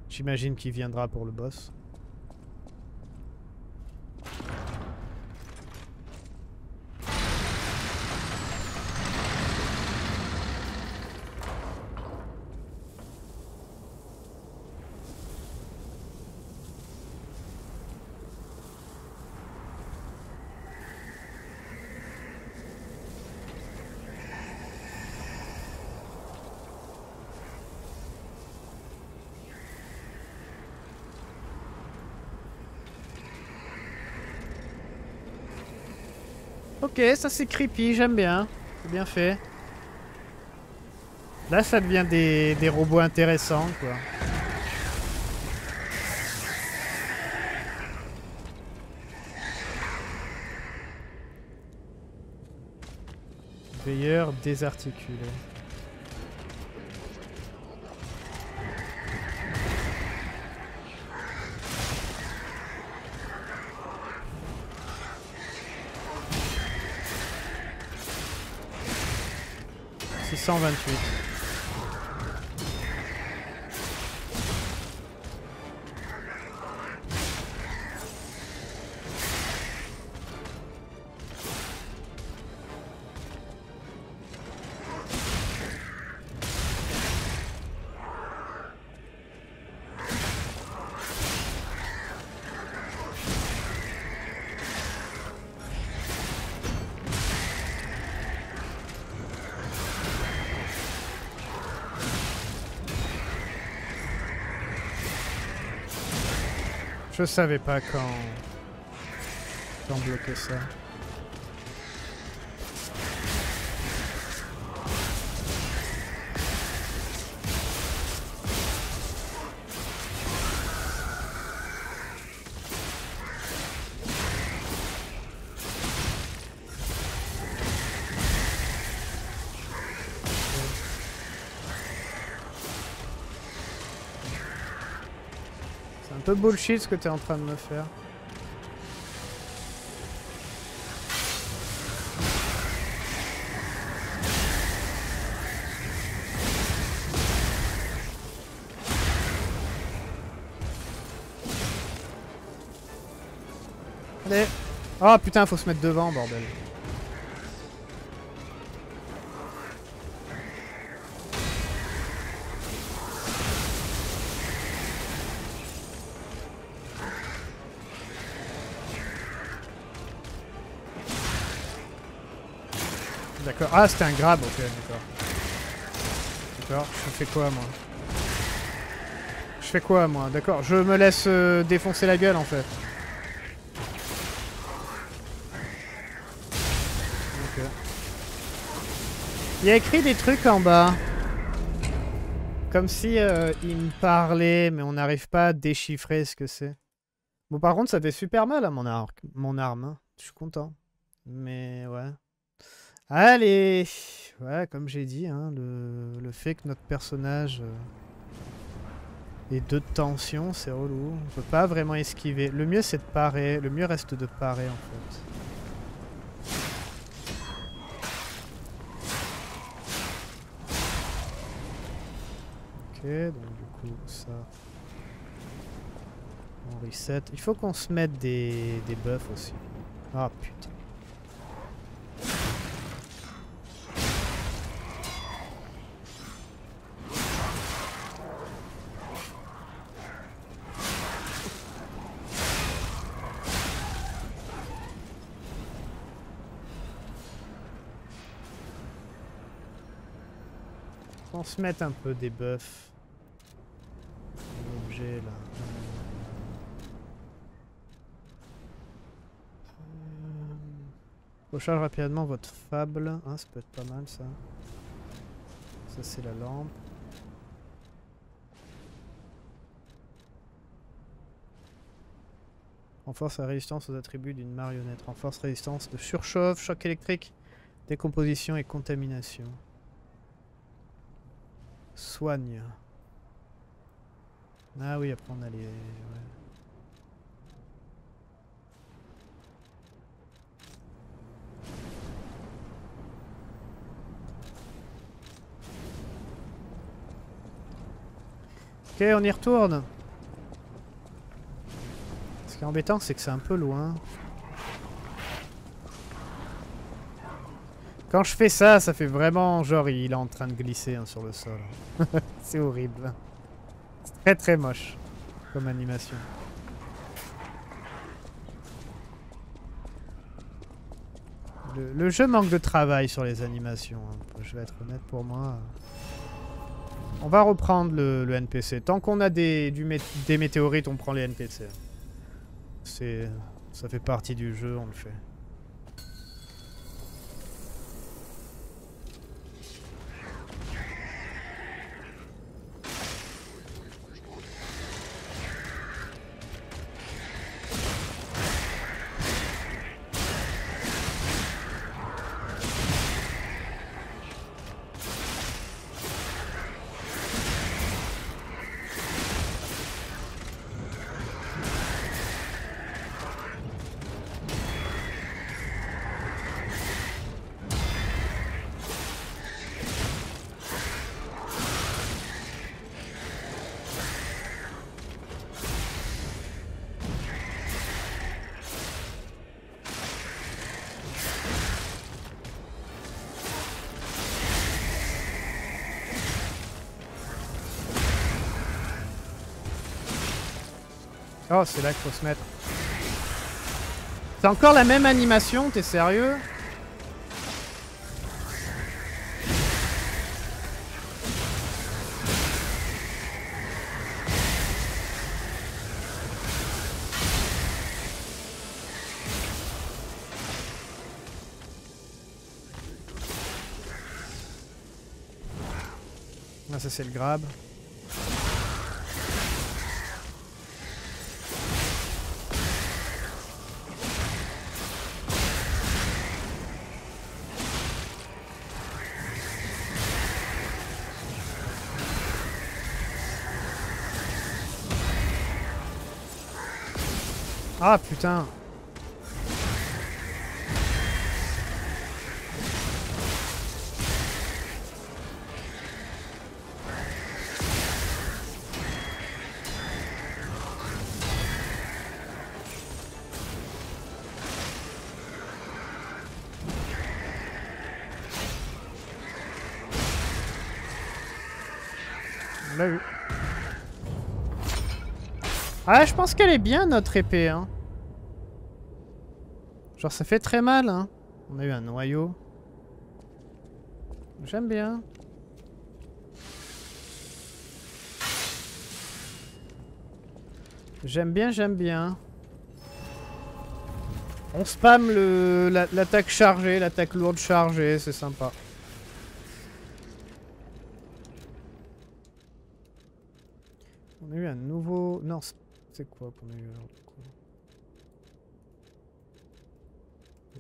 J'imagine qu'il viendra pour le boss. Ok, ça c'est creepy, j'aime bien. C'est bien fait. Là, ça devient des, des robots intéressants, quoi. Veilleur désarticulé. 128. Je savais pas quand... quand bloquer ça. Bullshit ce que tu es en train de me faire. Allez Oh putain, faut se mettre devant, bordel. Ah, c'était un grab, ok, d'accord. D'accord, je fais quoi, moi? Je fais quoi, moi? D'accord, je me laisse euh, défoncer la gueule, en fait. Ok. Il y a écrit des trucs en bas. Comme si euh, il me parlait, mais on n'arrive pas à déchiffrer ce que c'est. Bon, par contre, ça fait super mal à mon, mon arme. Hein. Je suis content. Mais ouais. Allez Ouais, comme j'ai dit, hein, le, le, fait que notre personnage euh, ait deux tensions, c'est relou. On peut pas vraiment esquiver. Le mieux, c'est de parer. Le mieux reste de parer, en fait. Ok, donc du coup, ça... On reset. Il faut qu'on se mette des, des buffs aussi. Ah putain. Se mette un peu des buffs. L'objet là. Euh, Recharge rapidement votre fable. Hein, ça peut être pas mal ça. Ça c'est la lampe. Renforce la résistance aux attributs d'une marionnette. Renforce résistance de surchauffe, choc électrique, décomposition et contamination. Soigne. Ah oui, après on a les... ouais. Ok, on y retourne. Ce qui est embêtant, c'est que c'est un peu loin. Quand je fais ça, ça fait vraiment genre il est en train de glisser hein, sur le sol. c'est horrible. C'est très très moche comme animation. Le, jeu manque de travail sur les animations. hein. Je vais être honnête pour moi. On va reprendre le, NPC. Tant qu'on a des, des météorites, on prend les NPC. C'est, ça fait partie du jeu, on le fait. Oh, c'est là qu'il faut se mettre. C'est encore la même animation, t'es sérieux? Ah, ça c'est le grab. Ah putain. Ah, je pense qu'elle est bien notre épée, hein. Genre, ça fait très mal, hein. On a eu un noyau. J'aime bien. J'aime bien, j'aime bien. On spam l'attaque chargée, l'attaque lourde chargée, c'est sympa. On a eu un nouveau... Non, c'est- c'est quoi qu'on a eu alors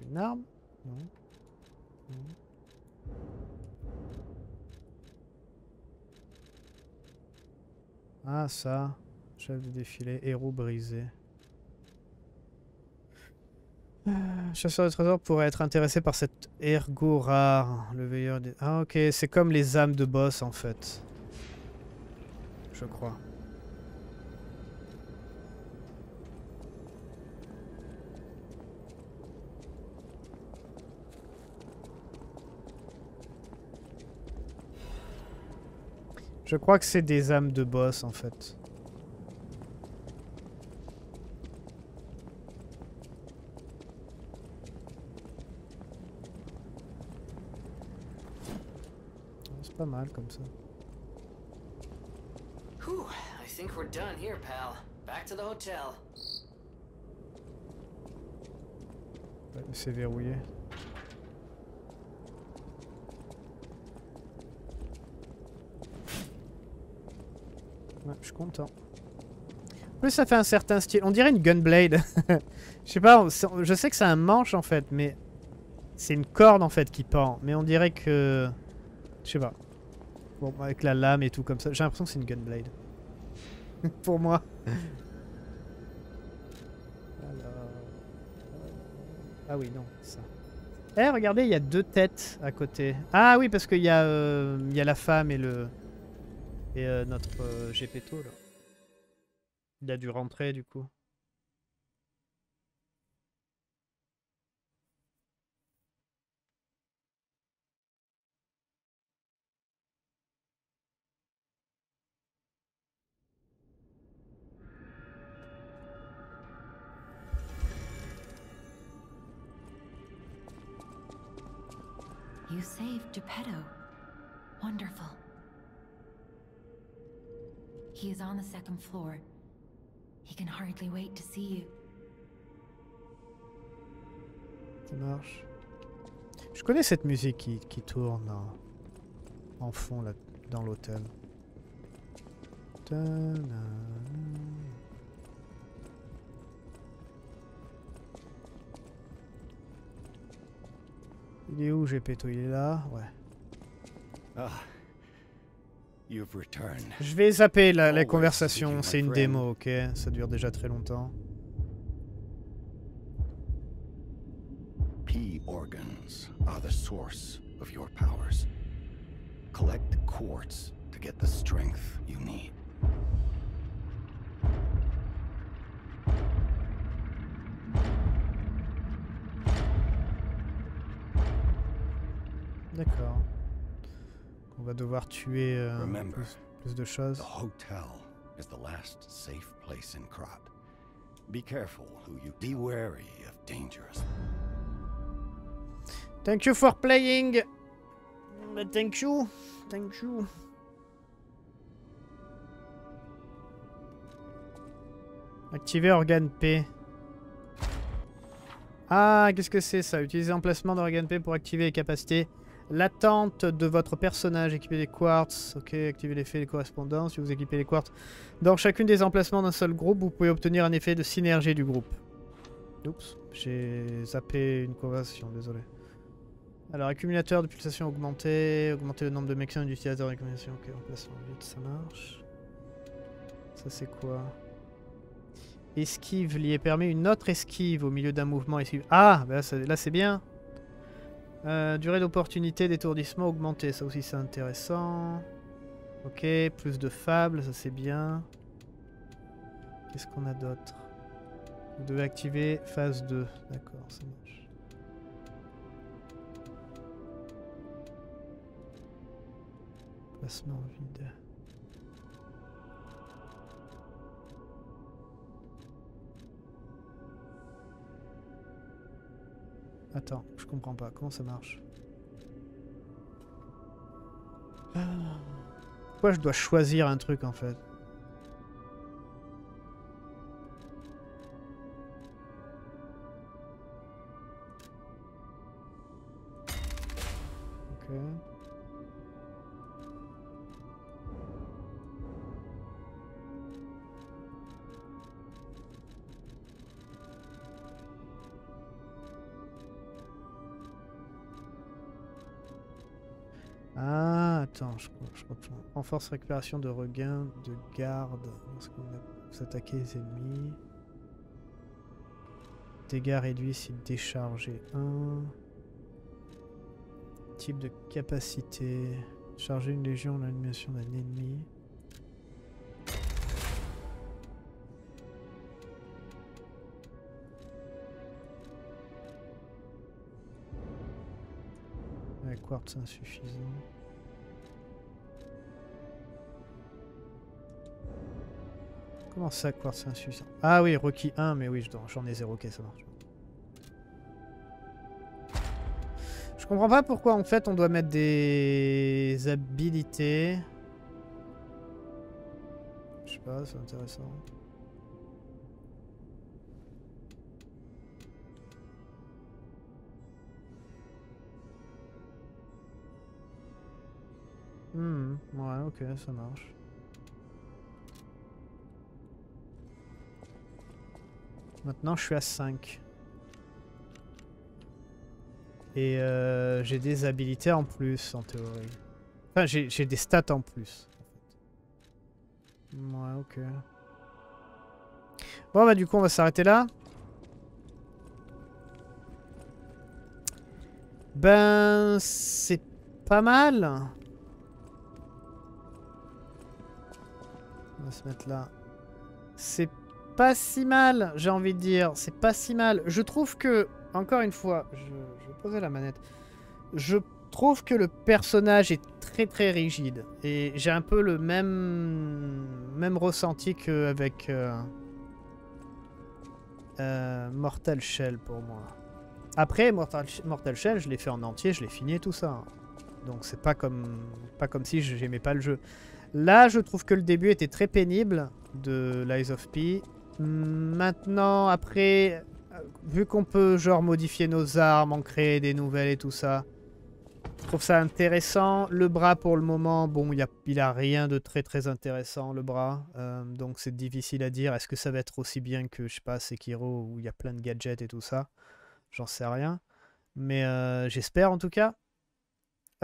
Une arme Non. Ah ça, chef de défilé, héros brisé. Euh, chasseur de trésors pourrait être intéressé par cet ergot rare, le veilleur des... Ah ok, c'est comme les âmes de boss en fait. Je crois. Je crois que c'est des âmes de boss en fait. C'est pas mal comme ça. Whew, I think we're done here, pal. Back to the hotel. Ouais, c'est verrouillé. Je suis content. En plus, ça fait un certain style. On dirait une Gunblade. je sais pas, je sais que c'est un manche en fait, mais c'est une corde en fait qui pend. Mais on dirait que. Je sais pas. Bon, avec la lame et tout comme ça. J'ai l'impression que c'est une Gunblade. Pour moi. Ah oui, non, ça. Eh, regardez, il y a deux têtes à côté. Ah oui, parce qu'il y, euh, y, a la femme et le... Et euh, notre euh, Gepetto, là. Il a dû rentrer, du coup. You saved Geppetto. Wonderful. He is on the second floor. He can hardly wait to see you. Ça marche. Je connais cette musique qui, qui tourne en, en fond là, dans l'hôtel. Il est où Gepetto? Il est là? Ouais. Ah. Je vais zapper la, la conversation, c'est une démo, ok? Ça dure déjà très longtemps. P organs are the source of your powers. Collect quartz to get the strength you need. D'accord. On va devoir tuer euh, plus, plus, de choses. The hotel is the last safe place in. Be careful who you be wary of dangers. Thank you for playing. Thank you. Thank you. Activer organe P. Ah, qu'est-ce que c'est ça? Utiliser emplacement d'organe P pour activer les capacités L'attente de votre personnage, équiper les quartz. Ok, activer l'effet des correspondances. Si vous équipez les quartz dans chacune des emplacements d'un seul groupe, vous pouvez obtenir un effet de synergie du groupe. Oups, j'ai zappé une conversation, désolé. Alors, accumulateur de pulsation augmenté, augmenter le nombre de mécanismes d'utilisateurs d'accumulation. Ok, emplacement vite, ça marche. Ça c'est quoi? Esquive lié permet une autre esquive au milieu d'un mouvement esquive. Ah, bah là c'est bien. Euh, durée d'opportunité d'étourdissement augmentée, ça aussi c'est intéressant. Ok, plus de fables, ça c'est bien. Qu'est-ce qu'on a d'autre? Vous devez activer phase 2. D'accord, ça marche. Placement vide. Attends, je comprends pas. Comment ça marche Pourquoi je dois choisir un truc en fait Ok. Attends, je. Renforce récupération de regain de garde lorsque vous attaquez les ennemis. Dégâts réduits si déchargé 1. Type de capacité. Charger une légion en animation d'un ennemi. quartz insuffisant. Comment ça, quartz insuffisant Ah oui, requis 1, mais oui, j'en ai 0, ok, ça marche. Je comprends pas pourquoi, en fait, on doit mettre des habilités. Je sais pas, c'est intéressant. Hmm, ouais, ok, ça marche. Maintenant, je suis à 5. Et euh, j'ai des habilités en plus, en théorie. Enfin, j'ai des stats en plus. Ouais, ok. Bon, bah du coup, on va s'arrêter là. Ben, c'est pas mal. On va se mettre là. C'est pas si mal, j'ai envie de dire. C'est pas si mal. Je trouve que, encore une fois, je, vais poser la manette. Je trouve que le personnage est très très rigide. Et j'ai un peu le même, même ressenti qu'avec euh, euh, Mortal Shell pour moi. Après, Mortal, Mortal Shell, je l'ai fait en entier, je l'ai fini et tout ça. Donc c'est pas comme, pas comme si j'aimais pas le jeu. Là, je trouve que le début était très pénible de Lies of P. Maintenant, après, vu qu'on peut genre modifier nos armes, en créer des nouvelles et tout ça, je trouve ça intéressant. Le bras, pour le moment, bon, il a, rien de très très intéressant, le bras. Euh, donc c'est difficile à dire. Est-ce que ça va être aussi bien que, je sais pas, Sekiro, où il y a plein de gadgets et tout ça? J'en sais rien. Mais euh, j'espère en tout cas.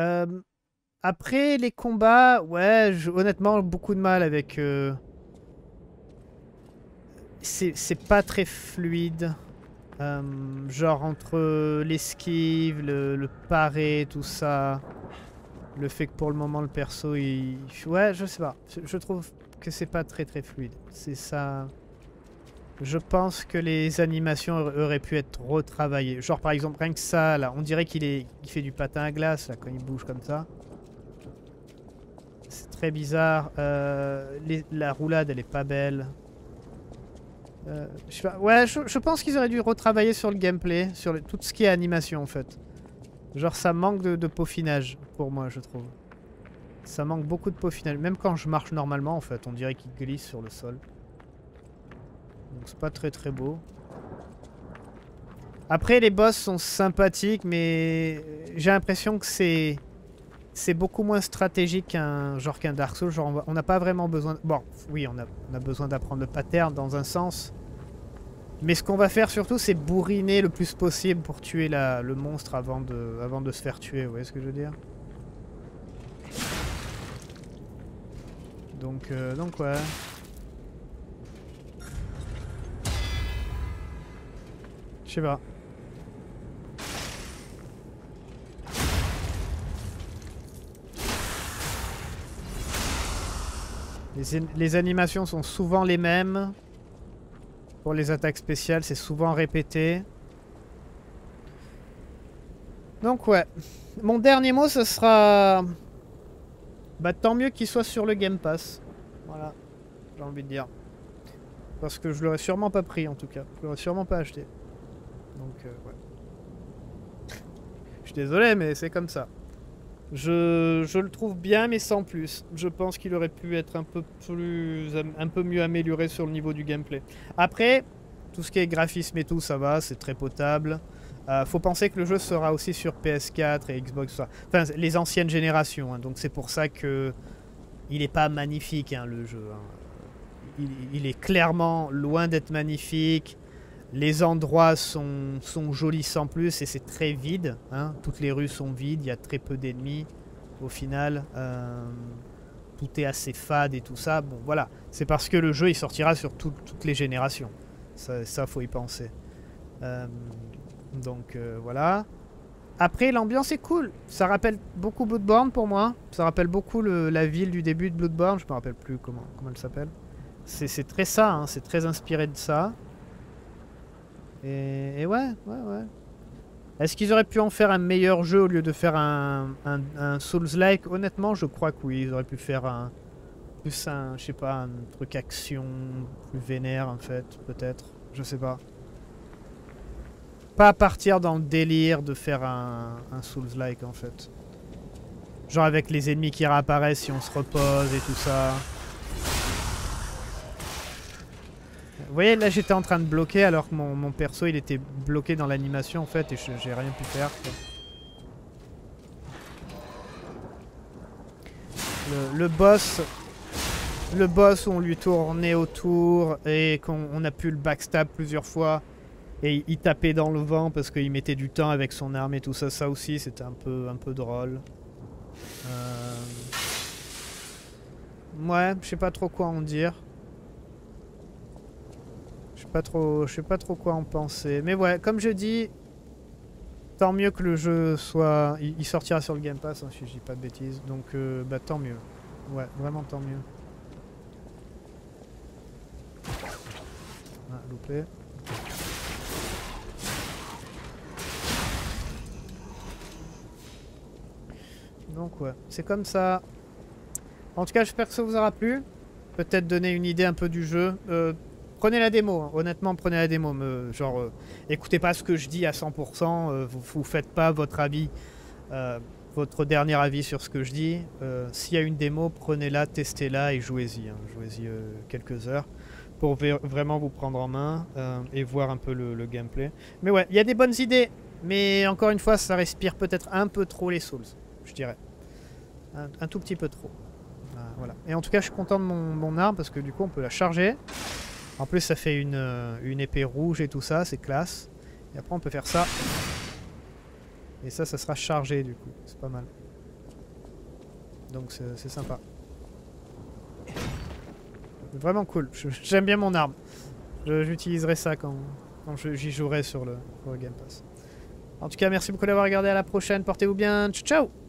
Euh, après, les combats, ouais, honnêtement, beaucoup de mal avec c'est pas très fluide. Euh, genre entre l'esquive, le, le paré, tout ça. Le fait que pour le moment le perso il... Ouais, je sais pas. Je trouve que c'est pas très très fluide. C'est ça... Je pense que les animations auraient pu être retravaillées. Genre par exemple rien que ça là, on dirait qu'il est... il fait du patin à glace là quand il bouge comme ça. C'est très bizarre. Euh, la roulade elle est pas belle. Euh, je Ouais, je, pense qu'ils auraient dû retravailler sur le gameplay, sur tout ce qui est animation en fait. Genre ça manque de, peaufinage pour moi je trouve. Ça manque beaucoup de peaufinage. Même quand je marche normalement en fait, on dirait qu'il glisse sur le sol. Donc c'est pas très très beau. Après les boss sont sympathiques mais j'ai l'impression que c'est c'est beaucoup moins stratégique qu'un genre qu'un Dark Souls. Genre on n'a pas vraiment besoin... Bon, oui, on a, besoin d'apprendre le pattern dans un sens. Mais ce qu'on va faire surtout, c'est bourriner le plus possible pour tuer le monstre avant de, avant de se faire tuer. Vous voyez ce que je veux dire? Donc, euh, donc ouais. Je sais pas. Les, animations sont souvent les mêmes. Pour les attaques spéciales, c'est souvent répété. Donc ouais. Mon dernier mot, ce sera... Bah tant mieux qu'il soit sur le Game Pass. Voilà. J'ai envie de dire. Parce que je l'aurais sûrement pas pris en tout cas. Je l'aurais sûrement pas acheté. Donc euh, ouais. Je suis désolé mais c'est comme ça. Je, le trouve bien, mais sans plus. Je pense qu'il aurait pu être un peu, mieux amélioré sur le niveau du gameplay. Après, tout ce qui est graphisme et tout, ça va, c'est très potable. Euh, faut penser que le jeu sera aussi sur PS4 et Xbox, enfin les anciennes générations. Hein. donc c'est pour ça que il n'est pas magnifique hein, le jeu. Hein. il, est clairement loin d'être magnifique. Les endroits sont, sont, jolis sans plus et c'est très vide. Hein. Toutes les rues sont vides, il y a très peu d'ennemis au final. Euh, tout est assez fade et tout ça. Bon voilà, c'est parce que le jeu il sortira sur toutes les générations. Ça, ça, faut y penser. Euh, donc euh, voilà. Après l'ambiance est cool. Ça rappelle beaucoup Bloodborne pour moi. Ça rappelle beaucoup la ville du début de Bloodborne. Je me rappelle plus comment, comment elle s'appelle. C'est très ça, hein. c'est très inspiré de ça. Et, ouais, ouais, ouais. Est-ce qu'ils auraient pu en faire un meilleur jeu au lieu de faire un, Souls-like? Honnêtement, je crois que oui. Ils auraient pu faire un, Plus un, je sais pas, un truc action plus vénère en fait, peut-être. Je sais pas. Pas partir dans le délire de faire un, un Souls-like en fait. Genre avec les ennemis qui réapparaissent si on se repose et tout ça. Vous voyez, là j'étais en train de bloquer alors que mon, perso il était bloqué dans l'animation en fait et j'ai rien pu faire. Le, boss... Le boss où on lui tournait autour et qu'on a pu le backstab plusieurs fois et il tapait dans le vent parce qu'il mettait du temps avec son arme et tout ça, ça aussi c'était un peu, un peu drôle. Euh, ouais, je sais pas trop quoi en dire. Je sais pas trop, je sais pas trop quoi en penser. Mais ouais, comme je dis, tant mieux que le jeu soit, il, sortira sur le Game Pass, hein, si je dis pas de bêtises. Donc euh, bah tant mieux. Ouais, vraiment tant mieux. Ah, loupé. Donc ouais, c'est comme ça. En tout cas, j'espère que ça vous aura plu. Peut-être donner une idée un peu du jeu. Euh, prenez la démo, hein. honnêtement, prenez la démo. genre, euh, écoutez pas ce que je dis à 100%. Euh, vous, faites pas votre avis, votre dernier avis sur ce que je dis. S'il y a une démo, prenez-la, testez-la et jouez-y. Hein. jouez-y quelques heures pour vraiment vous prendre en main et voir un peu le, gameplay. Mais ouais, il y a des bonnes idées. Mais encore une fois, ça respire peut-être un peu trop les Souls, je dirais un, tout petit peu trop. Euh, voilà. Et en tout cas, je suis content de mon, arme parce que du coup, on peut la charger. En plus, ça fait une, euh, une épée rouge et tout ça, c'est classe. Et après, on peut faire ça. Et ça, ça sera chargé du coup. C'est pas mal. Donc, c'est sympa. Vraiment cool. J'aime bien mon arme. J'utiliserai ça quand, quand j'y jouerai sur le, sur le Game Pass. En tout cas, merci beaucoup d'avoir regardé. À la prochaine. Portez-vous bien. Ciao, ciao